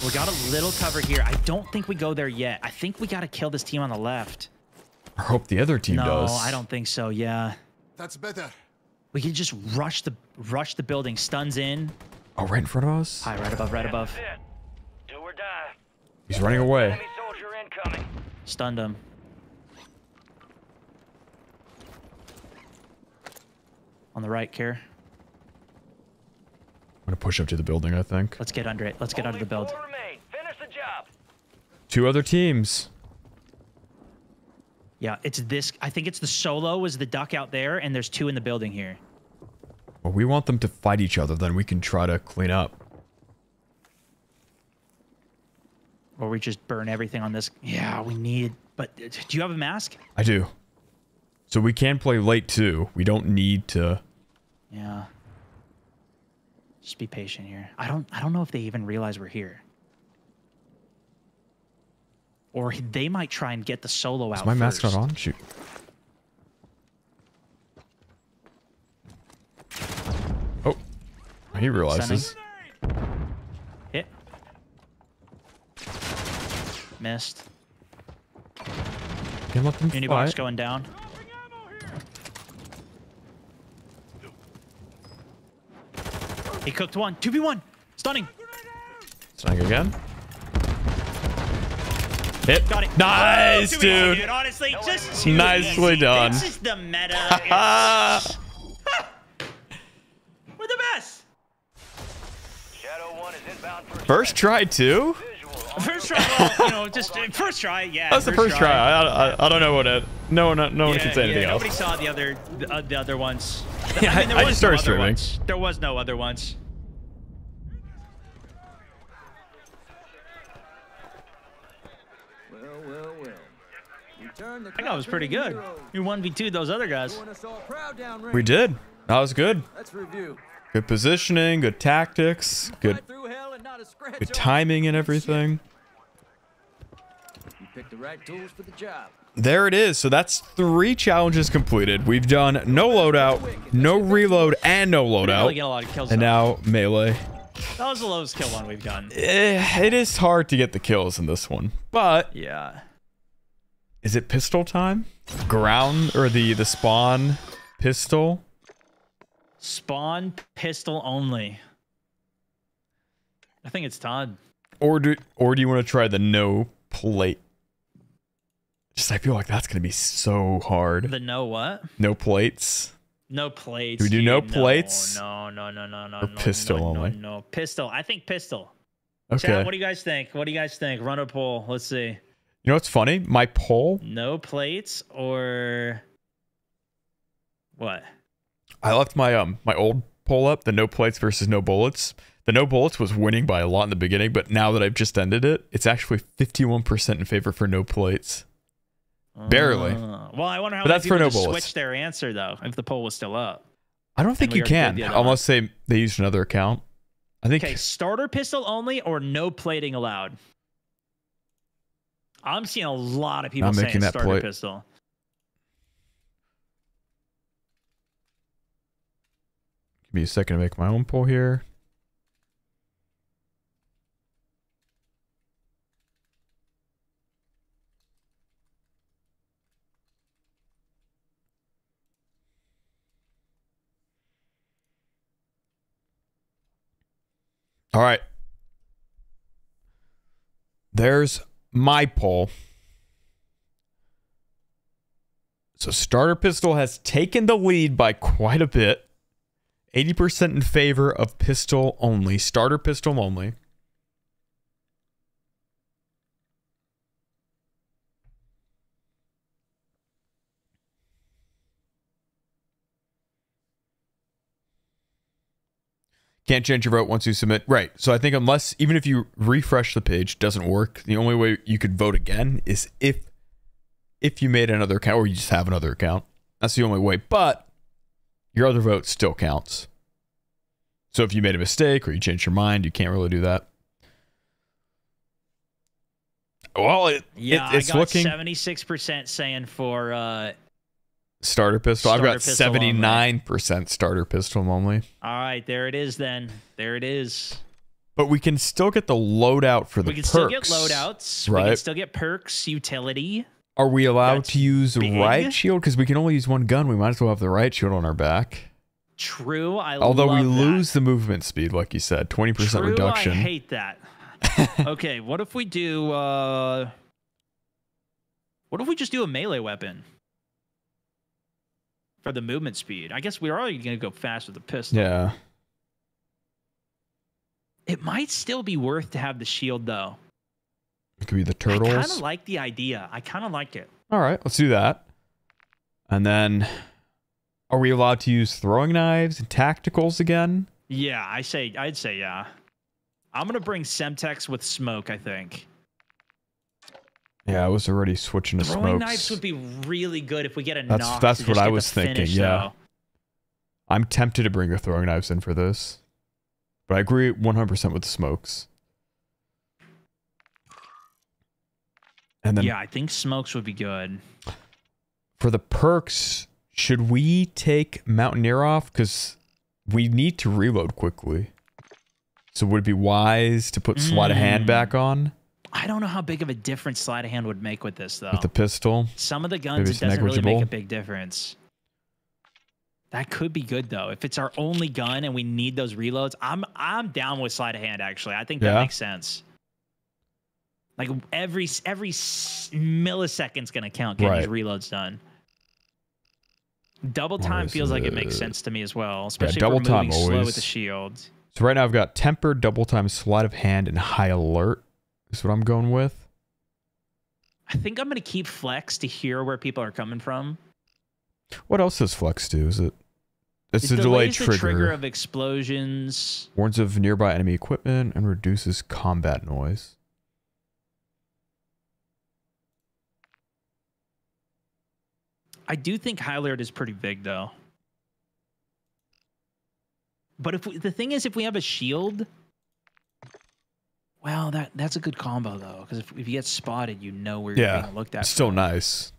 We got a little cover here. I don't think we go there yet. I think we got to kill this team on the left. I hope the other team no, does. No, I don't think so. Yeah. That's better. We can just rush the rush the building. Stuns in. Oh, right in front of us? Hi, right above, right above. Do or die. He's running away. Enemy soldier. Stunned him. On the right, care. I'm going to push up to the building, I think. Let's get under it. Let's get under the build. Finish the job. Two other teams. Yeah, it's this. I think it's the solo is the duck out there, and there's two in the building here. Well, we want them to fight each other, then we can try to clean up. Or we just burn everything on this. Yeah, we need. But uh, do you have a mask? I do. So we can play late too. We don't need to. Yeah. Just be patient here. I don't. I don't know if they even realize we're here. Or they might try and get the solo out. Is my mask not on? Shoot. Oh. He realizes. Hit. Missed. Can't let them Muni box fight. going down. He cooked one. 2v1. Stunning. Stunning again. Hit. Got it. Nice, Oh, 2v1, dude. Honestly, just too Nicely easy. done. This is the meta. [LAUGHS] We're the best. Shadow 1 is inbound for First try too? First try, well, you know, just uh, first try, yeah. That's the first try. I, I, I don't know what it. No one, no one Yeah, can say anything yeah, else. Nobody saw the other, the, uh, the other ones. Yeah, I- there I was just no started other streaming. ones. There was no other ones. Well, well, well. You turned the That guy was pretty good. You one v two those other guys. Doing us all proud down We did. That was good. Let's review. Good positioning, good tactics, good Right through hell and not a scratch good timing and everything. The right the. There it is. So that's three challenges completed. We've done no loadout, no reload, and no We didn't really get a loadout. lot of kills. And now melee. that was the lowest kill one we've done. Eh, it is hard to get the kills in this one. But Yeah. is it pistol time? Ground or the the spawn pistol? Spawn pistol only. I think it's Todd. Or do or do you want to try the no plate? Just I feel like that's gonna be so hard. The no what? No plates. No plates. Do we do no plates? No, no, no, no, no, Or no. pistol no, only? No, no, pistol. I think pistol. Okay. Chat, what do you guys think? What do you guys think? Run or pull? Let's see. You know what's funny? My poll, No plates or what? I left my um my old poll up, the no plates versus no bullets. The no bullets was winning by a lot in the beginning, but now that I've just ended it, it's actually 51% in favor for no plates. Barely. Uh, well, I wonder how But that's for no bullets. switched their answer though. If the poll was still up. I don't think you can, the other one. unless they they used another account. I think Okay, starter pistol only or no plating allowed. I'm seeing a lot of people saying starter plate. pistol. Me a second to make my own poll here. All right. There's my poll. So starter pistol has taken the lead by quite a bit. 80% in favor of pistol only, starter pistol only. Can't change your vote once you submit. Right. So I think unless even if you refresh the page doesn't work, the only way you could vote again is if if you made another account or you just have another account. That's the only way. But your other vote still counts. So if you made a mistake or you changed your mind, you can't really do that. Well, it, Yeah, it, it's I got looking seventy-six percent saying for uh, starter pistol. I've got Starter seventy nine percent starter pistol only. All right, there it is. Then there it is. But we can still get the loadout for the we can perks. still get loadouts. We can still get perks, utility. Are we allowed That's to use big. riot shield? Because we can only use one gun. We might as well have the riot shield on our back. True. I Although we that. lose the movement speed, like you said, twenty percent reduction. I hate that. [LAUGHS] okay, what if we do? uh What if we just do a melee weapon for the movement speed? I guess we're already gonna go fast with the pistol. yeah. It might still be worth to have the shield though. It could be the turtles. I kind of like the idea. I kind of like it. All right, let's do that. And then, are we allowed to use throwing knives and tacticals again? Yeah, I say I'd say yeah. I'm gonna bring Semtex with smoke. I think Yeah, I was already switching to throwing smokes. knives would be really good if we get a That's- knock. that's what I was thinking, finish, yeah. though. I'm tempted to bring the throwing knives in for this, but I agree 100% with the smokes. And then yeah, I think smokes would be good. for the perks, should we take Mountaineer off? Because we need to reload quickly. So would it be wise to put sleight of hand Mm. back on I don't know how big of a difference sleight of hand would make with this though. with the pistol? Some of the guns it doesn't really make a big difference. That could be good though. If it's our only gun and we need those reloads, I'm I'm down with sleight of hand actually. I think that Yeah? makes sense. Like every every millisecond's gonna count getting these reloads done. Double time feels like it makes sense to me as well, especially double if we're time slow always. with the shield. So right now I've got tempered, double time, sleight of hand, and high alert. Is what I'm going with. I think I'm gonna keep flex to hear where people are coming from. What else does flex do? Is it? It's It a the trigger. trigger of explosions. Warns of nearby enemy equipment and reduces combat noise. I do think Alert is pretty big though. But if we, the thing is, if we have a shield, well, that that's a good combo though, because if, if you get spotted, you know where you're Yeah, being looked at. it's still from. nice.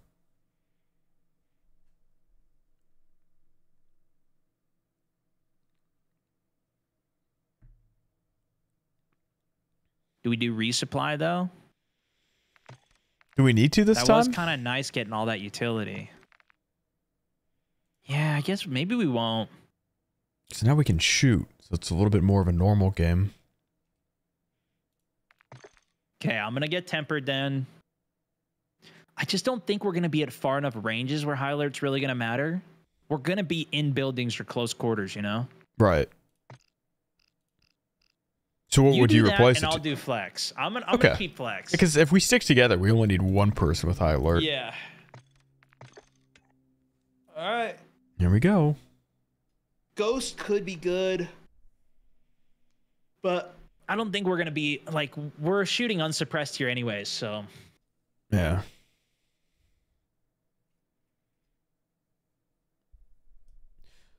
Do we do resupply though? Do we need to this that time? That was kind of nice getting all that utility. Yeah, I guess maybe we won't. So now we can shoot. So it's a little bit more of a normal game. Okay, I'm gonna get tempered then. I just don't think we're gonna be at far enough ranges where high alert's really gonna matter. We're gonna be in buildings or close quarters, you know. Right. So what would do you that replace and it I'll to? do flex. I'm gonna I'm gonna Okay. keep flex. Because if we stick together, we only need one person with high alert. yeah. All right. Here we go. Ghost could be good, but I don't think we're gonna be like we're shooting unsuppressed here anyways. So Yeah.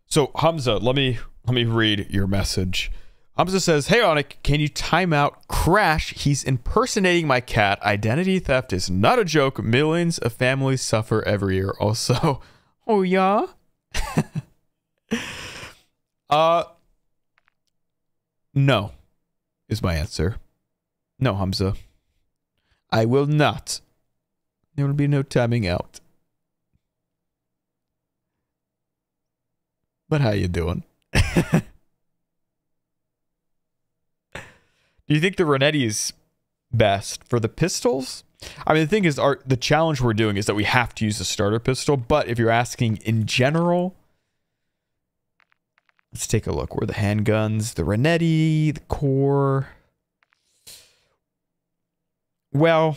So Hamza, let me let me read your message. Hamza says, "Hey Onik, can you time out Crash? He's impersonating my cat. Identity theft is not a joke. Millions of families suffer every year. Also, [LAUGHS] oh yeah." [LAUGHS] Uh, no, is my answer. No, Hamza. I will not. There will be no timing out. But how you doing? [LAUGHS] Do you think the Renetti is best for the pistols? I mean, the thing is, our the challenge we're doing is that we have to use a starter pistol. But if you're asking in general, let's take a look. Where the handguns, the Renetti, the core. Well,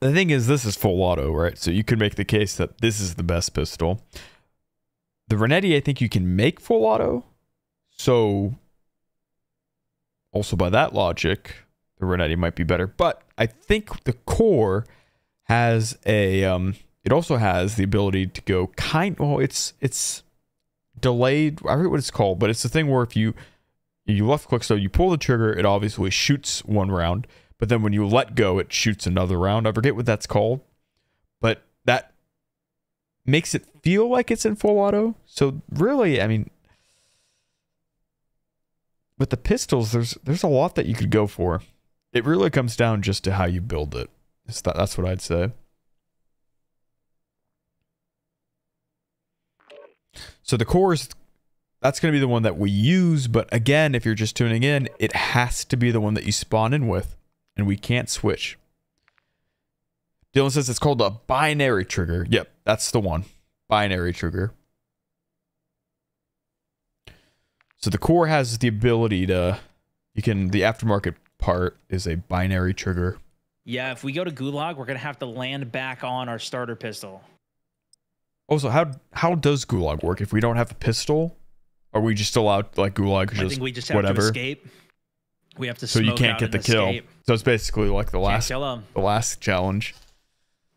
the thing is, this is full auto, right? So you could make the case that this is the best pistol. The Renetti, I think you can make full auto. So, also by that logic, the Renetti might be better. But I think the core has a um it also has the ability to go kind well it's it's delayed I forget what it's called, but it's the thing where if you you left click so you pull the trigger, it obviously shoots one round, but then when you let go it shoots another round. I forget what that's called. But that makes it feel like it's in full auto. So really, I mean with the pistols there's there's a lot that you could go for. It really comes down just to how you build it. It's that, that's what I'd say. So the core is that's going to be the one that we use, but again, if you're just tuning in, it has to be the one that you spawn in with, and we can't switch. Dylan says it's called a binary trigger. Yep, that's the one. Binary trigger. So the core has the ability to you can the aftermarket part is a binary trigger. Yeah, if we go to Gulag, we're gonna have to land back on our starter pistol. Oh, also, how how does Gulag work? If we don't have a pistol, are we just allowed like Gulag? Just I think we just have whatever? to escape. We have to. So you can't out get the and kill. escape. So it's basically like the last the last challenge.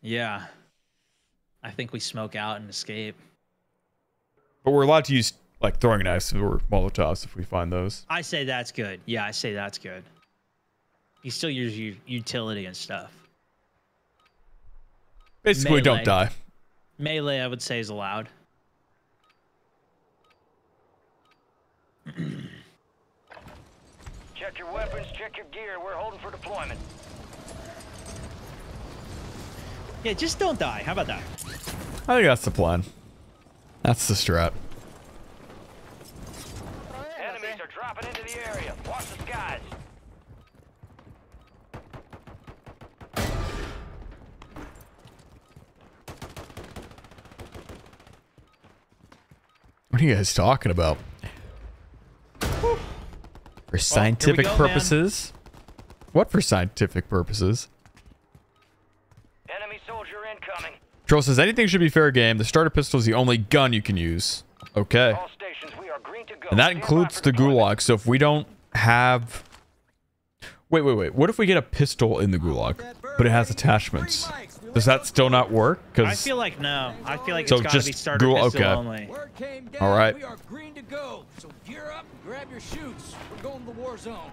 Yeah. I think we smoke out and escape. But we're allowed to use like throwing knives or molotovs if we find those. I say that's good. Yeah, I say that's good. You still use your utility and stuff. Basically, don't die. Melee, I would say, is allowed. [CLEARS THROAT] Check your weapons, check your gear. We're holding for deployment. Yeah, just don't die. How about that? I think that's the plan. That's the strat. Enemies are dropping into the area. Watch the skies. What are you guys talking about? For scientific go, man. purposes? What for scientific purposes? Enemy soldier incoming. Troll says anything should be fair game. The starter pistol is the only gun you can use. Okay. All stations, we are green to go. And that includes the deployment. gulag. So if we don't have Wait, wait, wait. What if we get a pistol in the gulag, but it has attachments? Does that still not work? Cause I feel like no. I feel like So it's got to be just starter Gul- pistol okay. only. Down. All right. We are green to go. So gear up, grab your shoots. We're going to the war zone.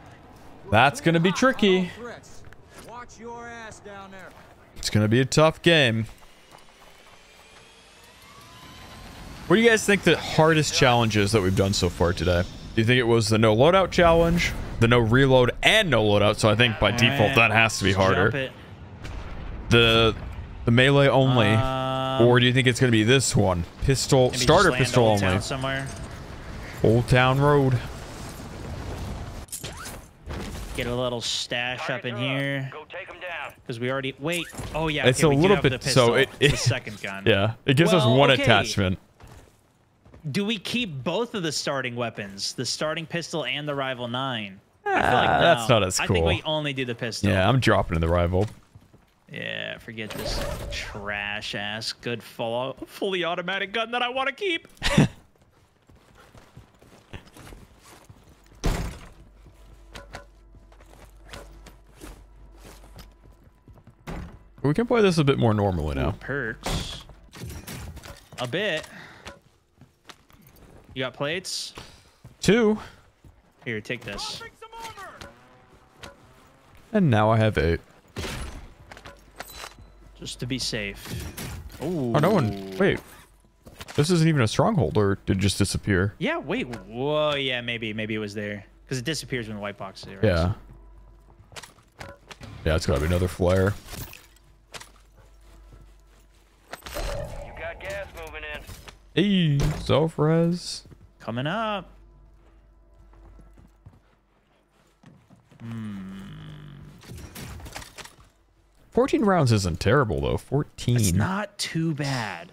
that's gonna be tricky. Watch your ass down there. It's gonna be a tough game. What do you guys think the hardest challenges that we've done so far today? Do you think it was the no loadout challenge, the no reload, and no loadout? So I think by oh, default that has to be harder. The the melee only, Um, or do you think it's gonna be this one? Pistol starter pistol Old only. Town somewhere. Old Town Road. Get a little stash up in up. here Go take 'em down. because we already wait. Oh yeah, It's okay, a little bit- the pistol, so it- it- the [LAUGHS] second gun. Yeah, it gives us one okay. attachment. Do we keep both of the starting weapons, the starting pistol and the rival nine? I feel like Ah, no. that's not as cool. I think we only do the pistol. Yeah, I'm dropping in the rival. Yeah, forget this trash ass good full, fully automatic gun that I want to keep. We can play this a bit more normally now. Perks. A bit. You got plates? Two, Here, take this. and now I have eight. Just to be safe. Ooh. Oh, no one. Wait. This isn't even a stronghold, or did it just disappear? Yeah, wait. Whoa, yeah, maybe. Maybe it was there. Because it disappears when the white box is there. Yeah. Yeah, it's gotta be another flare. You got gas moving in. Hey, self-res. Coming up. Hmm. 14 rounds isn't terrible, though. 14. It's not too bad.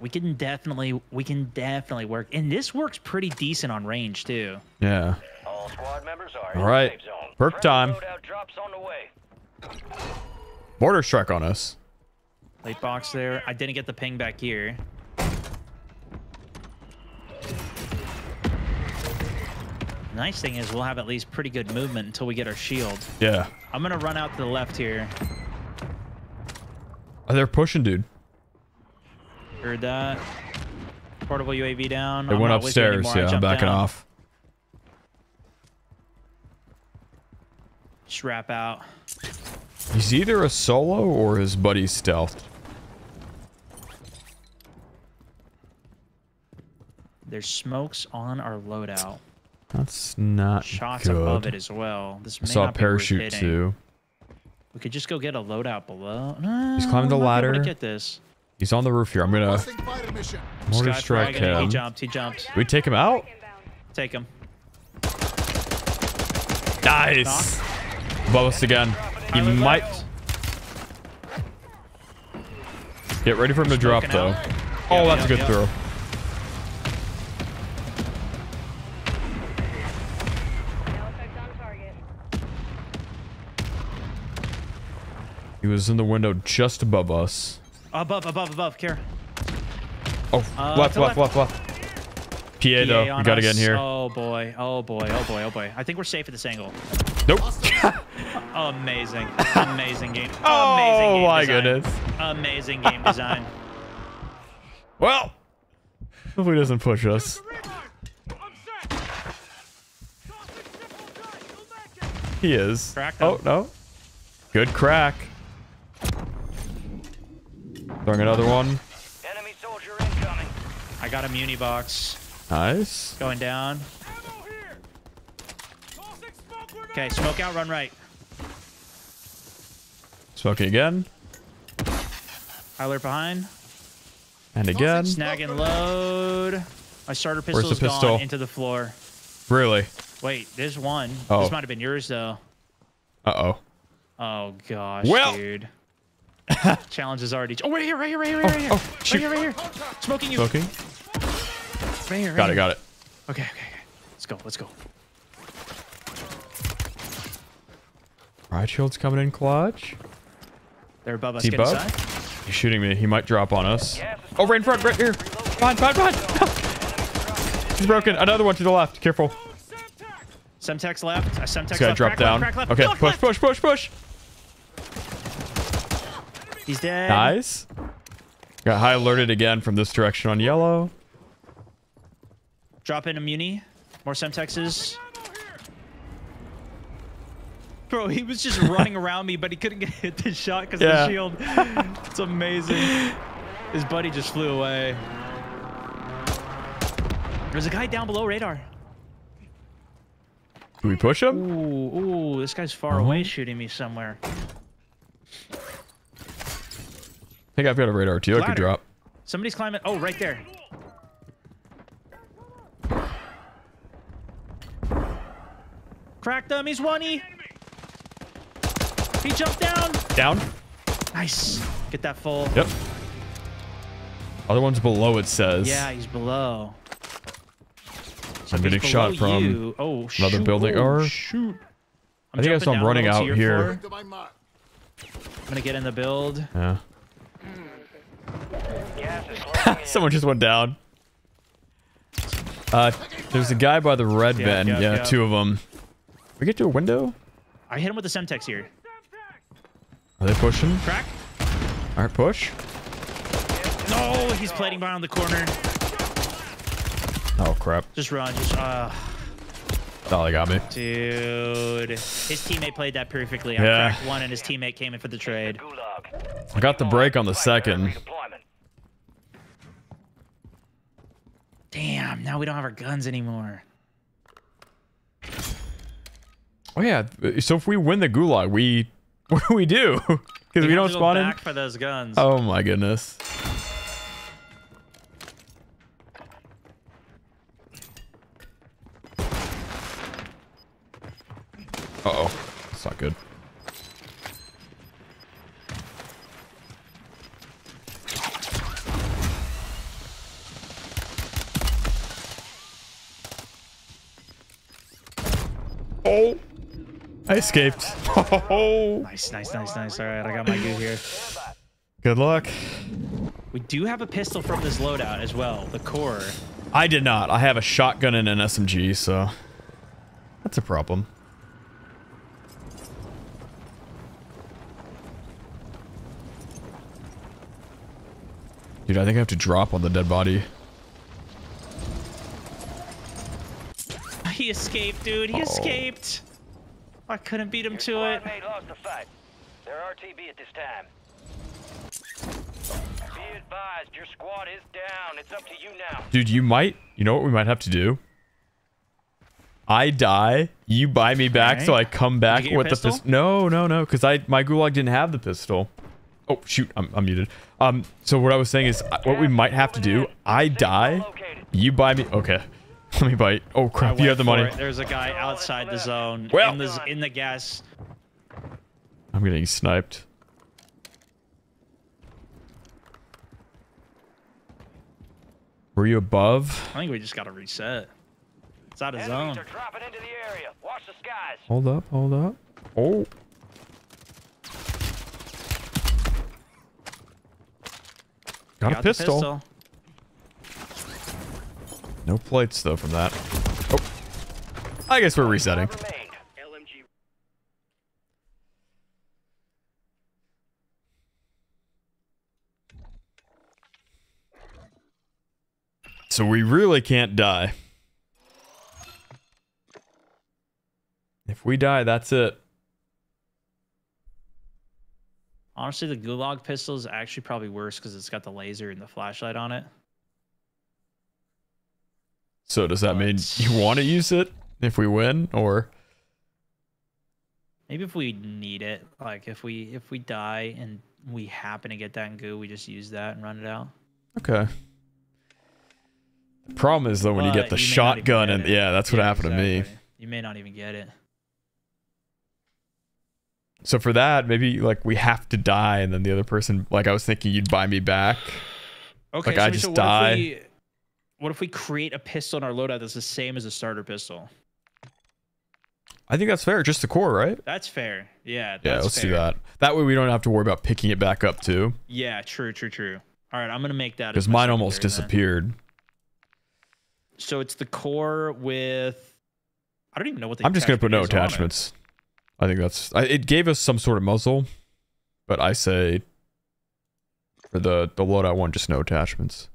We can definitely, we can definitely work. And this works pretty decent on range, too. Yeah. All squad members are All in right. the safe zone. Perk time. Loadout drops on the way. Border strike on us. Late box there. I didn't get the ping back here. Nice thing is we'll have at least pretty good movement until we get our shield. Yeah. I'm going to run out to the left here. Oh, they're pushing, dude. Heard that. Portable UAV down. They I'm went not with you upstairs. Yeah, I'm backing down. off. Just wrap out. He's either a solo or his buddy's stealth. There's smokes on our loadout. That's not Shots good. above it as well. This I may saw a not be worth parachute too. We could just go get a loadout below. No, He's climbing the we might be able to ladder. Get this. He's on the roof here. I'm gonna Busting fire mission. mortar strike him. He him. jumped. He jumped. we take him out? Take him. Nice. Above us again. He Tyler might left. get ready for him to drop though. out. Oh, Yep, that's a good yep. throw. He was in the window just above us. Above, above, above. Care. Oh, Uh, left, left, left. left, left. PA, though. We gotta us. get in here. Oh boy. Oh boy. Oh boy. Oh boy. I think we're safe at this angle. Nope. [LAUGHS] Amazing. Amazing game. [LAUGHS] Amazing oh game my design. goodness. Amazing game design. [LAUGHS] Well, hopefully he doesn't push us. He is. Oh, no. Good crack. Throwing another one. Enemy soldier incoming. I got a muni box Nice. going down. Okay, smoke out, run right. Smoking again. Tyler behind. And again. Snag and load. My starter Where's the pistol's pistol? gone into the floor. Really? Wait, there's one. Oh. This might have been yours though. Uh-oh. Oh gosh, Well- dude. [LAUGHS] Challenge is already. Oh, right here, right here, right here, right here. oh, right shoot. here, right here. Smoking you. Smoking. Right here. Right Got it, got it. Okay, okay, okay. Let's go. Let's go. Riot shield's coming in clutch. They're above us. He Get above? inside. He's shooting me. He might drop on us. Oh, right in front, right here. Behind, behind, behind. He's broken. Another one to the left. Careful. Semtex left. Uh, Semtex This guy left. dropped crack down. Left, crack left. Okay, left, push, left. push, push, push. He's dead. Nice. Got high alerted again from this direction on yellow. Drop in a muni. More Semtexes. Bro, he was just [LAUGHS] running around me, but he couldn't get [LAUGHS] hit the shot because Yeah. of the shield. [LAUGHS] it's amazing. His buddy just flew away. There's a guy down below radar. Do we push him? Ooh, ooh, this guy's far Uh-huh. away shooting me somewhere. I think I've got a radar too. I could drop. Somebody's climbing. Oh, right there. Cracked him. He's one E. He jumped down. Down. Nice. Get that full. Yep. Other one's below, it says. Yeah, he's below. I'm getting shot from. Oh, another shoot. building. Oh, Or shoot. I think I saw him running out here. floor. To my mark. I'm gonna get in the build. Yeah. Gas is closing in. [LAUGHS] Someone just went down. Uh, there's a guy by the red Yeah, van. yeah, Yeah, yeah. two of them. We get to a window? I hit him with the Semtex here. Are they pushing? Crack. All right, push. No, he's plating behind the corner. Oh, crap. Just run. Just uh, They got me. dude. His teammate played that perfectly. I Yeah. cracked one, and his teammate came in for the trade. I got the break on the second. Damn, now we don't have our guns anymore. Oh yeah. So if we win the gulag, we [LAUGHS] what do we do? [LAUGHS] Because we, have don't spawn in. for those guns. Oh my goodness. Not good. Oh, I escaped. Oh, Nice, nice, nice, nice. All right, I got my goo here. good luck. We do have a pistol from this loadout as well, the core. I did not. I have a shotgun and an SMG, so that's a problem. Dude, I think I have to drop on the dead body. He escaped, dude. He Oh. escaped. I couldn't beat him Your to it. lost the fight. They're RTB at this time. Be advised, your squad is down. It's up to you now. Dude, you might, you know what we might have to do? I die, you buy me back so I come back get your with the pistol? pistol. No, no, no, because I my gulag didn't have the pistol. Oh shoot, I'm, I'm muted. Um, so what I was saying is uh, what we might have to do. I die, you buy me. Okay, [LAUGHS] let me bite. Oh crap, you have the money. it. There's a guy outside the zone Well- in the in the gas. I'm getting sniped. Were you above? I think we just got to reset. It's out of Enemies zone. are dropping into the area. Watch the skies. Hold up, hold up. Oh. Got, a the pistol. No plates though from that. Oh. I guess we're resetting. So we really can't die. If we die, that's it. Honestly, the Gulag pistol is actually probably worse because it's got the laser and the flashlight on it. So does that mean you want to use it if we win or Maybe if we need it, like if we if we die and we happen to get that in goo, we just use that and run it out. Okay. The problem is though when you get the even shotgun and yeah, that's what Yeah, happened to me. You may not even get it. So for that, maybe like we have to die, and then the other person, like I was thinking, you'd buy me back. Okay, Like, I just so what die. If we, what if we create a pistol in our loadout that's the same as a starter pistol? I think that's fair. Just the core, right? That's fair. Yeah. Yeah, let's do that. That way we don't have to worry about picking it back up too, Yeah, true, true, true. All right, I'm gonna make that because mine almost secondary then. disappeared. So it's the core with. I don't even know what the. I'm just gonna put no attachments. I think that's. I, it gave us some sort of muzzle, but I say for the the loadout one, just no attachments.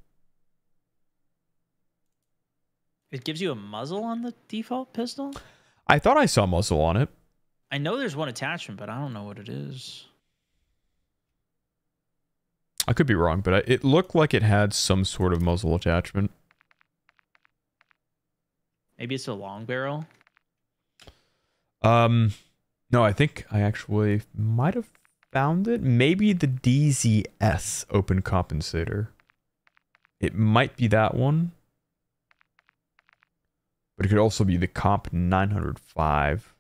It gives you a muzzle on the default pistol. I thought I saw muzzle on it. I know there's one attachment, but I don't know what it is. I could be wrong, but I, it looked like it had some sort of muzzle attachment. Maybe it's a long barrel. Um, no, I think I actually might have found it. Maybe the DZS open compensator. It might be that one. But it could also be the Comp 905.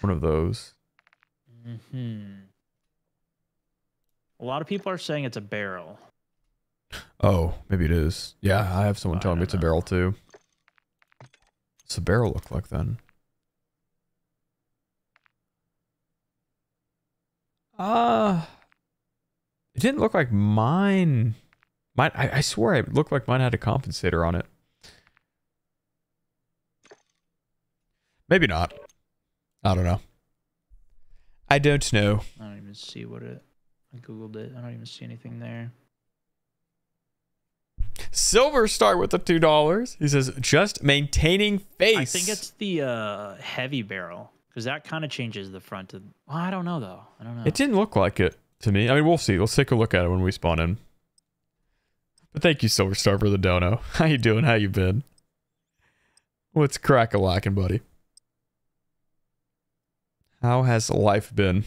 One of those. Hmm. A lot of people are saying it's a barrel. Oh, maybe it is. Yeah, I have someone I telling me it's a barrel too. What's the barrel look like then? Uh it didn't look like mine. Mine I, I swear it looked like mine had a compensator on it. Maybe not. I don't know. I don't know. I don't even see what it. I googled it. I don't even see anything there. Silver Star with the two dollars. He says just maintaining face. I think it's the uh, heavy barrel because that kind of changes the front of. Well, I don't know though. I don't know. It didn't look like it to me. I mean, we'll see. Let's take a look at it when we spawn in. But thank you, Silver Star, for the dono. [LAUGHS] How you doing? How you been? What's crack a lacking, buddy? How has life been?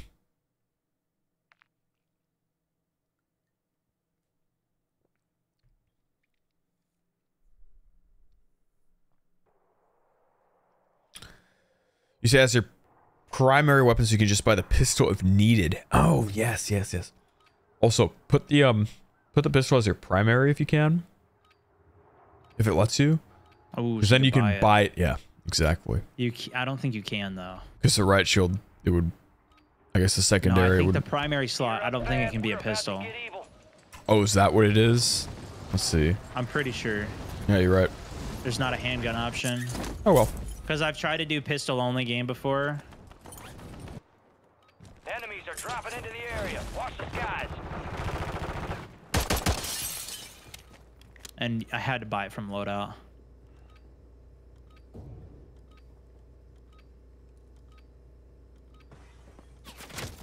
You say as your primary weapons, you can just buy the pistol if needed. Oh yes, yes, yes. Also, put the um, put the pistol as your primary if you can, if it lets you, Oh, because then you can buy it. Yeah, exactly. You, ca- I don't think you can though. Because the riot shield, it would. I guess the No, I secondary think would. the primary slot. I don't think it can be a pistol. Oh, is that what it is? Let's see. I'm pretty sure Yeah, you're right. there's not a handgun option. Oh well. Because I've tried to do pistol only game before. Enemies are dropping into the area. Watch the skies. And I had to buy it from loadout.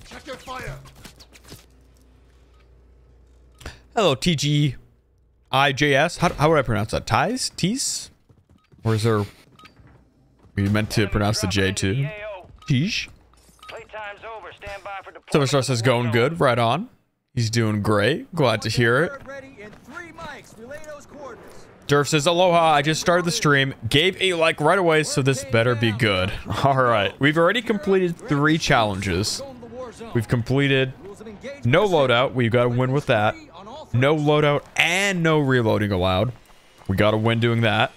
Check your fire. Hello, TG IJS. How, how would I pronounce that? Ties? Tees? Or is there. Were you meant to pronounce the J too? Teej? Playtime's over. Stand by for Silver Star says going good. Right on. He's doing great. Glad to hear it. Ready in three mics. Relay those coordinates. Durf says, Aloha, I just started the stream. Gave a like right away, so this better be good. [LAUGHS] Alright. We've already completed three challenges. We've completed no loadout. We've got to win with that. No loadout and no reloading allowed. We got to win doing that.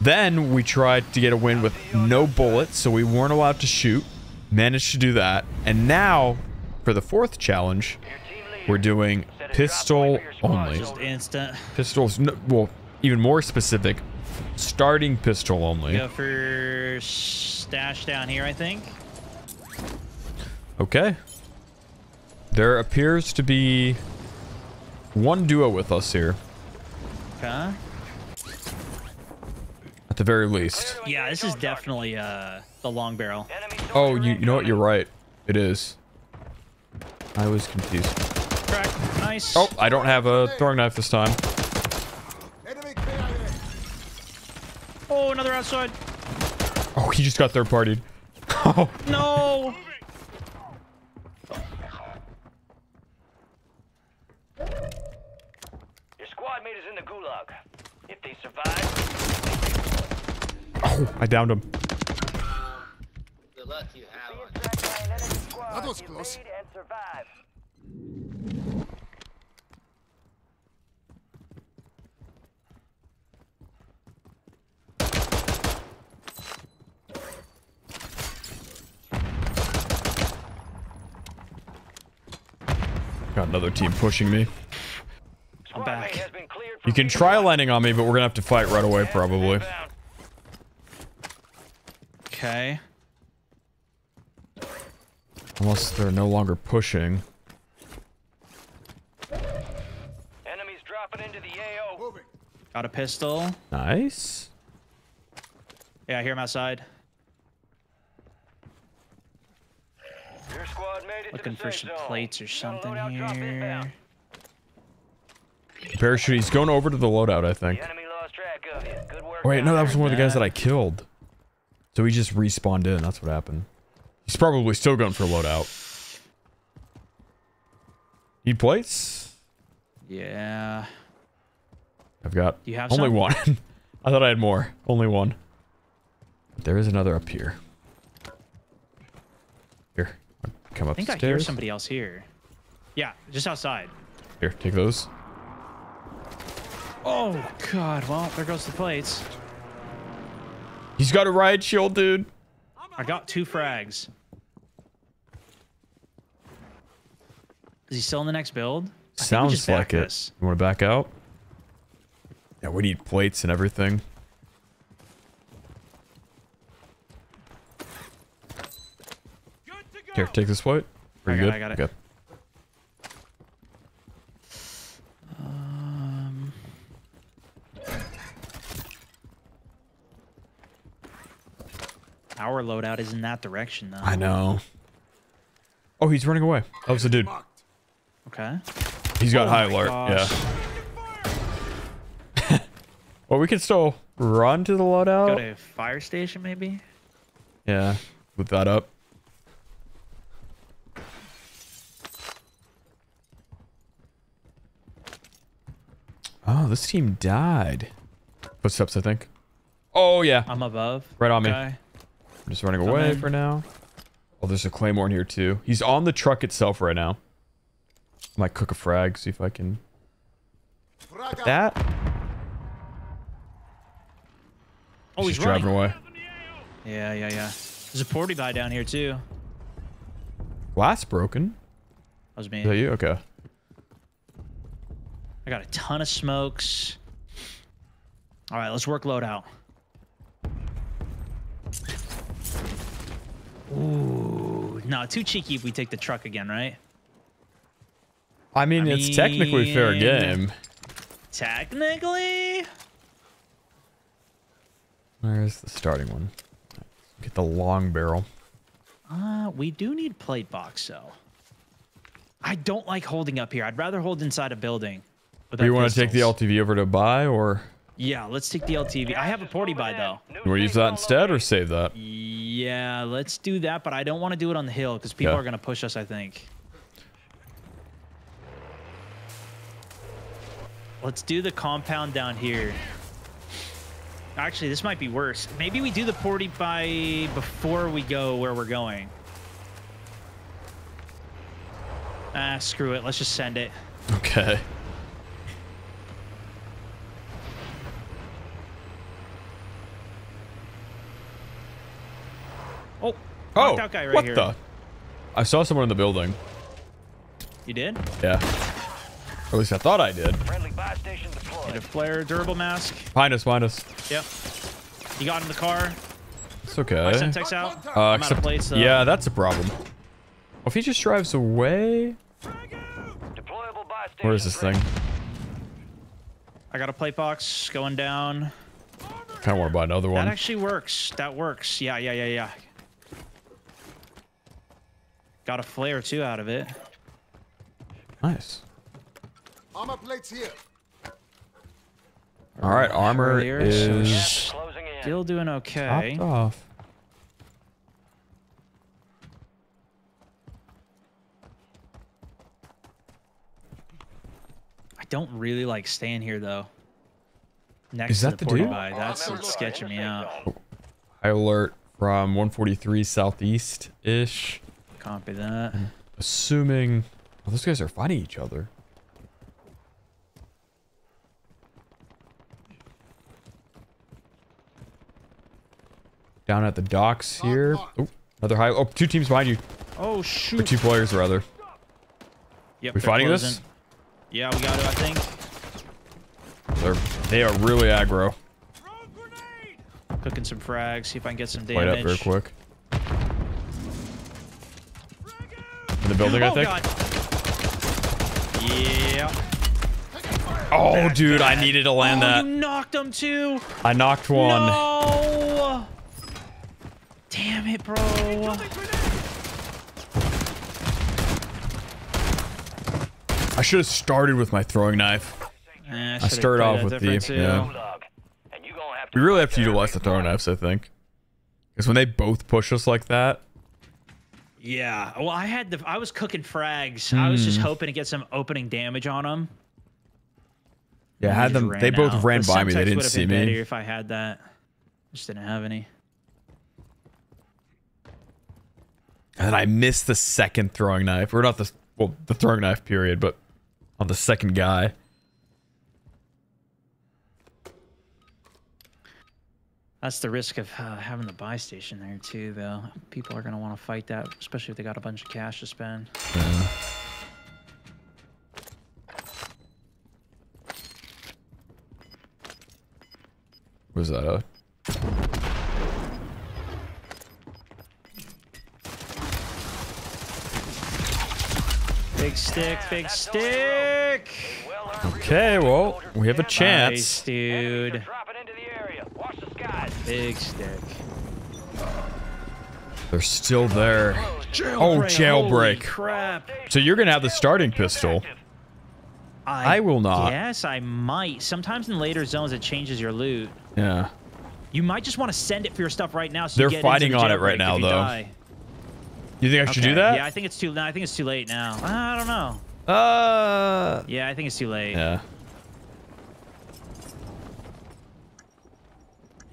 Then we tried to get a win with no bullets, so we weren't allowed to shoot. Managed to do that. And now, for the fourth challenge, we're doing pistol only. Just instant. Pistols, no, well, even more specific, starting pistol only. Go for stash down here, I think. Okay. There appears to be one duo with us here, Okay. At the very least. Yeah, this is definitely uh the long barrel. Oh, you, you know what? You're right. It is. I was confused. Crack. Nice. Oh, I don't have a throwing knife this time. Oh, another outside. Oh, he just got third partied. [LAUGHS] Oh, No. Your squad mate is in the gulag. If they survive, oh, I downed him. the luck you have. That was close. Got another team pushing me. I'm back. You can try landing on me, but we're gonna have to fight right away, probably. Okay. Unless they're no longer pushing. Enemies dropping into the AO. Got a pistol. Nice. Yeah, I hear him outside. Your squad made it Looking to the for some zone. plates or You got a something loadout here. inbound. Parachute. He's going over to the loadout, I think. The enemy lost track of you. Good work. Wait, no, that was one of the guys that I killed. So he just respawned in. That's what happened. He's probably still going for a loadout. Need plates? Yeah. I've got You have only some? one. [LAUGHS] I thought I had more. Only one. There is another up here. Here, come up I upstairs. think I hear somebody else here. Yeah, just outside. Here, take those. Oh god, well, there goes the plates. He's got a riot shield, dude. I got two frags. Is he still in the next build? I Sounds like it. this. You want to back out? Yeah, we need plates and everything. Here, take this plate. Are I you got it, good? I got it. Okay. Our loadout is in that direction, though. I know. Oh, he's running away. That was the dude. Okay. He's got Oh high alert. gosh. Yeah. [LAUGHS] well, we can still run to the loadout. Go loadout. a fire station maybe. Yeah, Put that up. Oh, this team died. Footsteps, I think. Oh, yeah. I'm above. Right on me. Okay. I'm just running Come away in. for now. Oh, there's a claymore in here, too. He's on the truck itself right now. I might cook a frag, see if I can... Frag out. That? Oh, he's Just driving away. Yeah, yeah, yeah. There's a porty buy down here too. Glass broken. That was me. Is that you? Okay. I got a ton of smokes. All right, let's work loadout. Ooh, no, too cheeky if we take the truck again, right? I mean, I it's technically fair game. Technically, Where's the starting one? Get the long barrel. uh, we do need plate box though. I don't like holding up here. I'd rather hold inside a building. Do you want to take the. LTV over to buy, or Yeah, let's take the LTV. I have a porty buy though. you want to use that instead, or save that? Yeah, let's do that, but I don't want to do it on the hill because people Yeah. are going to push us, I think. Let's do the compound down here. Actually, this might be worse. Maybe we do the porty buy before we go where we're going. Ah, screw it. Let's just send it. Okay. Oh, Oh, out guy right what here. the? I saw someone in the building. You did? Yeah. Or at least I thought I did. Friendly buy station Hit deployed. a flare, durable mask. Behind us, behind us. Yep. You got in the car. It's okay. My okay. Semtex out. Uh, I'm out of except, plates, yeah, that's a problem. Well, if he just drives away, Deployable buy station. where is this thing? I got a plate box going down. Kind of want to buy another one. That actually works. That works. Yeah, yeah, yeah, yeah. Got a flare too out of it. Nice. Armor plates here. All right, armor Earlier, so is Gas is closing in. Still doing okay. topped off. I don't really like staying here though. Next Is to that the the dude? buy. That's what's sketching me out. High alert from 143 southeast ish. Copy that. Assuming well, those guys are fighting each other. Down at the docks here. Oh, another high. Oh, two teams behind you. Oh Or shoot. two players rather. Yep, We they're fighting this? Yeah, we got it. I think. They're they are really aggro. Cooking some frags. See if I can get some damage. Wait up damage. very quick. In the building, I Oh think. god. Yeah. Oh, dude, I needed to land oh, that. you knocked him too. I knocked one. No. Damn it, bro. I should have started with my throwing knife. Eh, I should've started off with the too. yeah. Bulldog. And you gonna have to We really have to utilize the every throwing knives, I think. Because when they both push us like that, Yeah. Well, I had the. I was cooking frags. I was just Hmm. hoping to get some opening damage on them. yeah, I had them. They both ran by me. They didn't see me. If I had that, just didn't have any. And I missed the second throwing knife, or not the well, the throwing knife period, but on the second guy. That's the risk of uh, having the buy station there too, though. People are gonna want to fight that, especially if they got a bunch of cash to spend. Yeah. Was that a? Big stick, big stick. Okay, well, we have a Nice, chance. dude. Dropping into the area. Watch the skies. Big stick. They're still there. Oh, Holy jailbreak. crap. So you're gonna have the starting pistol. I will not. Yes, I might. Sometimes in later zones, it changes your loot. Yeah. You might just want to send it for your stuff right now. So They're you get fighting on it right now, though. die. You think I should do that? Yeah, I think it's too. No, I think it's too late now. I don't know. Uh. Yeah, I think it's too late. Yeah.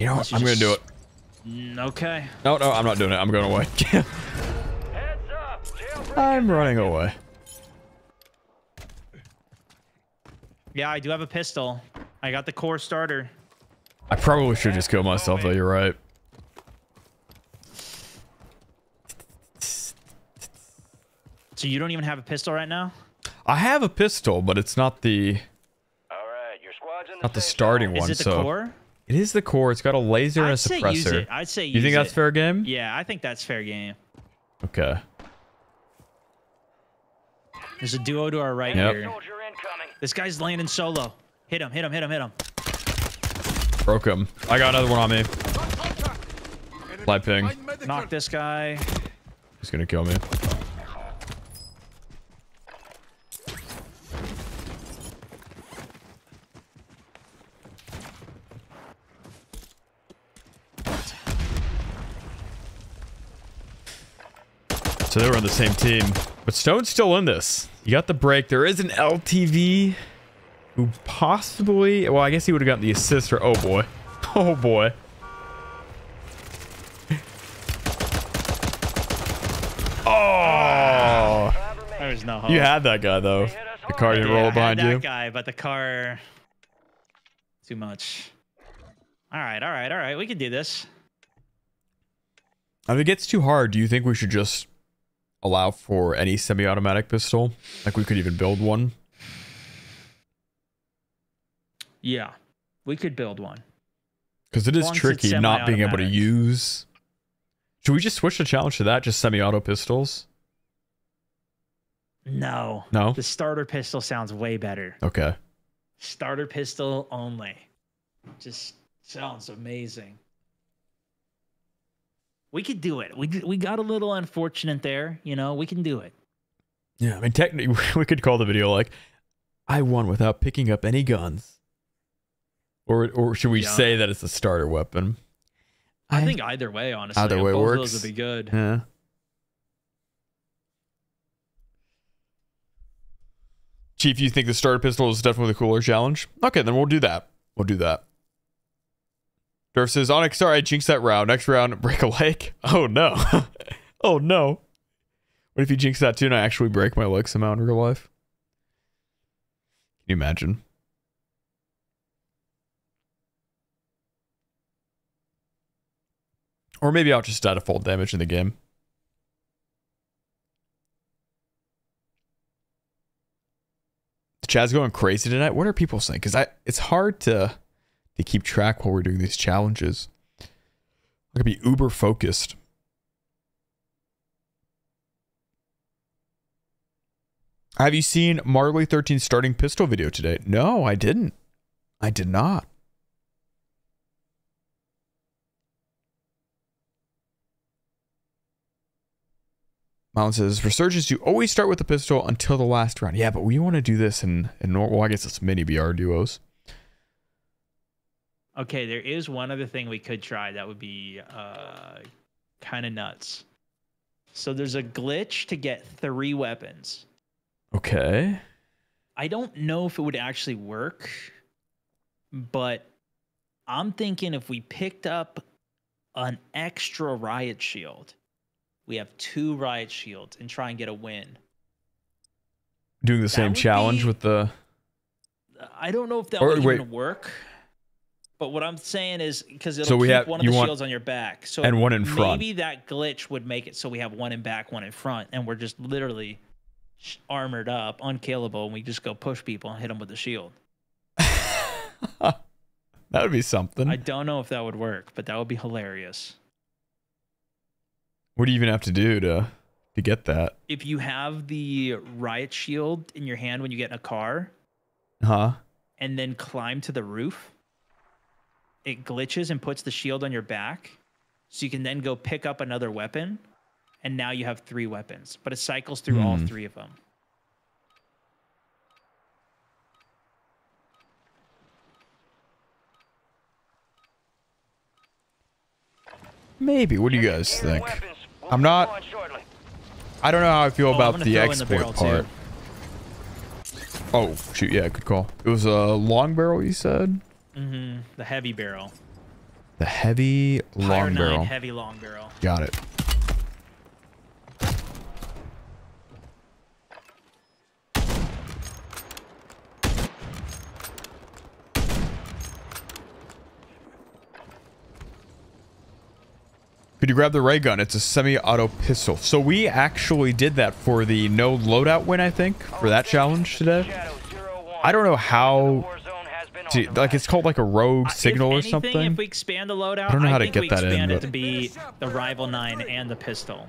You know what? I'm gonna do it. Mm, okay. No, no, I'm not doing it. I'm going away. [LAUGHS] I'm running away. Yeah, I do have a pistol. I got the core starter. I probably should just kill myself, though. You're right. So you don't even have a pistol right now? I have a pistol, but it's not the All right, your squad's in the not the safe starting Is one. it the so core? It is the core. It's got a laser and a I'd say use suppressor. it. I'd say you think use that's fair game? Yeah, I think that's fair game. Okay. There's a duo to our right Yep. here. This guy's landing solo. Hit him, hit him, hit him, hit him. Broke him. I got another one on me. Live ping. Knock this guy. He's gonna kill me. So they were on the same team. But Stone's still in this. You got the break. There is an LTV who possibly... Well, I guess he would have gotten the assist for... Oh, boy. [LAUGHS] Oh, boy. Oh! There's no hope. You had that guy, though. The car didn't Yeah, I roll had behind that you. guy, but the car... Too much. All right, all right, all right. We can do this. If it gets too hard, do you think we should just allow for any semi-automatic pistol? Like we could even build one? Yeah, we could build one. Because it is Once tricky not being able to use. Should we just switch the challenge to that? Just semi-auto pistols? No. No? The starter pistol sounds way better. Okay. Starter pistol only. Just sounds amazing. We could do it. We we got a little unfortunate there, you know. We can do it. Yeah, I mean, technically, [LAUGHS] we could call the video like, I won without picking up any guns. Or, or should we Yeah. say that it's a starter weapon? I, think either way, honestly. Either way both works. Those would be good. Yeah. Chief, you think the starter pistol is definitely the cooler challenge? Okay, then we'll do that. We'll do that. Durf says, Onyx, sorry, I jinxed that round. Next round, break a leg. [LAUGHS] Oh, no. [LAUGHS] oh, no. What if you jinx that too and I actually break my leg somehow in real life? Can you imagine? Or maybe I'll just die to full damage in the game. The chat's going crazy tonight. What are people saying? Because I, it's hard to to keep track while we're doing these challenges. I could be uber focused. Have you seen Marley 13 starting pistol video today? No, I didn't. I did not. Mountain says, Resurgence, you always start with the pistol until the last round. Yeah, but we want to do this in, in normal. Well, I guess it's mini BR duos. Okay, there is one other thing we could try that would be uh, kind of nuts. So there's a glitch to get three weapons. Okay. I don't know if it would actually work, but I'm thinking if we picked up an extra riot shield, we have two riot shields and try and get a win. Doing the same challenge be- with the. I don't know if that Or would wait. even work. But what I'm saying is because it'll So we keep have- one of the want- shields on your back, so and one in front. Maybe that glitch would make it so we have one in back, one in front, and we're just literally armored up, unkillable, and we just go push people and hit them with the shield. [LAUGHS] That would be something. I don't know if that would work, but that would be hilarious. What do you even have to do to to get that? If you have the riot shield in your hand when you get in a car, Huh? and then climb to the roof, it glitches and puts the shield on your back, so you can then go pick up another weapon, and now you have three weapons. But it cycles through mm. all hmm. three of them. Maybe. What do you guys think? I'm not. I don't know how I feel oh, about the export the part. Too. Oh shoot! Yeah, good call. It was a long barrel. You said. Mm-hmm. The heavy barrel. The heavy Fire long nine barrel. heavy long barrel. Got it. Could you grab the ray gun? It's a semi-auto pistol. So we actually did that for the no loadout win, I think, for that challenge today. Shadow zero one. I don't know how Warzone has been to, like it's called like a rogue Uh, signal if or something. If we expand the loadout, I don't know how to get that in, expand it to be the rival nine and the pistol.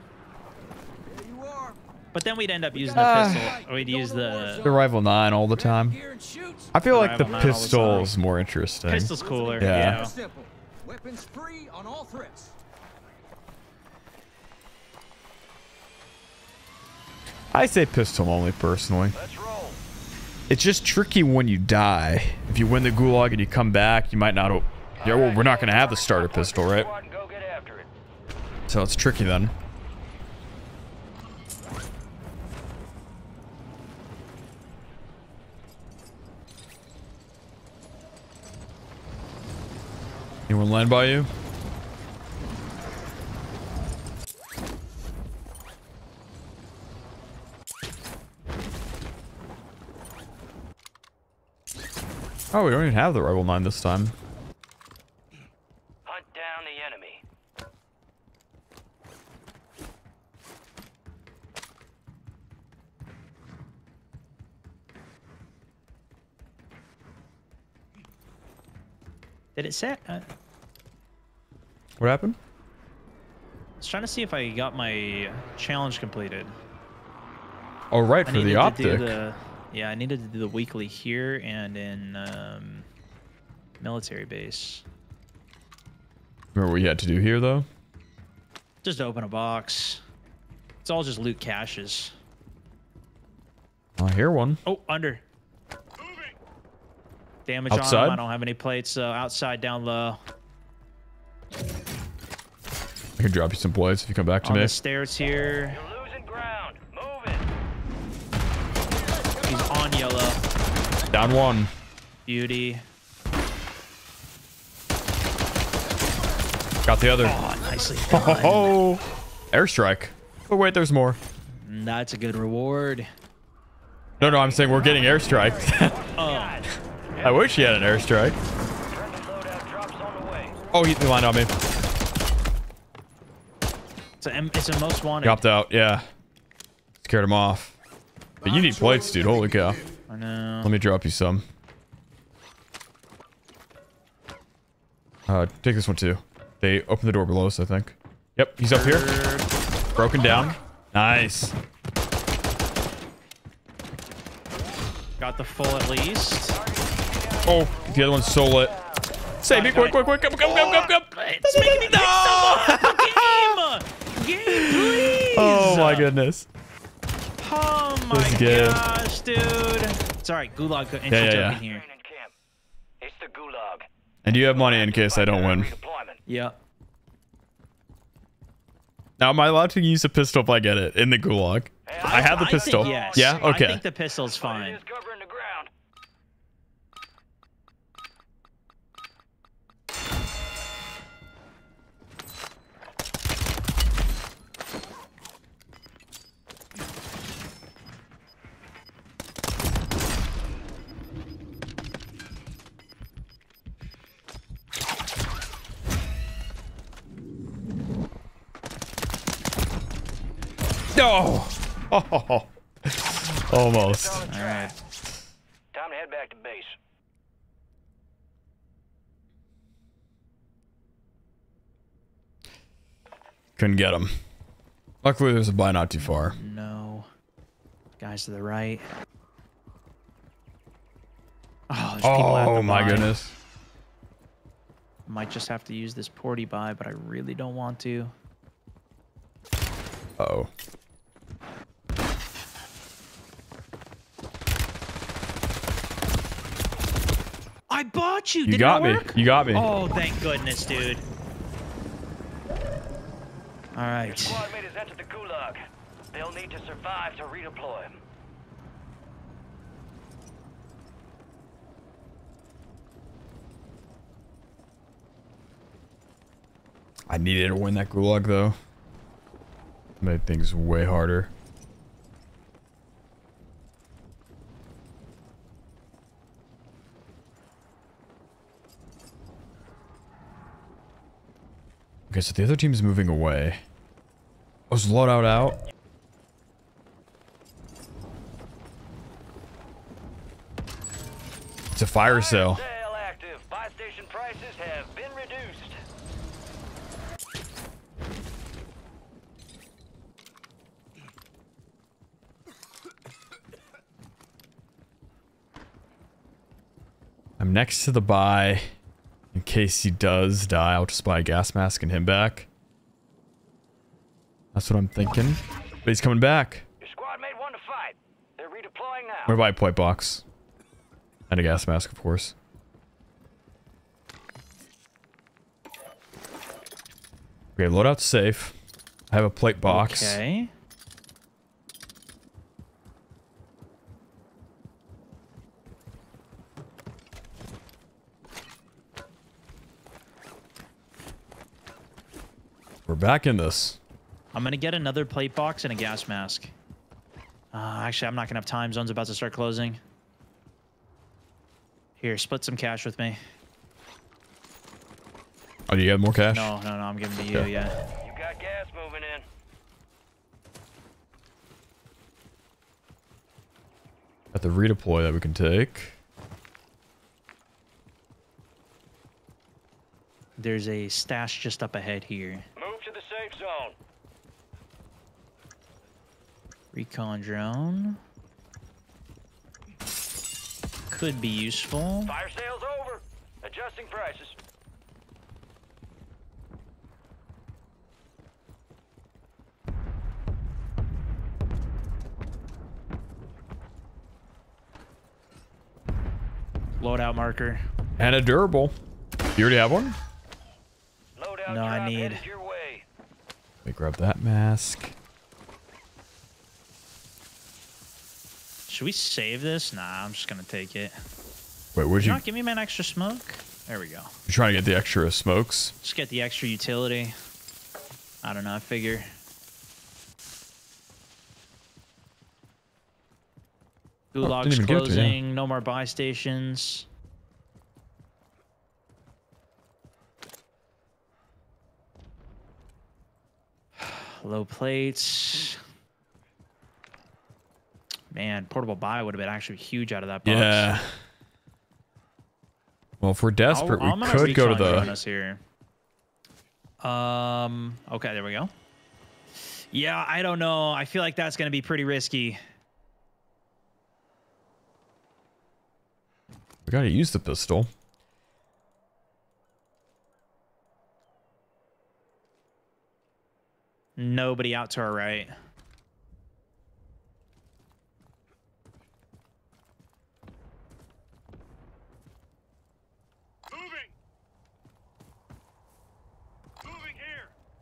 There you are. But then we'd end up using the Ah. pistol. Or we'd use the the rival nine all the time. Gear and shoot. I feel like the Rival nine all the pistol is more interesting. pistol's cooler. Yeah. Yeah. Weapons free on all threats. I say pistol only personally. Let's roll. It's just tricky when you die. If you win the gulag and you come back, you might not. Yeah, well, we're not gonna have the starter pistol, right? So it's tricky then. Anyone land by you? Oh, we don't even have the Rival 9 this time. Hunt down the enemy. Did it set? Uh, What happened? I was trying to see if I got my challenge completed. Oh, right, I for the needed to optic. Yeah, I needed to do the weekly here and in um, military base. Remember what you had to do here, though? Just open a box. It's all just loot caches. I hear one. Oh, under. Damage on Outside? him. I don't have any plates, so outside down low. I can drop you some plates if you come back to on me. the stairs here. Down one. Beauty. Got the other. Oh, nicely Oh, done. ho, ho. airstrike. Oh wait, there's more. Mm, That's a good reward. No, no, I'm saying we're getting airstrike. [LAUGHS] Oh, I wish he had an airstrike. Friendly loadout drops on the way. Oh, he, he lined on me. it's a, it's a most wanted. Dropped out. Yeah. Scared him off. But you need plates, dude. Holy cow. I know. Let me drop you some. Uh, take this one too. They opened the door below us, I think. Yep, he's up here. Broken down. Nice. Got the full at least. Oh, the other one's so lit. Save me, quick, quick, quick, come, come, come, come, come. It's making me no! game! Game, please! [LAUGHS] Oh my goodness. Oh my This good. gosh, dude. It's alright, Gulag got Yeah, yeah, infiltrated yeah. here. It's the gulag. And you have money in case I don't win. Redeployment. Yeah. Now, am I allowed to use a pistol if I get it in the gulag? I have the I think pistol. yes. Yeah. I Okay. think the pistol's It fine. is covering the ground. No. Oh. [LAUGHS] Almost. All right. Time to head back to base. Couldn't get him. Luckily, there's a buy not too far. No. Guys to the right. Oh, there's people Oh the my buy. goodness. Might just have to use this porty buy, but I really don't want to. Uh oh. I bought you. You Did got that me. work? You got me. Oh, thank goodness, dude. All right. Squad mate has entered the gulag. They'll need to survive to redeploy. I needed to win that gulag though. Made things way harder. Okay, so the other team's moving away. Oh, I was loadout out? It's a fire sale. Sale active. Buy station prices have been reduced. I'm next to the buy. In case he does die, I'll just buy a gas mask and him back. That's what I'm thinking. But he's coming back. Your squad mate won to fight. They're redeploying now. I'm gonna a plate box. And a gas mask, of course. Okay, loadout's safe. I have a plate box. Okay. We're back in this. I'm gonna get another plate box and a gas mask. Uh, actually, I'm not gonna have time. Zone's about to start closing. Here, split some cash with me. Oh, do you have more cash? No, no, no. I'm giving to you. Okay. Yeah. You got gas moving in. Got the redeploy that we can take. There's a stash just up ahead here. Move to the safe zone. Recon drone. Could be useful. Fire sale's over. Adjusting prices. Loadout marker. And a durable. You already have one? Loadout No, I drop need- headed your way. Let me grab that mask. Should we save this? Nah, I'm just gonna take it. Wait, where'd Did you... you not give me an extra smoke? There we go. You're trying to get the extra smokes? Just get the extra utility. I don't know. I figure. Oh, didn't Gulag's even give it to you. closing. No more buy stations. Low plates. Man, portable buy would have been actually huge out of that box. Yeah. Well, if we're desperate, I'll- we could go to the... us here. Um. Okay, there we go. Yeah, I don't know. I feel like that's gonna be pretty risky. We gotta use the pistol. Nobody out to our right.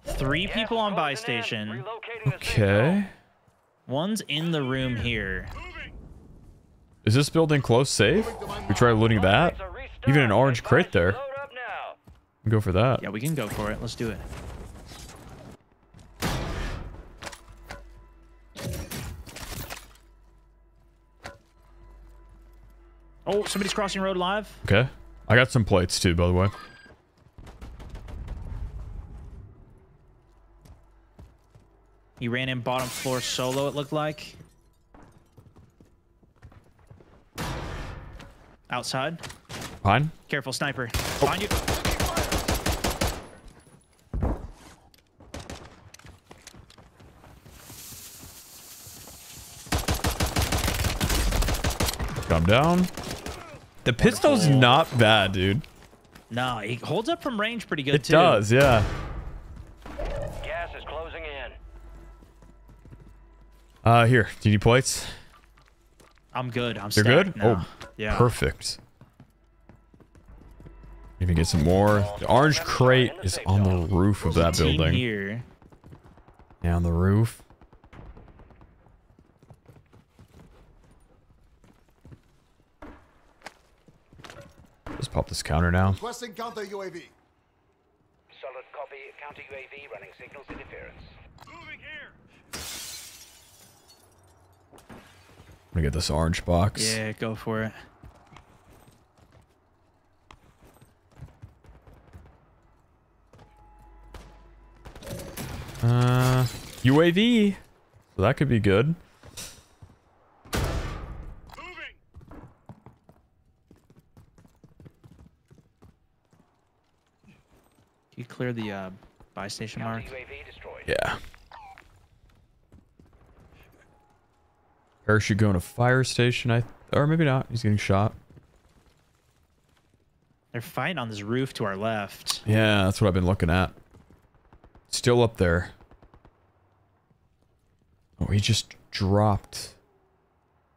Three Gas people on buy station. Relocating the safe Okay. One's in the room here. Is this building close safe? We try looting that? Squad mates are restarting. Even an orange crate there. Load up now. Go for that. Yeah, we can go for it. Let's do it. Oh, somebody's crossing road live. Okay. I got some plates too, by the way. He ran in bottom floor solo, it looked like. Outside. Fine. Careful, sniper. Oh. Behind you. Come down. The pistol's Wonderful. not bad, dude. No, he holds up from range pretty good It too. does, yeah. Gas is closing in. Uh, here. Do you need plates? I'm good. I'm You're good? now. Oh, yeah. perfect. Even get some more. The orange crate is on the roof of that building. here. Yeah, on the roof. Just pop this counter now. Requesting counter UAV. Solid copy. Counter UAV running signals interference. I'm gonna get this orange box. Yeah, go for it. Uh, UAV. So that could be good. You clear the uh, buy station mark. UAV destroyed. Yeah. Parachute going to fire station. I or maybe not. He's getting shot. They're fighting on this roof to our left. Yeah, that's what I've been looking at. Still up there. Oh, he just dropped.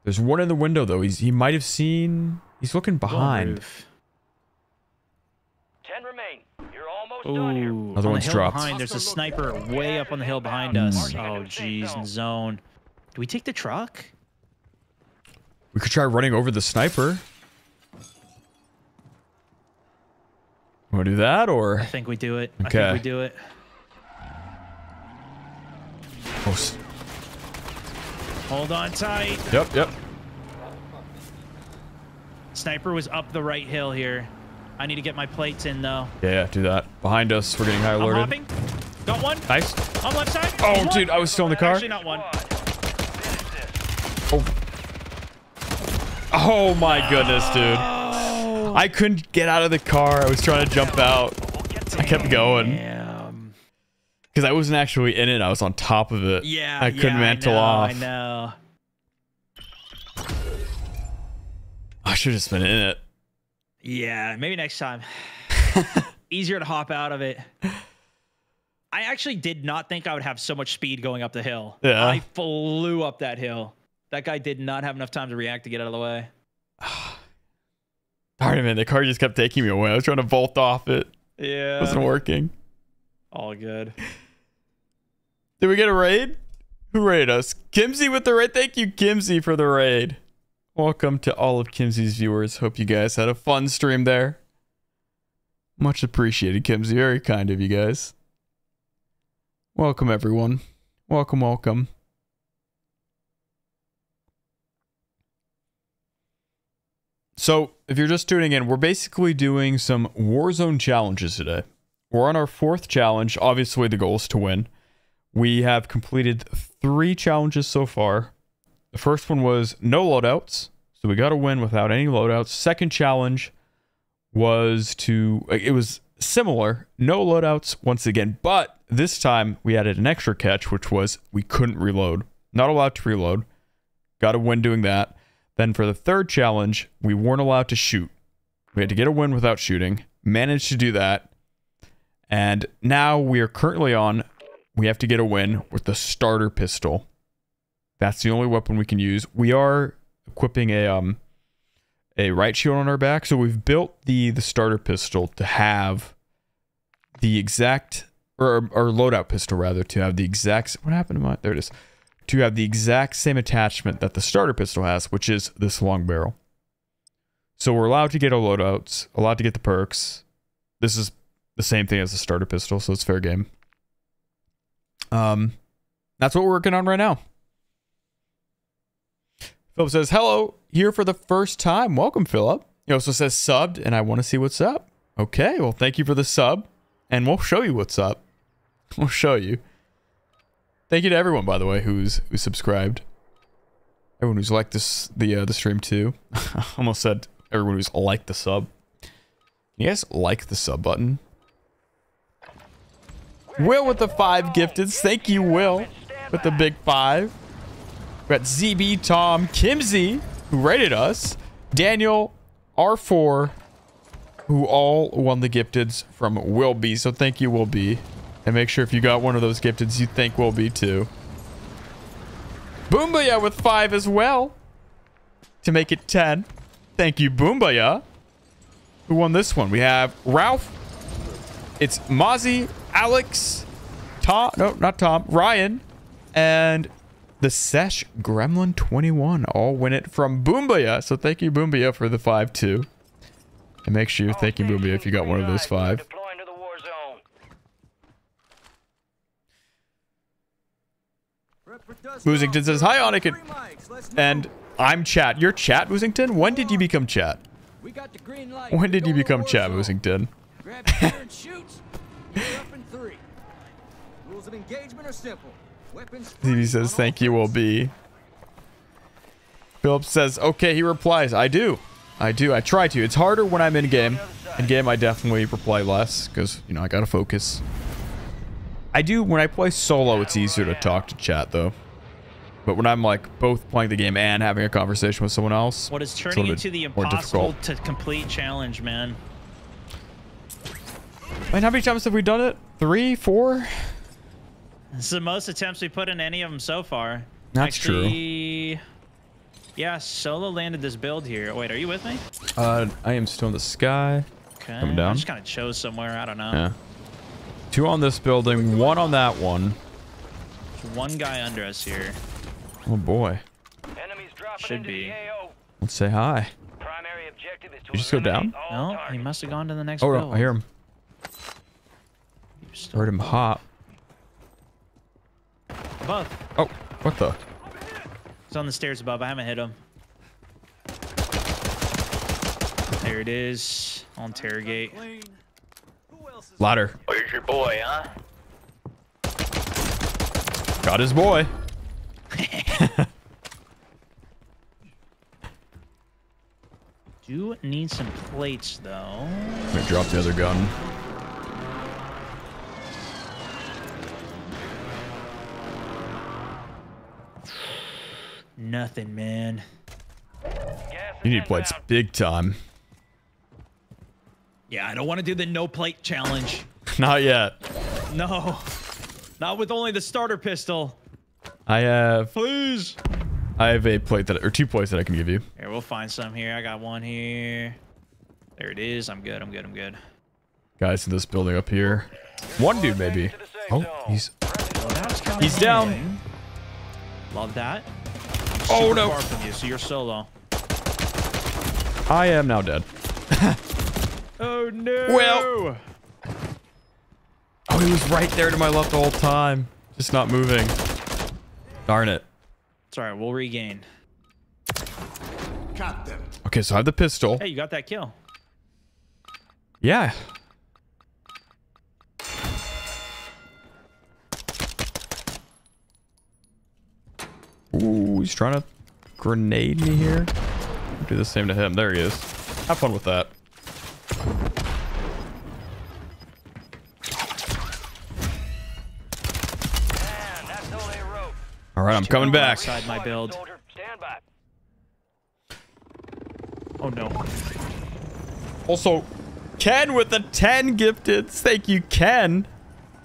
There's one in the window though. He's he might have seen. He's looking Go on behind. roof. Ten remain. You're almost done here. Ooh, Another on one's the hill dropped. behind. There's a sniper way up on the hill behind us. Hmm. Oh, jeez, in zone. Do we take the truck? We could try running over the sniper. Want to do that or? I think we do it. I Okay. think we do it. Oh, Hold on tight. yep, yep. Sniper was up the right hill here. I need to get my plates in though. Yeah, do that. Behind us, we're getting high I'm hopping. Got one. Nice. On left side. Oh, One. dude, I was still in the car. Actually, not one. Oh. Oh my goodness, dude. I couldn't get out of the car. I was trying to jump out. I kept going because I wasn't actually in it. I was on top of it. Yeah. I couldn't yeah, mantle I know, off. I know. I should have just been in it. Yeah, maybe next time. [LAUGHS] Easier to hop out of it. I actually did not think I would have so much speed going up the hill. Yeah. I flew up that hill. That guy did not have enough time to react to get out of the way. [SIGHS] Darn it, man. The car just kept taking me away. I was trying to bolt off it. Yeah. It wasn't working. All good. Did we get a raid? Who raided us? Kimsey with the raid. Thank you, Kimsey, for the raid. Welcome to all of Kimsey's viewers. Hope you guys had a fun stream there. Much appreciated, Kimsey. Very kind of you guys. Welcome, everyone. Welcome, welcome. So, if you're just tuning in, we're basically doing some Warzone challenges today. We're on our fourth challenge. Obviously, the goal is to win. We have completed three challenges so far. The first one was no loadouts. So we got to win without any loadouts. Second challenge was to, it was similar, no loadouts once again, but this time we added an extra catch, which was we couldn't reload. Not allowed to reload. Got to win doing that. Then for the third challenge, we weren't allowed to shoot. We had to get a win without shooting. Managed to do that. And now we are currently on we have to get a win with the starter pistol. That's the only weapon we can use. We are equipping a um a riot shield on our back, so we've built the the starter pistol to have the exact or or loadout pistol rather to have the exact what happened to my there it is to have the exact same attachment that the starter pistol has, which is this long barrel. So we're allowed to get our loadouts, allowed to get the perks. This is the same thing as the starter pistol, so it's fair game. Um, that's what we're working on right now. Philip says, "Hello, here for the first time. Welcome, Philip." He also says subbed, and I want to see what's up. Okay, well, thank you for the sub, and we'll show you what's up. [LAUGHS] We'll show you. Thank you to everyone, by the way, who's who's subscribed. Everyone who's liked this the uh, the stream too. [LAUGHS] Almost said everyone who's liked the sub. You guys like the sub button? Will with the five gifteds. Thank you, Will, with the big five. We got ZB, Tom, Kimsey, who rated us, Daniel, R4, who all won the gifteds from Will B. So thank you, Will B. And make sure if you got one of those gifteds, you thank Will B too. Boombaya with five as well to make it 10. Thank you, Boombaya. Who won this one? We have Ralph. It's Mozzie, Alex, Tom, no, not Tom, Ryan, and the Sesh Gremlin 21 all win it from Boombaya. So thank you, Boombaya, for the 5-2. And make sure you're thanking Boombaya if you got one of those five. Boozington says, Hi, Anakin. And I'm chat. You're chat, Boozington? When did you become chat? When did you become chat. Boozington? Grab your and shoot. You're up in three. Rules of engagement are simple. Weapons [LAUGHS] He says, thank you, Will B. Philip says, okay. He replies, I do. I do. I try to. It's harder when I'm in game. In game, I definitely reply less because, you know, I got to focus. I do. When I play solo, it's easier to talk to chat, though. But when I'm, like, both playing the game and having a conversation with someone else, What is turning into the impossible to complete challenge, man? And how many times have we done it? Three? Four? This is the most attempts we put in any of them so far. That's true. Yeah, Solo landed this build here. Wait, are you with me? Uh, I am still in the sky. Okay. Coming down. I down. just kind of chose somewhere. I don't know. Yeah. Two on this building, one on that one. There's one guy under us here. Oh boy. Enemies dropping Should into be. the AO. Let's say hi. Primary objective is to Did you just go down? eliminate all No, he must have gone to the next Oh, build. no, I hear him. He's still Heard him hop. Above. Oh, what the? He's on the stairs above. I haven't hit him. There it is. I'll interrogate. Ladder. Oh, here's your boy, huh? Got his boy. [LAUGHS] Do need some plates though. I'm gonna drop the other gun. Nothing, man. You need plates inbound. big time. Yeah, I don't want to do the no plate challenge. [LAUGHS] Not yet. No. Not with only the starter pistol. I have Please. I have a plate that or two plates that I can give you. Here, we'll find some here. I got one here. There it is. I'm good. I'm good. I'm good. Guys in this building up here. One dude maybe. Oh, he's Well, He's down. in. Love that. Oh, Super no. Far from you, so you're solo. I am now dead. [LAUGHS] Oh no. Well. Oh, he was right there to my left the whole time. Just not moving. Darn it. it's all right. We'll regain. Cut them. Okay, so I have the pistol. Hey, you got that kill. Yeah. Ooh, he's trying to grenade me here. Do the same to him. There he is. Have fun with that. Man, that's all they wrote. All right, I'm coming back. Outside my build. Stand by. Oh no. Also, Ken with the 10 gifted. Thank you, Ken.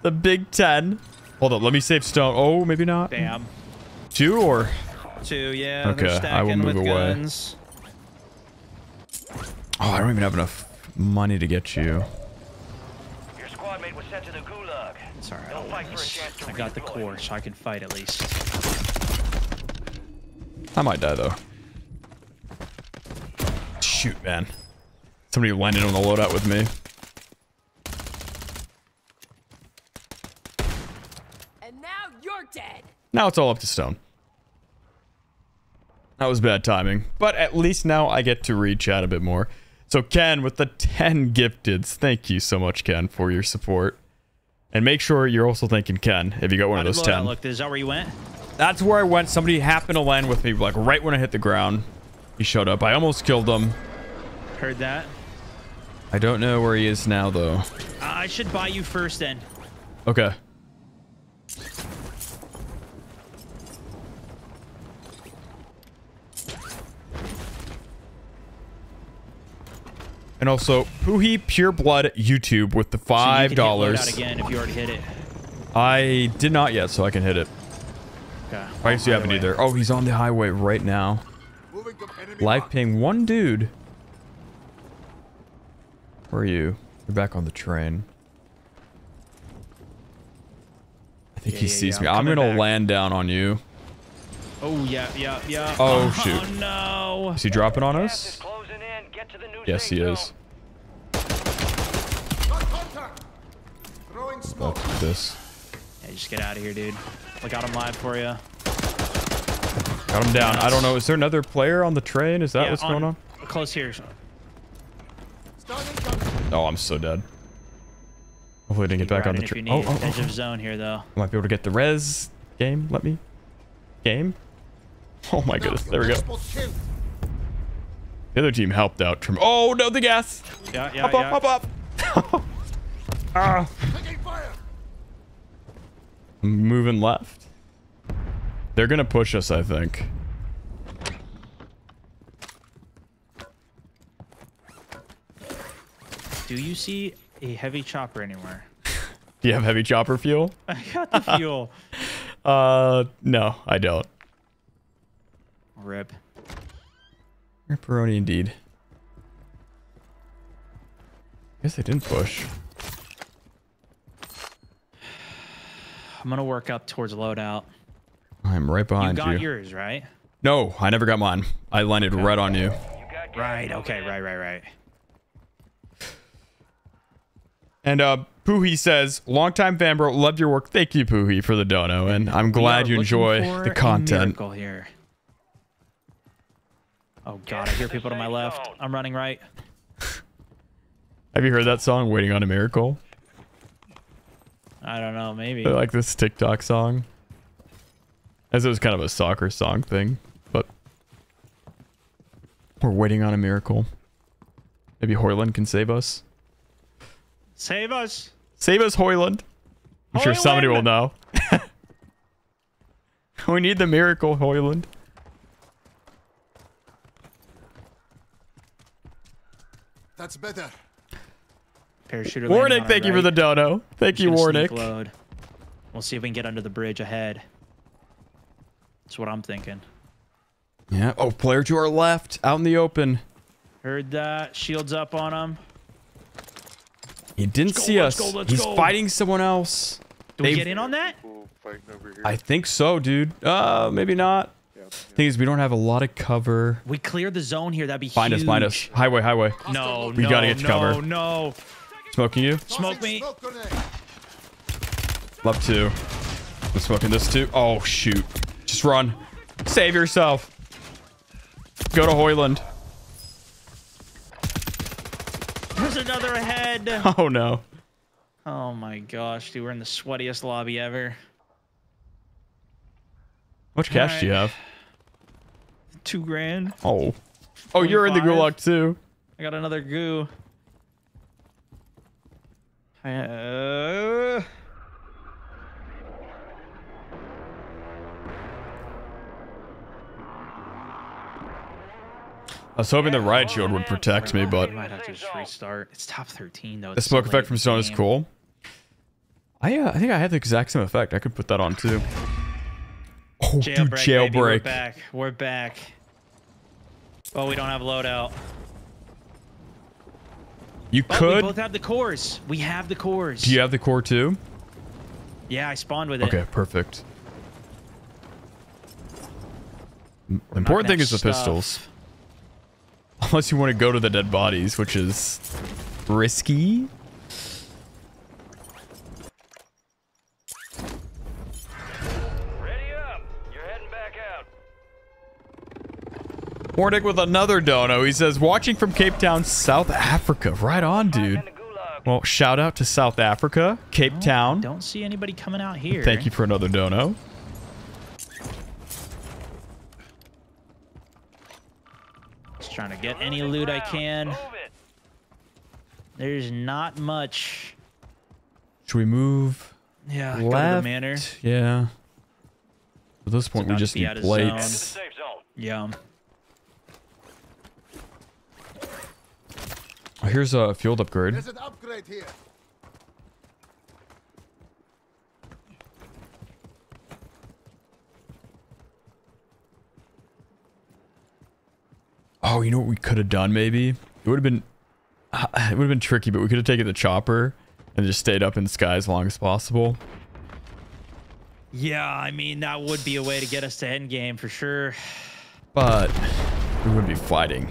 The big 10. Hold up, let me save stone. Oh, maybe not. Damn. Two or... Two. Yeah. Okay, I will move away. Guns. Oh, I don't even have enough money to get you. Your squad mate was sent to the gulag. It's all right. They'll I'll fight for a chance to I got the core, so I can fight at least. I might die, though. Shoot, man. Somebody landed on the loadout with me. And now you're dead. Now it's all up to stone. That was bad timing. But at least now I get to read chat a bit more. So Ken with the 10 gifteds. Thank you so much, Ken, for your support. And make sure you're also thanking Ken if you got one of those 10. Look, is that where you went? That's where I went. Somebody happened to land with me, like right when I hit the ground. He showed up. I almost killed him. Heard that. I don't know where he is now, though. I should buy you first then. Okay. And also, Puhi Pure Blood YouTube with the So five dollars. loadout again if you already hit it. I did not yet, so I can hit it. Okay. I guess you haven't either. Oh, he's on the highway right now. Live ping one dude. Where are you? You're back on the train. I think Yeah, he yeah, sees yeah, me. I'm I'm gonna back. land down on you. Oh yeah, yeah, yeah. Oh, shoot. Oh no. Is he dropping on us? Yes, safe he zone. is. Got contact. Throwing smoke. Let's do this. Yeah, just get out of here, dude. I got him live for you. Got him down. I don't know. Is there another player on the train? Is that Yeah, what's going on? Close here. Oh, I'm so dead. Hopefully I didn't get back on the train. need Oh, oh, edge oh. of zone here, though. I Might be able to get the res game. Let me. Game? Oh my goodness. There we go. The other team helped out. Oh, no, the gas. Yeah, yeah, Hop yeah. up, hop up. [LAUGHS] ah. I'm moving left. They're going to push us, I think. Do you see a heavy chopper anywhere? Do [LAUGHS] you have heavy chopper fuel? [LAUGHS] I got the fuel. Uh, no, I don't. Rip. Ripperoni indeed. Guess they didn't push. I'm gonna work up towards loadout. I'm right behind You got you. yours, right? No, I never got mine. I landed right on you. you Right. Okay. Right. Right. Right. And uh Poohee says, longtime fan bro, loved your work. Thank you, Poohee, for the dono, and I'm glad you enjoy the a content. miracle here. Oh god, I hear people to my left. I'm running right. [LAUGHS] Have you heard that song, Waiting on a Miracle? I don't know. Maybe. I like this TikTok song. As it was kind of a soccer song thing, but we're waiting on a miracle. Maybe Hoyland can save us. Save us. Save us, Hoyland. I'm sure somebody will know. [LAUGHS] we need the miracle, Hoyland. That's better. Parachuter. Warnick, thank our you for the dono. Thank you, Warnick. Load. We'll see if we can get under the bridge ahead. That's what I'm thinking. Yeah. Oh, player to our left, out in the open. Heard that. Shields up on him. He didn't Let's go, see let's go, let's He's go. fighting someone else. Do we They've- get in on that? I think so, dude. Uh, maybe not. Thing is, we don't have a lot of cover. We cleared the zone here. That'd be Find huge. us, find us. Highway, highway. No, We no, gotta get you no, cover. no. Smoking you? Smoke me. Love to. I'm smoking this too. Oh, shoot. Just run. Save yourself. Go to Hoyland. There's another ahead. [LAUGHS] Oh, no. Oh my gosh, dude, we're in the sweatiest lobby ever. How much cash do you have? Two grand. Oh. Oh, you're in the 25. gulag too. I got another goo. Uh, I was hoping the riot shield would protect me, but we might have to just restart. It's top 13 though. the It's so smoke late effect from stone is cool. I uh, I think I have the exact same effect. I could put that on too. Oh, dude, Jailbreak, baby, we're back. We're back. Oh, we don't have loadout. You But we could. both have the cores. We have the cores. Do you have the core too? Yeah, I spawned with it. Okay, perfect. The We're important thing is the stuff. pistols. [LAUGHS] Unless you want to go to the dead bodies, which is risky. Mordick with another dono. He says, watching from Cape Town, South Africa. Right on, dude. Well, shout out to South Africa, Cape Town. Don't see anybody coming out here. Thank you for another dono. Just trying to get any loot I can. There's not much. Should we move Yeah, go to the left? manor. Yeah. At this point, we just need plates. Yeah. Here's a field upgrade. There's an upgrade here. Oh, you know what we could have done maybe? It would have been [SIGHS] it would have been tricky, but we could have taken the chopper and just stayed up in the sky as long as possible. Yeah, I mean that would be a way to get us to end game for sure. But we wouldn't be fighting.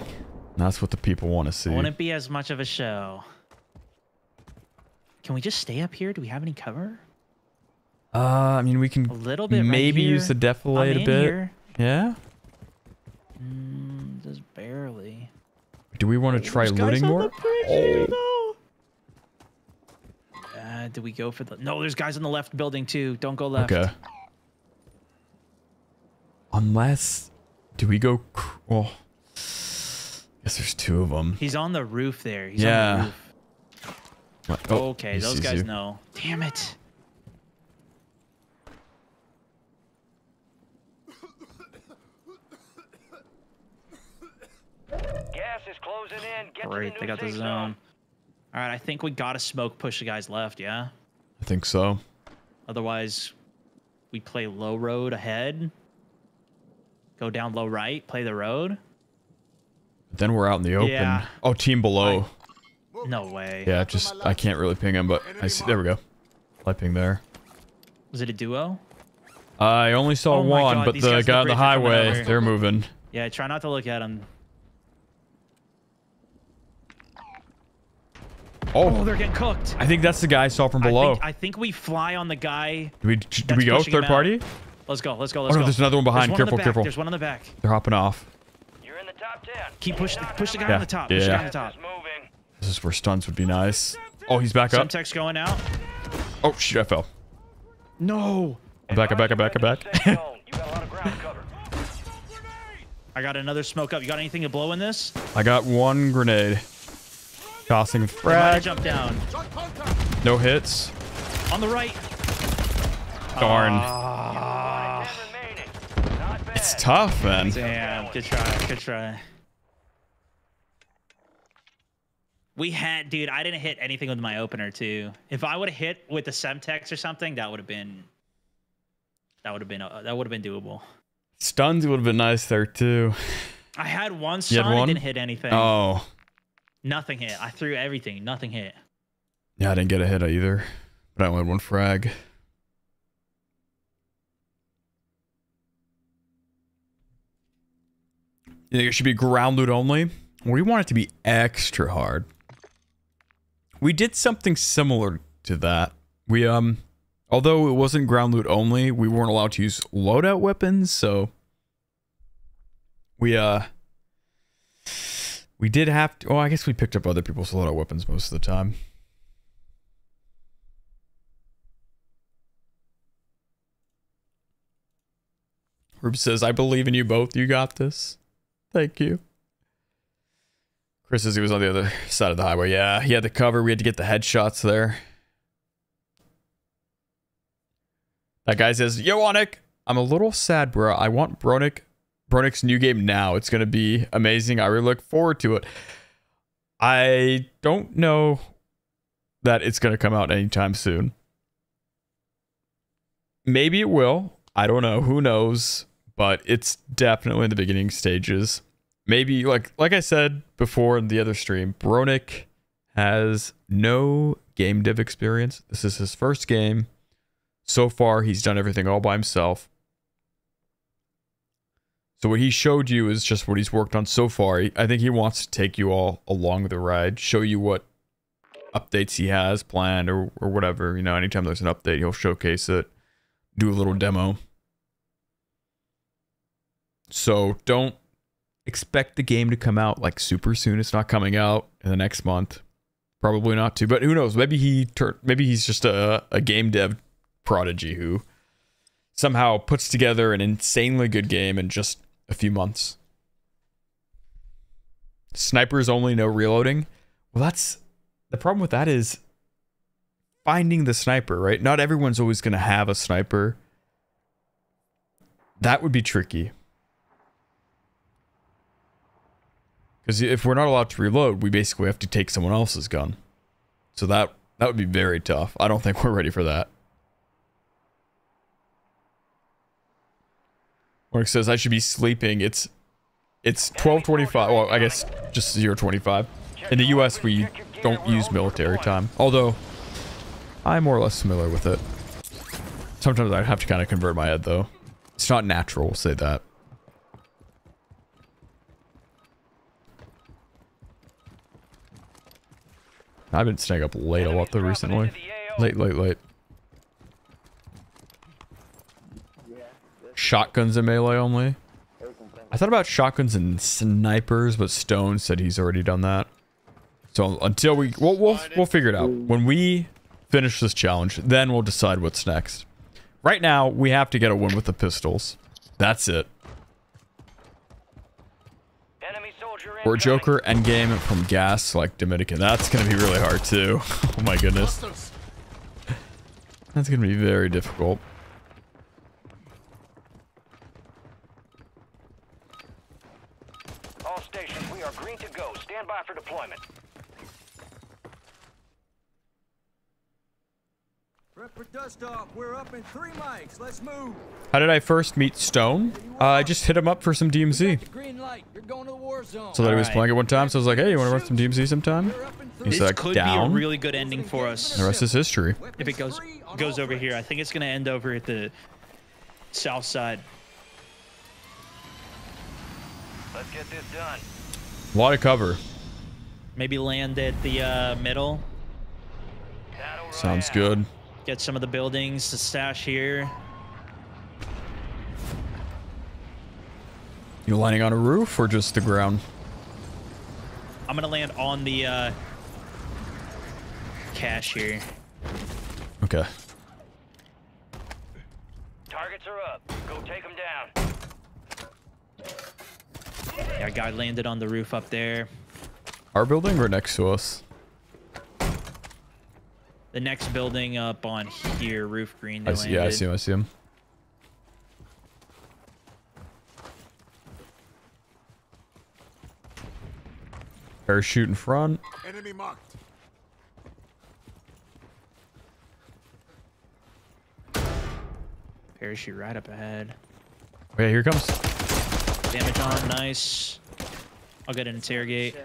That's what the people want to see. Wouldn't be as much of a show. Can we just stay up here? Do we have any cover? Uh, I mean, we can A little bit. right maybe use the defilade a bit. Here. Yeah. Mm, just barely. Do we want to try looting on more? though. Uh, do we go for the? No, there's guys in the left building too. Don't go left. Okay. Unless, do we go? cr- Well, guess there's two of them. He's on the roof there. He's Yeah. on the roof. Oh, okay, those guys you. know. Damn it. Gas is closing in. Get Great, to they got the safe zone. All right, I think we gotta smoke push the guys left. Yeah. I think so. Otherwise, we play low road ahead. Go down low right. Play the road. Then we're out in the open. Yeah. Oh, team below. No way. yeah, just I can't really ping him, but I see. There we go. I ping there. Was it a duo? I only saw Oh one, God, but the guy on the on the bridge are coming highway, they're moving. Yeah. Try not to look at him. Oh, Oh, they're getting cooked. I think that's the guy I saw from I below. think, I think we fly on the guy. do we do we go third party? Let's go. Let's go. Oh Let's no, go. there's another one behind. One Careful, back, careful. There's one in the back. They're hopping off. You're in the top 10. Keep pushing, push the guy Yeah, on the top. Push the guy yeah. on the top. This is where stuns would be nice. Oh, he's back up. Semtex going out. Oh shoot, I fell. No. I'm back, I'm back, I'm back, I'm back. You got a lot of ground cover. I got another smoke up. You got anything to blow in this? I got one grenade. Tossing They might have frag. jumped down. No hits. On the right. Darn. Ten remaining. Not bad. It's tough, man. Damn. Good try. Good try. We had, dude. I didn't hit anything with my opener too. If I would have hit with the Semtex or something, that would have been. That would have been. Uh, that would have been doable. Stuns would have been nice there too. I had one You had stun. one? Didn't hit anything. Oh. Nothing hit. I threw everything. Nothing hit. Yeah, I didn't get a hit either. But I only had one frag. You think it should be ground loot only? We want it to be extra hard. We did something similar to that. We um although it wasn't ground loot only, we weren't allowed to use loadout weapons, so we uh we did have to oh I guess we picked up other people's loadout weapons most of the time. Rube says, I believe in you both. You got this. Thank you. Chris says he was on the other side of the highway. Yeah, he had the cover. We had to get the headshots there. That guy says, Yo, Onik, I'm a little sad, bro. I want Bronick, Bronik's new game now. It's going to be amazing. I really look forward to it. I don't know that it's going to come out anytime soon. Maybe it will. I don't know. Who knows? But it's definitely in the beginning stages. Maybe like like I said before in the other stream, Bronick has no game dev experience. This is his first game. So far, he's done everything all by himself. So what he showed you is just what he's worked on so far. I think he wants to take you all along the ride, show you what updates he has planned or, or whatever. You know, anytime there's an update, he'll showcase it, do a little demo. So don't expect the game to come out like super soon. It's not coming out in the next month. Probably not too, but who knows? Maybe he tur- maybe he's just a, a game dev prodigy who somehow puts together an insanely good game in just a few months. Snipers only, no reloading. Well, that's the problem with that is finding the sniper, right? Not everyone's always going to have a sniper. That would be tricky. Because if we're not allowed to reload, we basically have to take someone else's gun. So that that would be very tough. I don't think we're ready for that. Mark says I should be sleeping. It's it's 12:25. Well, I guess just 0:25. In the US, we don't use military time. Although I'm more or less familiar with it. Sometimes I have to kind of convert my head though. It's not natural, say that. I've been staying up late a lot though recently. Late, late, late. Shotguns and melee only. I thought about shotguns and snipers, but Stone said he's already done that. So until we, we'll, we'll, we'll figure it out. When we finish this challenge, then we'll decide what's next. Right now, we have to get a win with the pistols. That's it. Enemy soldier Or Joker endgame from gas like Dominican. That's going to be really hard too. [LAUGHS] oh my goodness. That's going to be very difficult. All stations, we are green to go. Stand by for deployment. Prep for dust off. We're up in three mics. Let's move. How did I first meet Stone? Uh, I just hit him up for some DMZ. Green light. You're going to the war zone. So that he was Alright. playing it one time. So I was like, hey, you want to run some DMZ sometime? We're up. He's This like, could down. be a really good ending for us the rest is history. if it goes goes over here. I think it's gonna end over at the south side. Let's get this done. A lot of cover. Maybe land at the uh, middle. Sounds Royale. good. Get some of the buildings to stash here. You landing on a roof or just the ground? I'm gonna land on the uh, cache here. Okay. Targets are up. Go take them down. Yeah, guy landed on the roof up there. Our building or next to us? The next building up on here, roof green. I see. Yeah, I see him. I see him. Parachute in front. Enemy marked. Parachute right up ahead. Oh, okay, here he comes. Damage on, nice. I'll get an interrogate.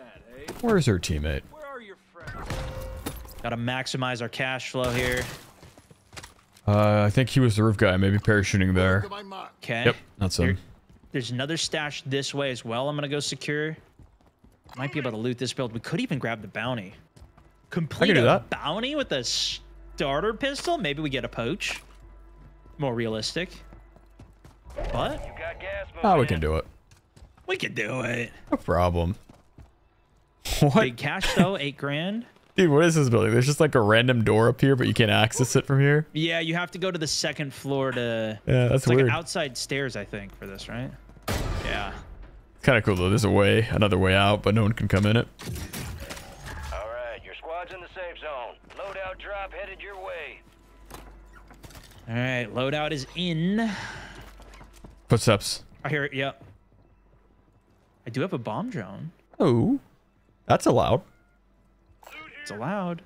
Where's her teammate? Where are your friends? Gotta maximize our cash flow here. Uh, I think he was the roof guy. Maybe parachuting there. To my mark. Okay. Yep, that's him. There's another stash this way as well. I'm gonna go secure. Might be able to loot this build. We could even grab the bounty. Complete do a that. bounty with a starter pistol. Maybe we get a poach. More realistic. But You got gas moving Ah, we can do it. we could do it. No problem. [LAUGHS] What? Big cash though, eight grand. Dude, what is this building? There's just like a random door up here, but you can't access it from here. Yeah, you have to go to the second floor to. Yeah, that's it's like weird. outside stairs, I think, for this, right? Yeah. Kind of cool though. There's a way, another way out, but no one can come in it. All right, your squad's in the safe zone. Loadout drop headed your way. All right, loadout is in. Footsteps. I hear it. Yep. I do have a bomb drone. Oh, that's allowed. It's allowed.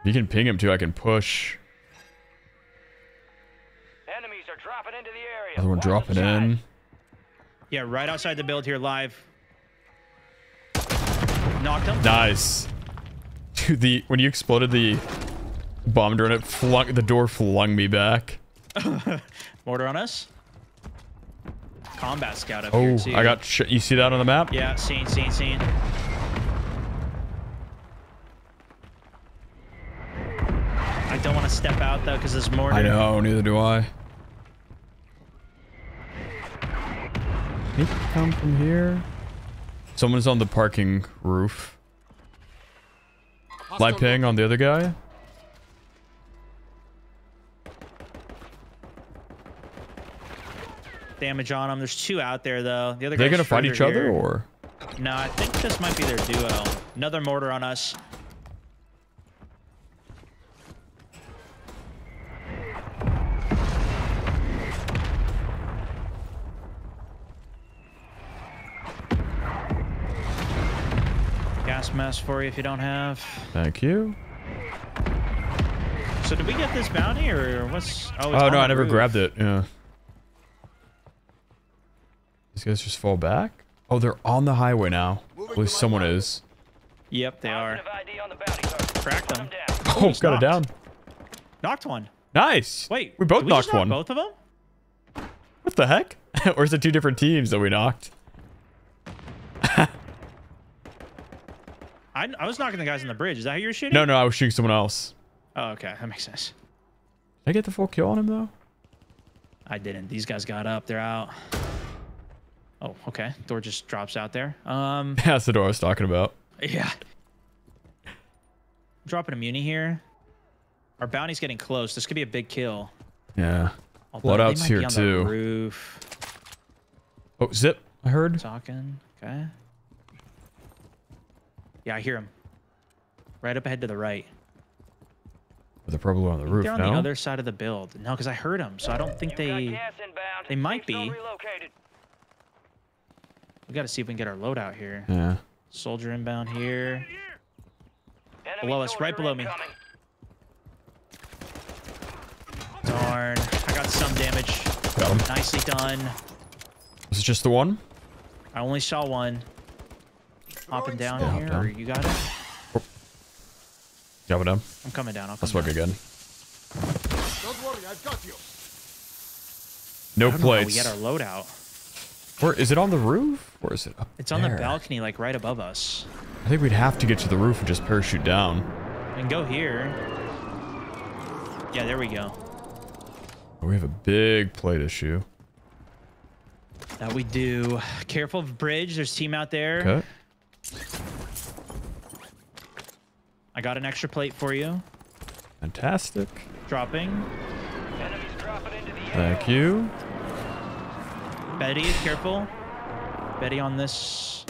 If you can ping him too, I can push. Enemies are dropping into the area. Other one Watch dropping in. Yeah, right outside the build here, live. Knocked him. Nice. Dude, the when you exploded the bomb drone, it flung the door flung me back. [LAUGHS] Mortar on us. Combat scout up here Oh, too. I got. You see that on the map? Yeah, seen, seen, seen. I don't want to step out though, because there's more. I know. Neither do I. He can come from here. Someone's on the parking roof. Live ping on the other guy. Damage on them. There's two out there though. The other Are they guy's gonna fight further each other or? No, I think this might be their duo. Another mortar on us. Gas mask for you if you don't have. Thank you. So did we get this bounty or what's? Oh, Oh no, I never roof. grabbed it. Yeah. These guys just fall back. Oh, they're on the highway now. At least someone is. Yep, they are. Positive the. Cracked them. Them down. Oh, he's got it down. knocked. Knocked one. Nice. Wait. we both we knocked one. Both of them? What the heck? [LAUGHS] or is it two different teams that we knocked? [LAUGHS] I, I was knocking the guys on the bridge. Is that who you're shooting? No, no, I was shooting someone else. Oh, okay. That makes sense. Did I get the full kill on him though? I didn't. These guys got up. They're out. Oh, okay. Door just drops out there. Um, [LAUGHS] That's the door I was talking about. yeah. Dropping a muni here. Our bounty's getting close. This could be a big kill. Yeah. Although might here be on the too. roof. Oh, zip. I heard. Talking. Okay. Yeah, I hear him. Right up ahead to the right. They're probably on the roof They're on now. the other side of the build. No, because I heard them, so I don't think they. They might be. We got to see if we can get our load out here. Yeah. Soldier inbound here. Enemy Below us, right soldier below me. Darn. I got some damage. Got him. Nicely done. Was it just the one? I only saw one. Hopping down smoke. here. Down. Or you got it? Got him. I'm coming down. I'll come Let's look down. again. Don't worry, I've got you. No I how we plates. get our load out. Or is it on the roof? Or is it up It's on the balcony, like right above us. I think we'd have to get to the roof and just parachute down. We can go here. Yeah, there we go. Oh, we have a big plate issue. That we do. Careful of bridge. There's team out there. Okay. I got an extra plate for you. Fantastic. Dropping. Enemies dropping into the Thank you. Betty, careful. Betty on this.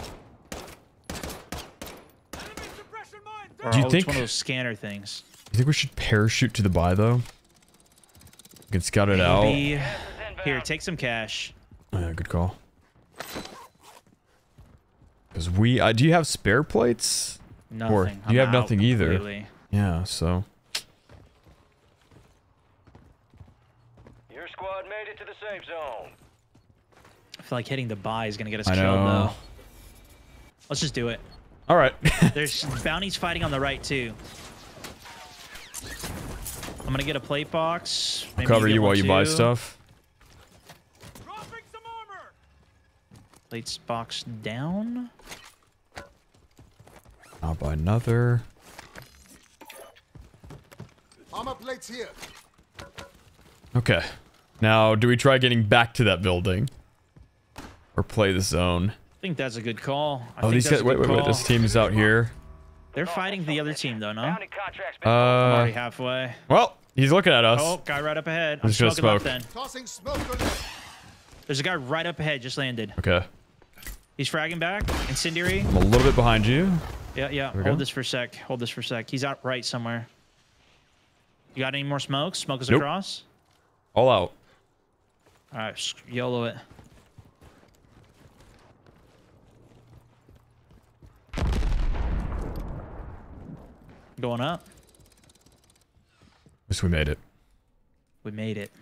Or, Do you oh, think- it's one of those scanner things? You think we should parachute to the buy though? We can scout it out. Here, take some cash. Oh, yeah, good call. Because we, uh, do you have spare plates? Nothing. Or I'm you have out nothing either. Yeah, so. Your squad made it to the safe zone. I feel like hitting the buy is gonna get us I killed know. though. Let's just do it. All right. [LAUGHS] There's bounties fighting on the right too. I'm gonna get a plate box. Maybe Cover you one while you buy stuff. Plates box down. I'll buy another. Armor plates here. Okay. Now, do we try getting back to that building? Or play the zone? I think that's a good call. I oh, these guys, wait, wait, wait. This team is out here. They're fighting the other team though, no? I'm Bounty already Uh, halfway. well, he's looking at us. Oh, guy right up ahead. I'm just gonna smoking left smoke. then. Tossing smoke. There's a guy right up ahead, just landed. Okay. He's fragging back. Incendiary. I'm a little bit behind you. Yeah, yeah. Hold go. this for a sec. Hold this for a sec. He's out right somewhere. You got any more smokes? Smoke us Nope. across? All out. All right, YOLO it. Going up. Guess we made it. We made it.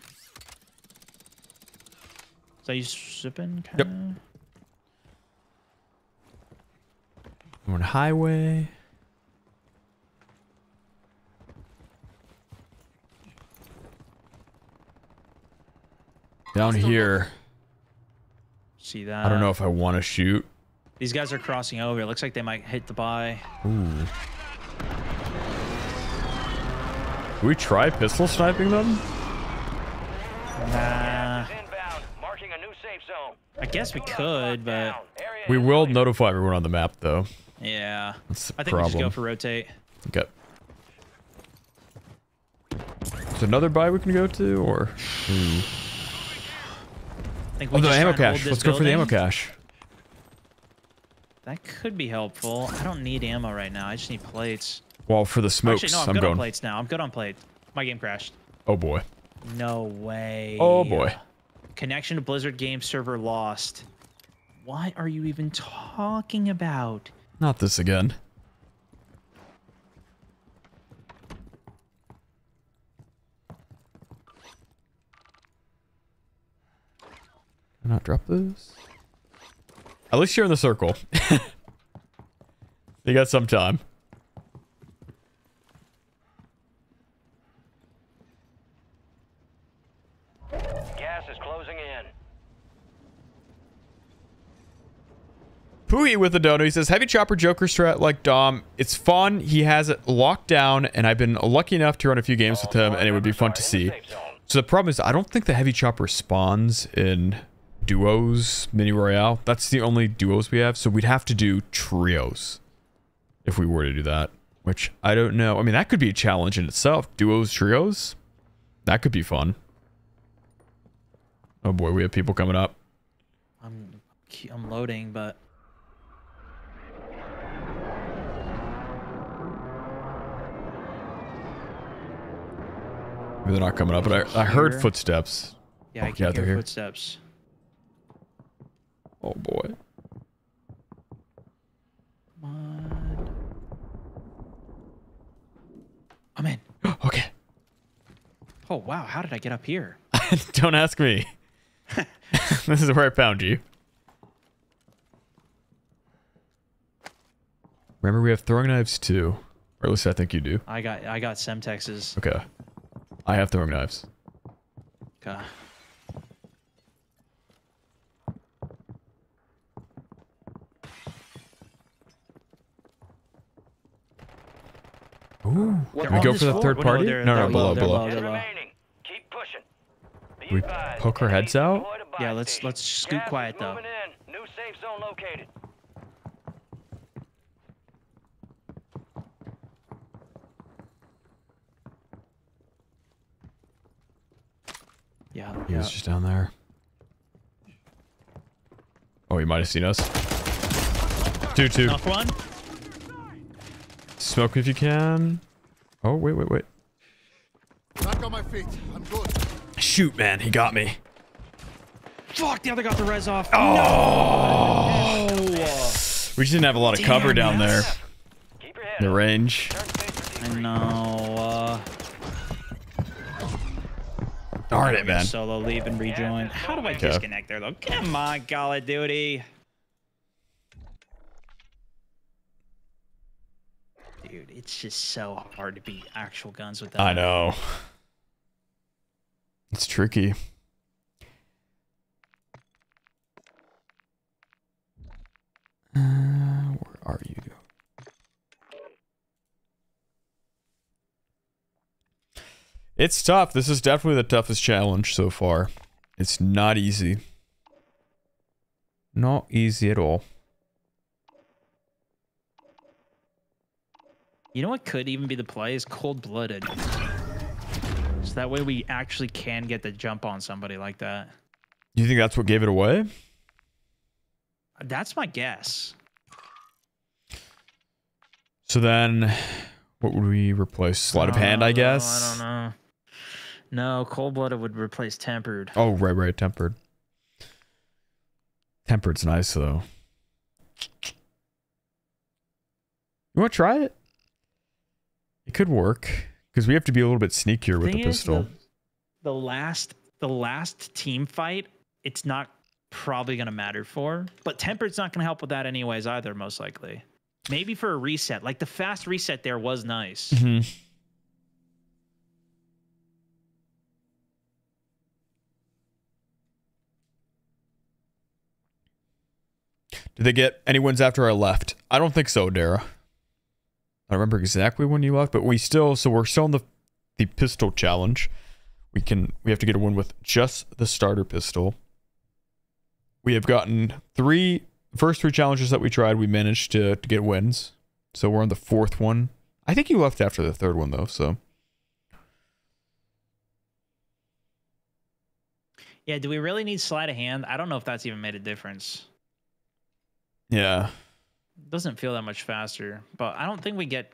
So you sipping? Yep. kinda? We're on highway. Down here. See that? I don't know if I want to shoot. These guys are crossing over. It looks like they might hit the buy. Ooh. Do we try pistol sniping them? Nah. inbound, marking a new safe zone. I guess we could, but We will notify everyone on the map, though. Yeah. That's the I think we just go for rotate. Okay. Is another buy we can go to, or? Ooh. I think Oh, we the ammo try and hold cache. Let's go for the ammo cache. That could be helpful. I don't need ammo right now. I just need plates. Well, for the smokes, Actually, no, I'm, I'm good on going. plates now. I'm good on plates. My game crashed. Oh boy. No way. Oh boy. Connection to Blizzard game server lost. What are you even talking about? Not this again. I not drop this? At least you're in the circle. [LAUGHS] you got some time. gas is closing in. Pooey with a dono. He says, Heavy Chopper Joker strat like Dom. It's fun. He has it locked down, and I've been lucky enough to run a few games with him, and it would be fun to see. So the problem is, I don't think the Heavy Chopper spawns in duos, mini royale. That's the only duos we have, so we'd have to do trios if we were to do that, which I don't know. I mean, that could be a challenge in itself. Duos, trios, that could be fun. Oh boy, we have people coming up. I'm I'm loading, but Maybe they're not coming up, but I, I heard footsteps. yeah, I Oh, can yeah, they're hear here. footsteps. Oh boy. Come on. I'm in. [GASPS] okay. Oh wow, how did I get up here? [LAUGHS] Don't ask me. [LAUGHS] [LAUGHS] this is where I found you. Remember, we have throwing knives too. Or at least I think you do. I got I got Semtexes. Okay. I have throwing knives. Okay. Ooh. Can we go for the floor. third Oh, no, party? they're- No, no, they're below, below. low, they're low. Remaining. Keep pushing. Be We poke our heads out? deployed a buy Yeah, let's let's scoot Gas is quiet though. moving in. New safe zone located. Yeah. He yeah. was just down there. Oh, he might have seen us. 2-2. Knock one. Smoke if you can. Oh, wait, wait, wait. Back on my feet. I'm good. Shoot, man. He got me. Fuck, the other got the res off. Oh. No. We just didn't have a lot of cover down it. there. Keep your head The range. I know. Uh, Darn it, man. Solo leave and rejoin. How do I Okay. disconnect there though? Come on, Call of Duty. Dude, it's just so hard to beat actual guns with that. I know. It's tricky. Uh, where are you? It's tough. This is definitely the toughest challenge so far. It's not easy. Not easy at all. You know what could even be the play is cold blooded. So that way we actually can get the jump on somebody like that. Do you think that's what gave it away? That's my guess. So then, what would we replace? Sleight of hand, I Uh, guess. I don't know. No, cold blooded would replace tempered. Oh, right, right, tempered. Tempered's nice though. You want to try it? It could work because we have to be a little bit sneakier with the pistol. the, the last the last team fight, it's not probably gonna matter for. But tempered's not gonna help with that anyways either, most likely. Maybe for a reset. Like the fast reset there was nice. Mhm. Did they get any wins after I left? I don't think so, Dara. I remember exactly when you left, but we still so we're still in the the pistol challenge. We can we have to get a win with just the starter pistol. We have gotten three first three challenges that we tried, we managed to, to get wins. So we're on the fourth one. I think you left after the third one though, so Yeah, do we really need sleight of hand? I don't know if that's even made a difference. Yeah. doesn't feel that much faster, but I don't think we get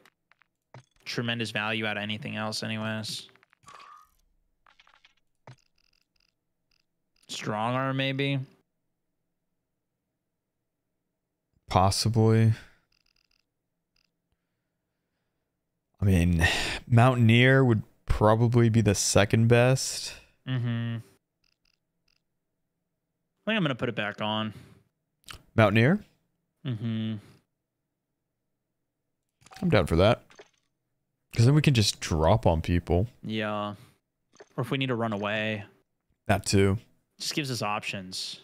tremendous value out of anything else, anyways. Strong arm, maybe. Possibly. I mean, Mountaineer would probably be the second best. Mm-hmm. I think I'm gonna put it back on. Mountaineer? Mm-hmm. I'm down for that. Because then we can just drop on people. Yeah. Or if we need to run away. That too. Just gives us options.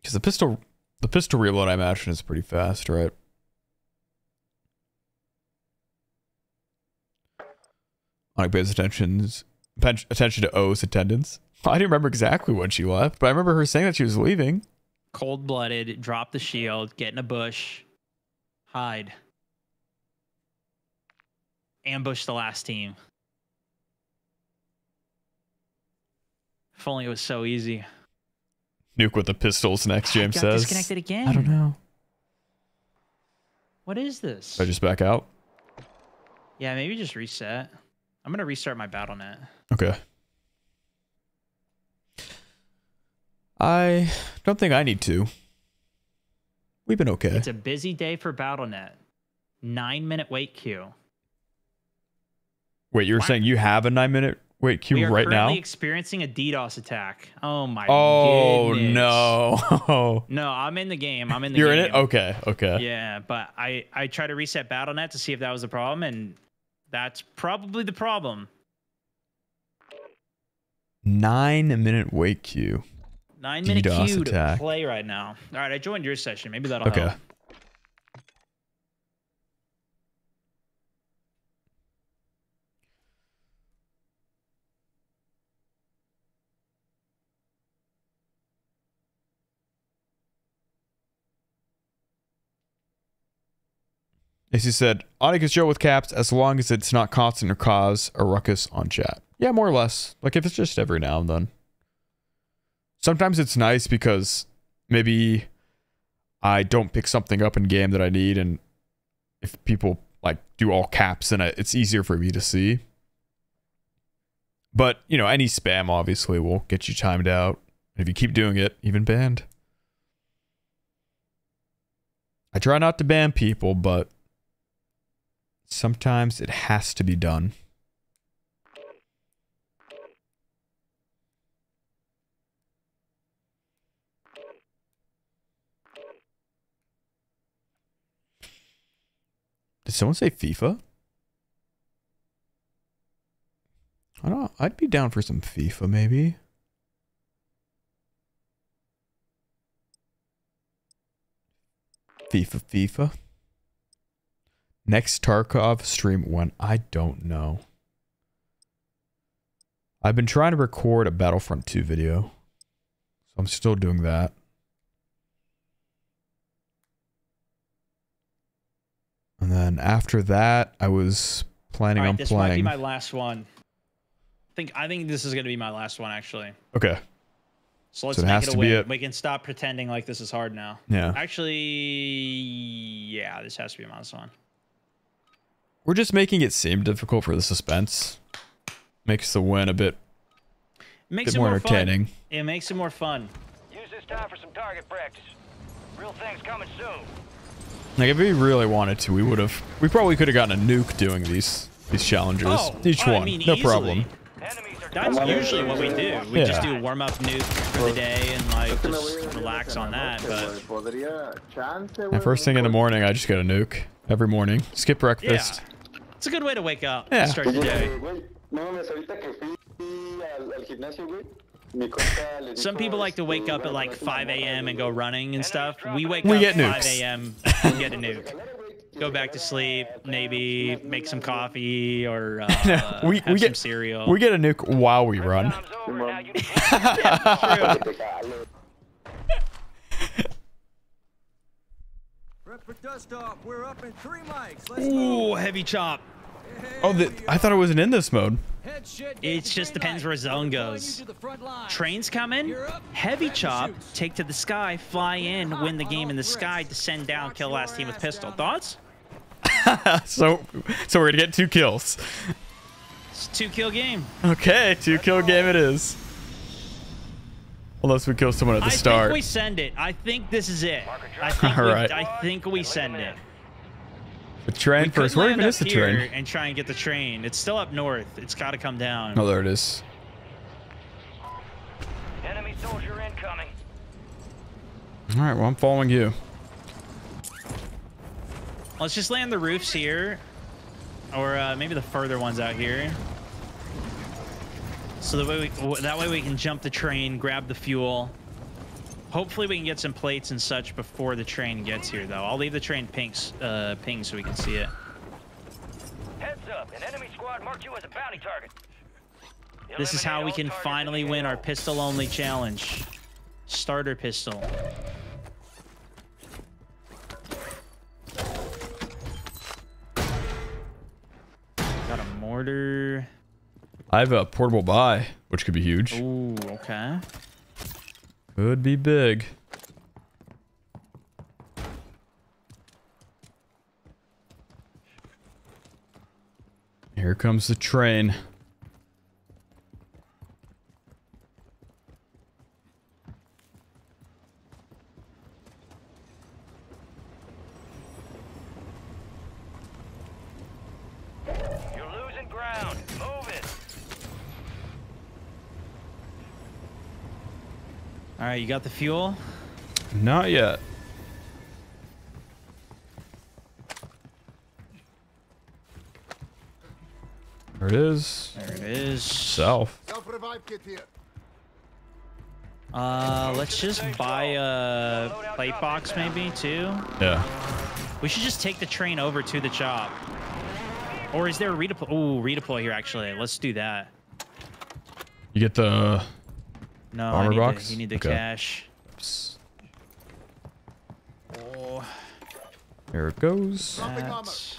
Because the pistol, the pistol reload, I imagine, is pretty fast, right? Like pays attention attention to O's attendance. [LAUGHS] I didn't remember exactly when she left, but I remember her saying that she was leaving. Cold blooded, drop the shield, get in a bush, hide, ambush the last team. If only it was so easy. Nuke with the pistols next, ah, James got says. disconnected again. I don't know. What is this? Should I just back out? Yeah, maybe just reset. I'm gonna restart my Battle.net. Okay. I don't think I need to. We've been okay. It's a busy day for Battle.net. Nine minute wait queue. Wait, you were saying you have a nine minute wait queue we are right now? currently experiencing a DDoS attack. Oh my Oh goodness. no. [LAUGHS] No, I'm in the game. I'm in the You're game. in it? Okay, okay. Yeah, but I I tried to reset Battle.net to see if that was the problem, and that's probably the problem. Nine minute wait queue. Nine minute DDoS queue attack. to play right now. All right, I joined your session. Maybe that'll Okay. help. AC said, Audio show with caps as long as it's not constant or cause a ruckus on chat. Yeah, more or less. Like if it's just every now and then. Sometimes it's nice because maybe I don't pick something up in game that I need and if people like do all caps and it's easier for me to see. But, you know, any spam obviously will get you timed out. And if you keep doing it, even banned. I try not to ban people, but sometimes it has to be done. Did someone say FIFA? I don't I'd be down for some FIFA maybe. FIFA, FIFA. Next Tarkov stream when I don't know. I've been trying to record a Battlefront 2 video. So I'm still doing that. And then after that, I was planning All right, on this might be playing. my last one. I think I think this is gonna be my last one actually. Okay. So let's So it make has it a to win. it. We can stop pretending like this is hard now. Yeah. Actually, yeah, this has to be my last one. We're just making it seem difficult for the suspense. Makes the win a bit, Makes bit it more more entertaining. Fun. It makes it more fun. Use this time for some target practice. Real things coming soon. Like if we really wanted to, we would have. We probably could have gotten a nuke doing these these challenges. Oh, Each I one, mean, no easily. problem. That's usually what we do. We just Yeah. do warm up nuke for the day and like just relax on that. But And first thing in the morning, I just get a nuke every morning. Skip breakfast. Yeah. it's a good way to wake up. Yeah. and Start your day. Some people like to wake up at like 5 a.m. and go running and stuff. We wake We up get 5 a.m. and get a nuke. Go back to sleep, maybe make some coffee or [LAUGHS] uh, we have we some get cereal. we get a nuke while we run. Prep [LAUGHS] for dust off. We're up in three mics. Let's Ooh, heavy chop. Oh, the, I thought it wasn't in this mode. It just depends where zone goes. you to the front line. Trains come in, heavy chop, take to the sky, fly in, win the game in the sky, descend down, kill last team with pistol. Thoughts? [LAUGHS] so so we're gonna get two kills. It's a two kill game. Okay, two kill game it is. Unless we kill someone at the I start. think we send it. I think this is it. I [LAUGHS] think, All we, right. I think we send it. The train We first. Where land even up is the train? And try and get the train. It's still up north. It's got to come down. Oh, there it is. Enemy soldier incoming. All right, well I'm following you. Let's just land the roofs here. or uh, maybe the further ones out here. So that way, we, that way we can jump the train, grab the fuel. Hopefully we can get some plates and such before the train gets here, though. I'll leave the train pinks, uh, ping so we can see it. Heads up, an enemy squad marked you as a bounty target. This is how we can finally win our pistol-only challenge. Starter pistol. Got a mortar. I have a portable buy, which could be huge. Ooh, okay. Could be big. Here comes the train. You're losing ground. Move it. All right, you got the fuel? Not yet. There it is. There it is. South. Self-revive kit here. Uh, let's just buy a plate box maybe too. Yeah. We should just take the train over to the chop. Or is there a redeploy? Ooh, redeploy here actually. Let's do that. You get the No, I armor need box. The, you need the Okay. cash. Oops. Oh, Here it goes. Dropping armor. that's-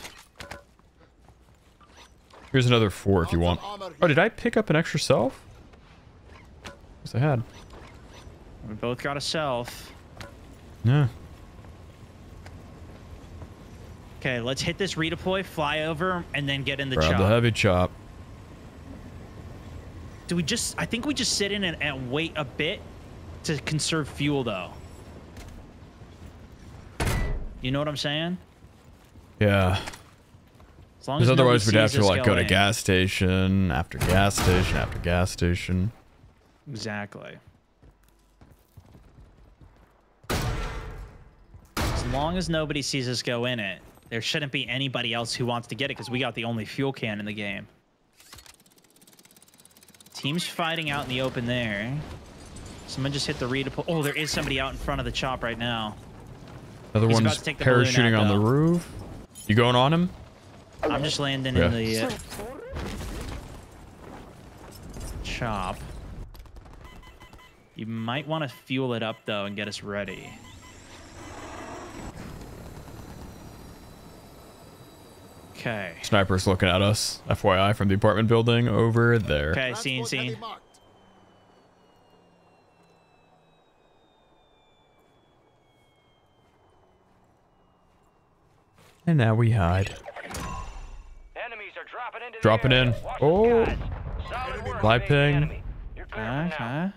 Here's another four if you want. Oh, did I pick up an extra self? Yes, I had. we both got a self. Yeah. Okay, let's hit this redeploy, fly over, and then get in the Grab chop. the heavy chop. Do we just? I think we just sit in and, and wait a bit to conserve fuel, though. You know what I'm saying? Yeah. As long Because as otherwise we'd have to like go to gas station after gas station after gas station. Exactly. As long as nobody sees us go in it, there shouldn't be anybody else who wants to get it because we got the only fuel can in the game. Teams fighting out in the open there. Someone just hit the redeploy. Oh, there is somebody out in front of the chop right now. Other He's one's to take the balloon parachuting out, on the roof. You going on him? I'm just landing Yeah. in the uh, chop. You might want to fuel it up though and get us ready. Okay. Sniper's looking at us. FYI from the apartment building over there. Okay, scene, Transport heavy scene. And now we hide. Enemies are dropping into Dropping area. in. Oh. skies. Solid work, Live ping. enemy. You're clear for now. Okay.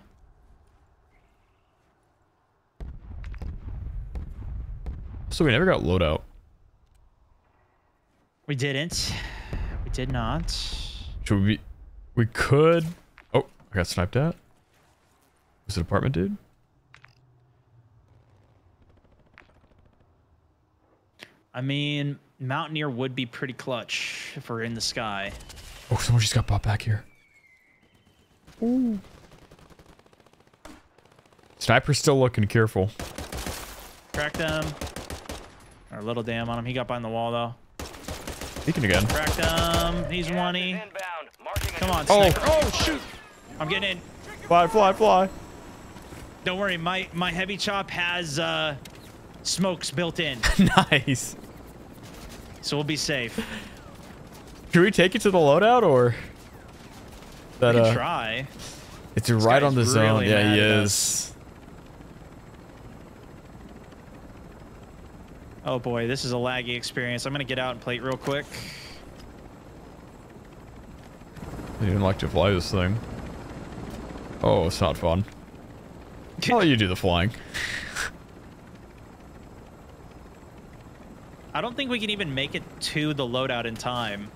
So we never got loadout. We didn't. We did not. Should we? Be, we could. Oh, I got sniped at. Was it apartment dude? I mean, Mountaineer would be pretty clutch if we're in the sky. Oh, someone just got bought back here. Ooh. Sniper's still looking careful. Cracked him. Or a little damn on him. He got behind the wall though. Peeking again. Cracked him. He's one Gas is inbound. Marking a Come on, Oh. sniper. Oh shoot! I'm getting in. Fly, fly, fly. Don't worry, my my heavy chop has uh, smokes built in, [LAUGHS] nice. so we'll be safe. [LAUGHS] Should we take it to the loadout or? That we can uh, try. it's right on the zone. really yeah, he mad at is. Oh boy, this is a laggy experience. I'm gonna get out and plate real quick. I didn't like to fly this thing. Oh, it's not fun. I'll [LAUGHS] let oh, you do the flying. I don't think we can even make it to the loadout in time.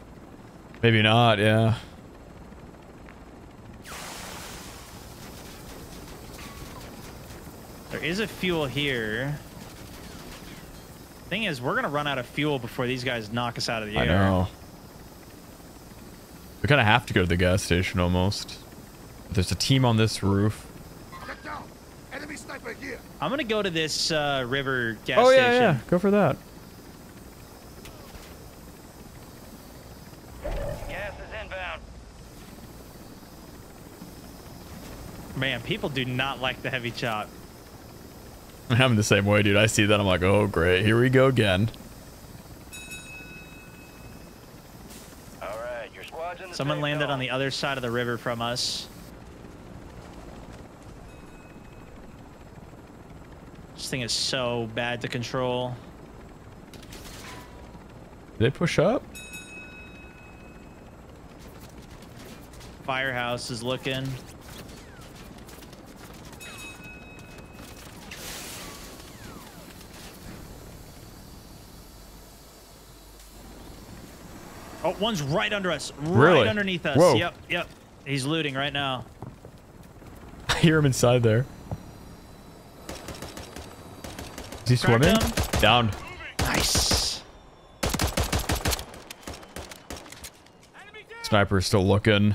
Maybe not. Yeah. There is a fuel here. Thing is, we're gonna run out of fuel before these guys knock us out of the air. I know. We kind of have to go to the gas station almost. There's a team on this roof. Get down! Enemy sniper here! I'm gonna go to this uh, river gas oh, yeah, station. yeah. Go for that. Gas is inbound. Man, people do not like the heavy chop. I'm having the same way, dude. I see that. I'm like, oh, great. Here we go again. All right, your squad's in the Someone landed zone. on the other side of the river from us. This thing is so bad to control. Did they push up? Firehouse is looking. Oh, one's right under us. Right Really? underneath us. Whoa. Yep, yep. He's looting right now. [LAUGHS] I hear him inside there. Is he swimming? Down. Nice. Sniper's still looking.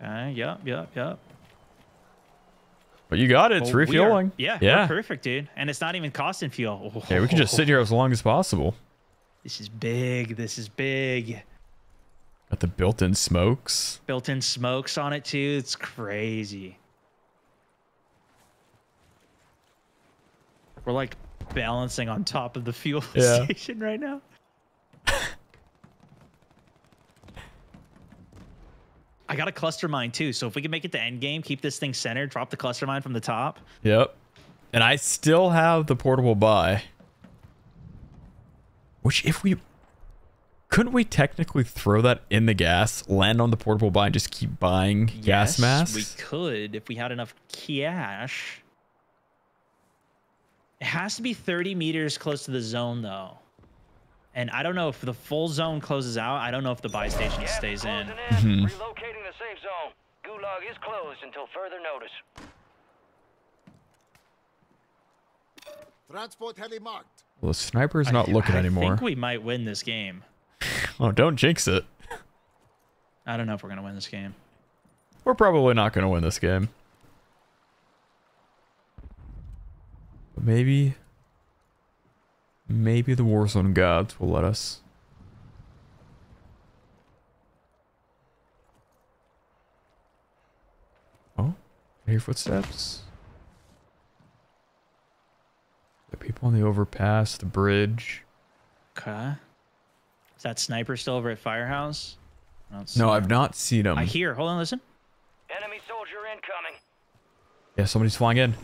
Okay, yep, yep, yep. But you got it. It's Oh, we are- refueling. yeah, Yeah. perfect, dude. And it's not even costing fuel. Yeah, we can just sit here as long as possible. This is big. This is big. Got the built-in smokes. Built-in smokes on it too. It's crazy. We're like balancing on top of the fuel [LAUGHS] Yeah. station right now. [LAUGHS] I got a cluster mine too, so if we can make it to end game, keep this thing centered, drop the cluster mine from the top. Yep. And I still have the portable buy. Which if we couldn't we technically throw that in the gas, land on the portable buy, and just keep buying gas Yes, masks? We could if we had enough cash. It has to be 30 meters close to the zone though. And I don't know if the full zone closes out. I don't know if the buy station Gas is stays in. closing in. Mhm. Relocating the safe zone. Gulag is closed until further notice. Transport heli marked. Well, the sniper's not looking I anymore. I think we might win this game. [LAUGHS] Oh, don't jinx it. I don't know if we're gonna win this game. We're probably not going to win this game. But maybe... Maybe the Warzone gods will let us. Oh, I hear footsteps. The people on the overpass, the bridge. Okay. Is that sniper still over at Firehouse? I don't see No, him. I've not seen him. I hear. Hold on, listen. Enemy soldier incoming. Yeah, somebody's flying in.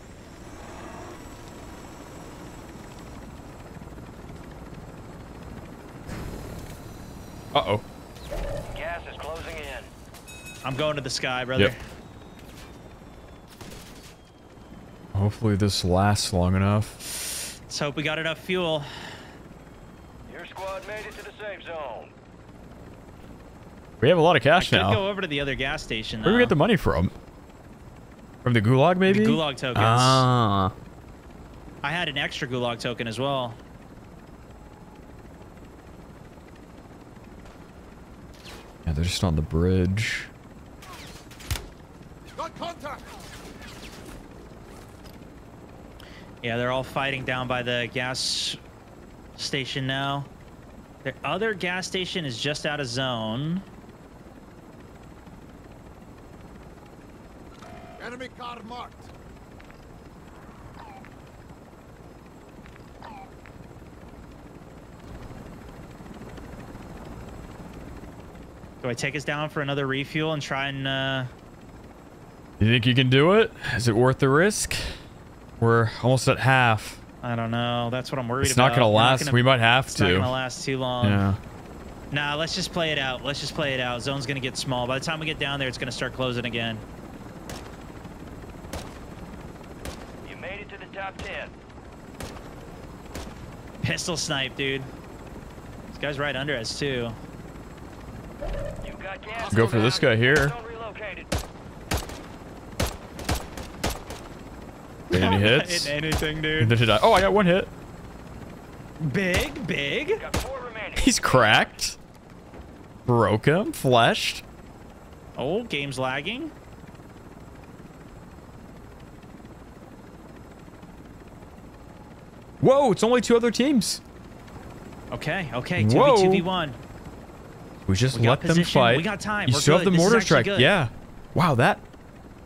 Uh-oh. Gas is closing in. I'm going to the sky, brother. Yep. Hopefully this lasts long enough. Let's hope we got enough fuel. Your squad made it to the safe zone. We have a lot of cash Could now. go over to the other gas station. Where do we get the money from? From the gulag, maybe? gulag tokens. Ah. I had an extra gulag token as well. Yeah, they're just on the bridge. Got contact! Yeah, they're all fighting down by the gas station now. The other gas station is just out of zone. Enemy car marked. Do I take us down for another refuel and try and uh You think you can do it? Is it worth the risk? We're almost at half. I don't know. That's what I'm worried It's about. not gonna We're last. gonna- we might have it's to. not gonna last too long. Yeah. Nah, let's just play it out. Let's just play it out. Zone's gonna get small. By the time we get down there, it's gonna start closing again. You made it to the top 10. Pistol snipe, dude. This guy's right under us too. You got gas. Go for this guy here. [LAUGHS] Zone any hits? Hitting anything, dude. Did I. Oh, I got one hit. Big, big. Got four remaining. He's cracked. Broke him. Fleshed. Oh, game's lagging. Whoa, it's only two other teams. Okay, okay. Whoa. 2v2v1. We just We let them position. fight. We got time. You We're still have the mortar strike. good. Yeah. Wow, that.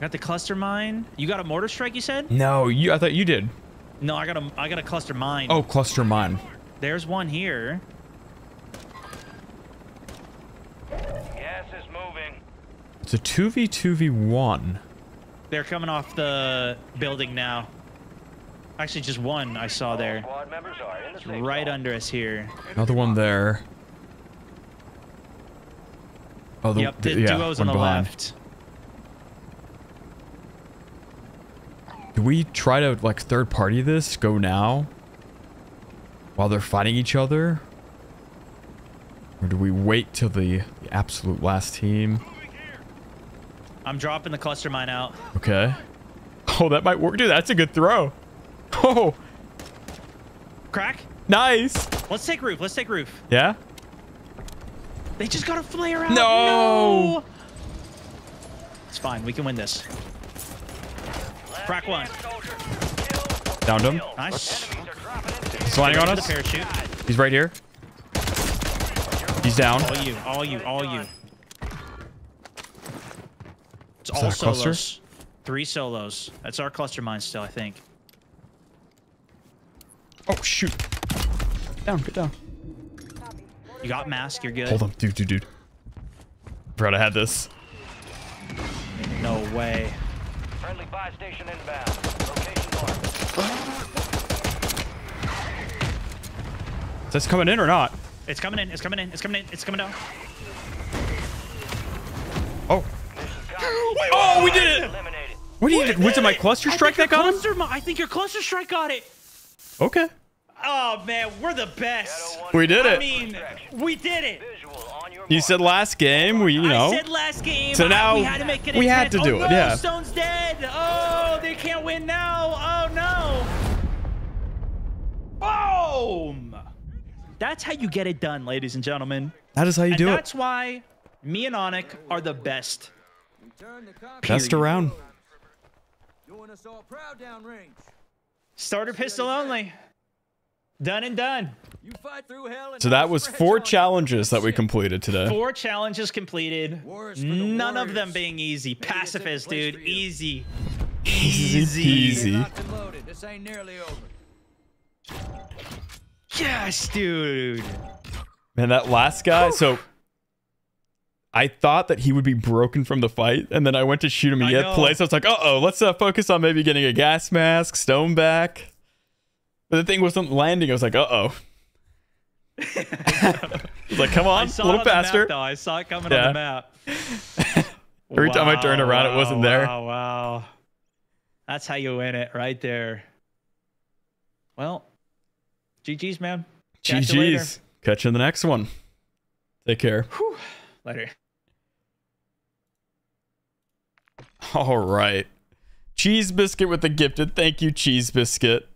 Got the cluster mine. You got a mortar strike, you said? No, you. I thought you did. No, I got a I got a cluster mine. Oh, cluster mine. There's one here. Gas is moving. It's a two v two v one. They're coming off the building now. Actually, just one I saw there. Squad members are in the safe Right under us here. Another one there. Oh, the, yep, the yeah, duo's on the behind. left. Do we try to like third party this? Go now? While they're fighting each other? Or do we wait till the, the absolute last team? I'm dropping the cluster mine out. Okay. Oh, that might work. Dude, that's a good throw. [LAUGHS] Oh, Crack. nice. Let's take roof. Let's take roof. Yeah? They just got a flare out. No. No. It's fine. We can win this. Crack one. Downed him. Nice. He's flying on us. parachute. He's right here. He's down. All you. All you. All you. It's all a cluster? solos. Three solos. That's our cluster mine still, I think. Oh, shoot. Down, get down. You got mask. You're good. Hold on. Dude, dude, dude. Proud I had this. No way. Friendly buy station inbound. Location marked. Is this coming in or not? It's coming in. It's coming in. It's coming in. It's coming down. Oh. Oh, we did it. What do you Was it my cluster strike that got him? Cluster, I think your cluster strike got it. Okay. Oh man, we're the best. We did it. I mean, we did it. Visual on your You said last game, we, you know. I said last game. So I- now we had to make it. we had to do oh, it, No, yeah. Stone's dead. Oh, they can't win now. Oh no. Boom. That's how you get it done, ladies and gentlemen. That is how you and do it. that's why me and ON1C are the best. Turn the Best around. Doing us all proud downrange. Starter pistol only. Done and done. You fight through hell and So that was four challenges that we completed today. Four challenges completed. Wars for the None of them being easy. Maybe Pacifist, dude. for you. Easy. Easy peasy. Locked and loaded. This ain't nearly over. Yes, dude. Man, that last guy. So I thought that he would be broken from the fight, and then I went to shoot him. I He had know. place. I was like, uh oh, let's uh, focus on maybe getting a gas mask, stone back. But the thing wasn't landing. I was like, uh oh. I was [LAUGHS] like, come on, a little faster. Map, though. I saw it coming Yeah. on the map. [LAUGHS] Every time I turned Wow, around, it wasn't there. Wow, wow. That's how you win it right there. Well, GG's, man. Catch you. GG's. Catch you in the next one. Take care. Later. All right. Cheese Biscuit with the gifted. Thank you, Cheese Biscuit.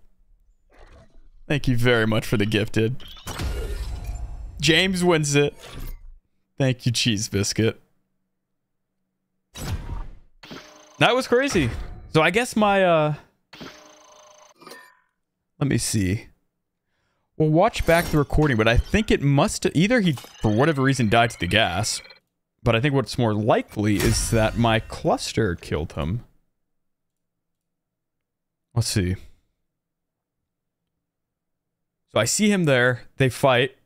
Thank you very much for the gifted. James wins it. Thank you, Cheese Biscuit. That was crazy. So I guess my uh let me see. We'll watch back the recording, but I think it must either he for whatever reason died to the gas. But I think what's more likely is that my cluster killed him. Let's see. So I see him there. They fight.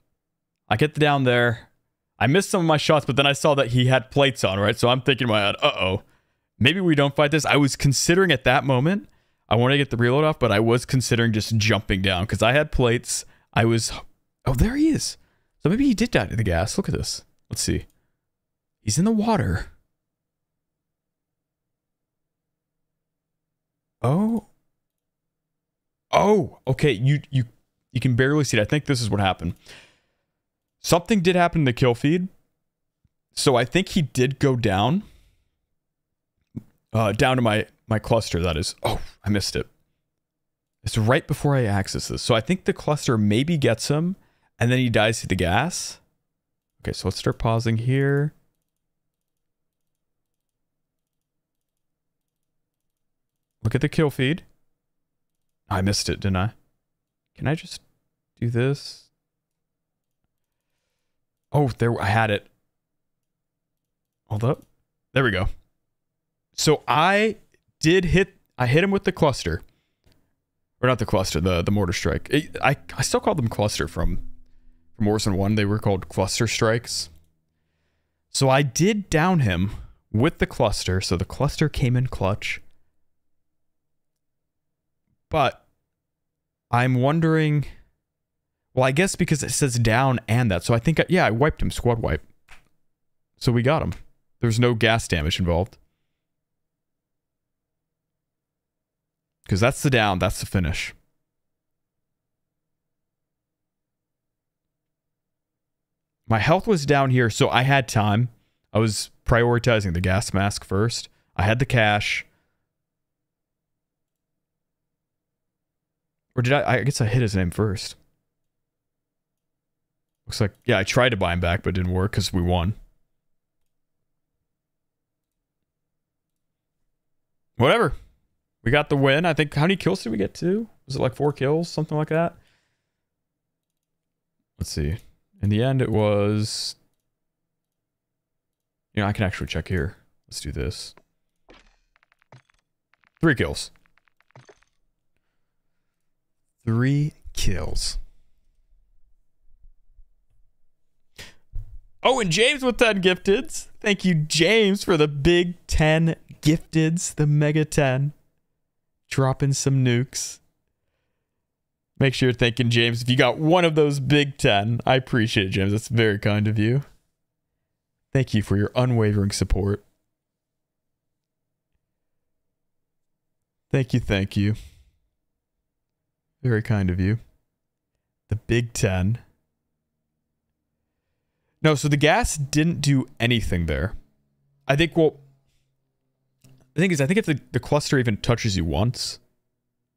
I get down there. I missed some of my shots, but then I saw that he had plates on, right? So I'm thinking in my head, uh oh, maybe we don't fight this. I was considering at that moment, I wanted to get the reload off, but I was considering just jumping down because I had plates. I was, oh, there he is. So maybe he did die to the gas. Look at this. Let's see. He's in the water. Oh. Oh, okay. You you you can barely see it. I think this is what happened. Something did happen in the kill feed. So I think he did go down. Uh down to my my cluster that is. Oh, I missed it. It's right before I access this. So I think the cluster maybe gets him and then he dies to the gas. Okay, so let's start pausing here. Look at the kill feed. I missed it, didn't I? Can I just do this? Oh, there I had it. Hold up. There we go. So I did hit I hit him with the cluster. Or not the cluster, the the mortar strike. It, I I still call them cluster from from Warzone 1. They were called cluster strikes. So I did down him with the cluster. So the cluster came in clutch. But I'm wondering. Well, I guess because it says down and that. So I think, I, yeah, I wiped him, squad wipe. So we got him. There's no gas damage involved. Because that's the down, that's the finish. My health was down here, so I had time. I was prioritizing the gas mask first. I had the cash. Or did I? I guess I hit his name first. Looks like, yeah, I tried to buy him back, but it didn't work because we won. Whatever. We got the win. I think, how many kills did we get to? Was it like four kills? Something like that? Let's see. In the end, it was... You know, I can actually check here. Let's do this. Three kills. Three kills. Oh, and James with 10 gifteds. Thank you, James, for the big 10 gifteds, the mega 10. Dropping some nukes. Make sure you're thanking James if you got one of those big 10. I appreciate it, James. That's very kind of you. Thank you for your unwavering support. Thank you, thank you. Very kind of you. The Big Ten. No, so the gas didn't do anything there. I think, well, the thing is, I think if the, the cluster even touches you once,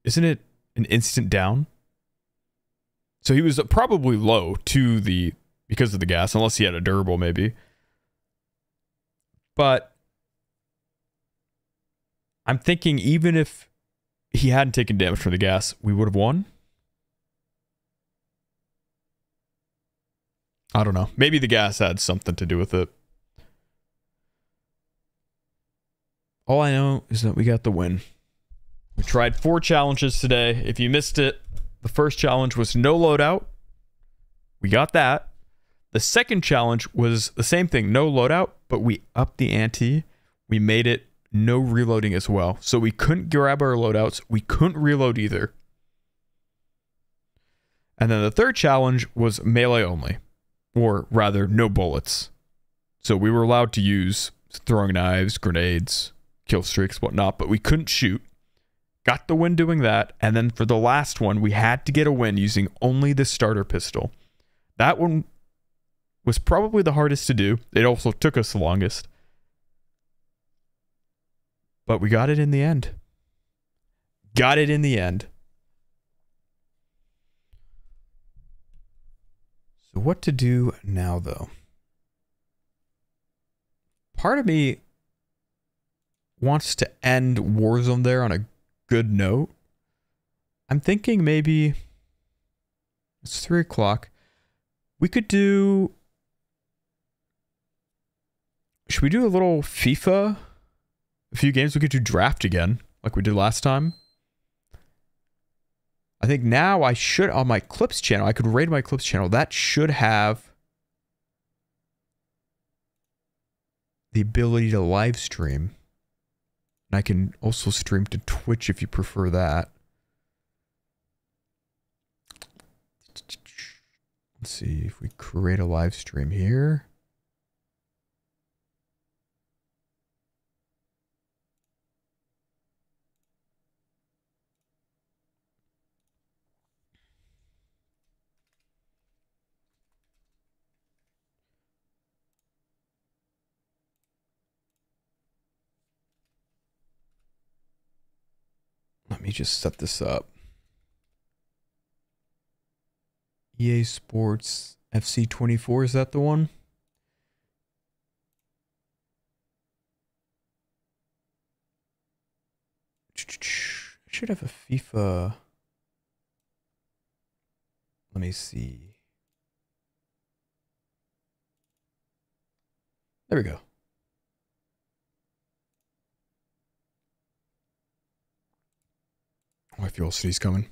isn't it an instant down? So he was probably low to the, because of the gas, unless he had a durable maybe. But I'm thinking even if he hadn't taken damage from the gas, we would have won. I don't know. Maybe the gas had something to do with it. All I know is that we got the win. We tried four challenges today. If you missed it, the first challenge was no loadout. We got that. The second challenge was the same thing, no loadout, but we upped the ante. We made it no reloading as well. So we couldn't grab our loadouts. We couldn't reload either. And then the third challenge was melee only, or rather, no bullets. So we were allowed to use throwing knives, grenades, kill streaks, whatnot, but we couldn't shoot. Got the win doing that. And then for the last one, we had to get a win using only the starter pistol. That one was probably the hardest to do. It also took us the longest. But we got it in the end. Got it in the end. So, what to do now, though? Part of me wants to end Warzone there on a good note. I'm thinking maybe it's three o'clock. We could do. Should we do a little FIFA? A few games we could do draft again, like we did last time. I think now I should on my clips channel. I could raid my clips channel. That should have the ability to live stream. And I can also stream to Twitch if you prefer that. Let's see if we create a live stream here. me just set this up. EA Sports FC24, is that the one? I should have a FIFA. Let me see. There we go. Oh, I feel city's coming.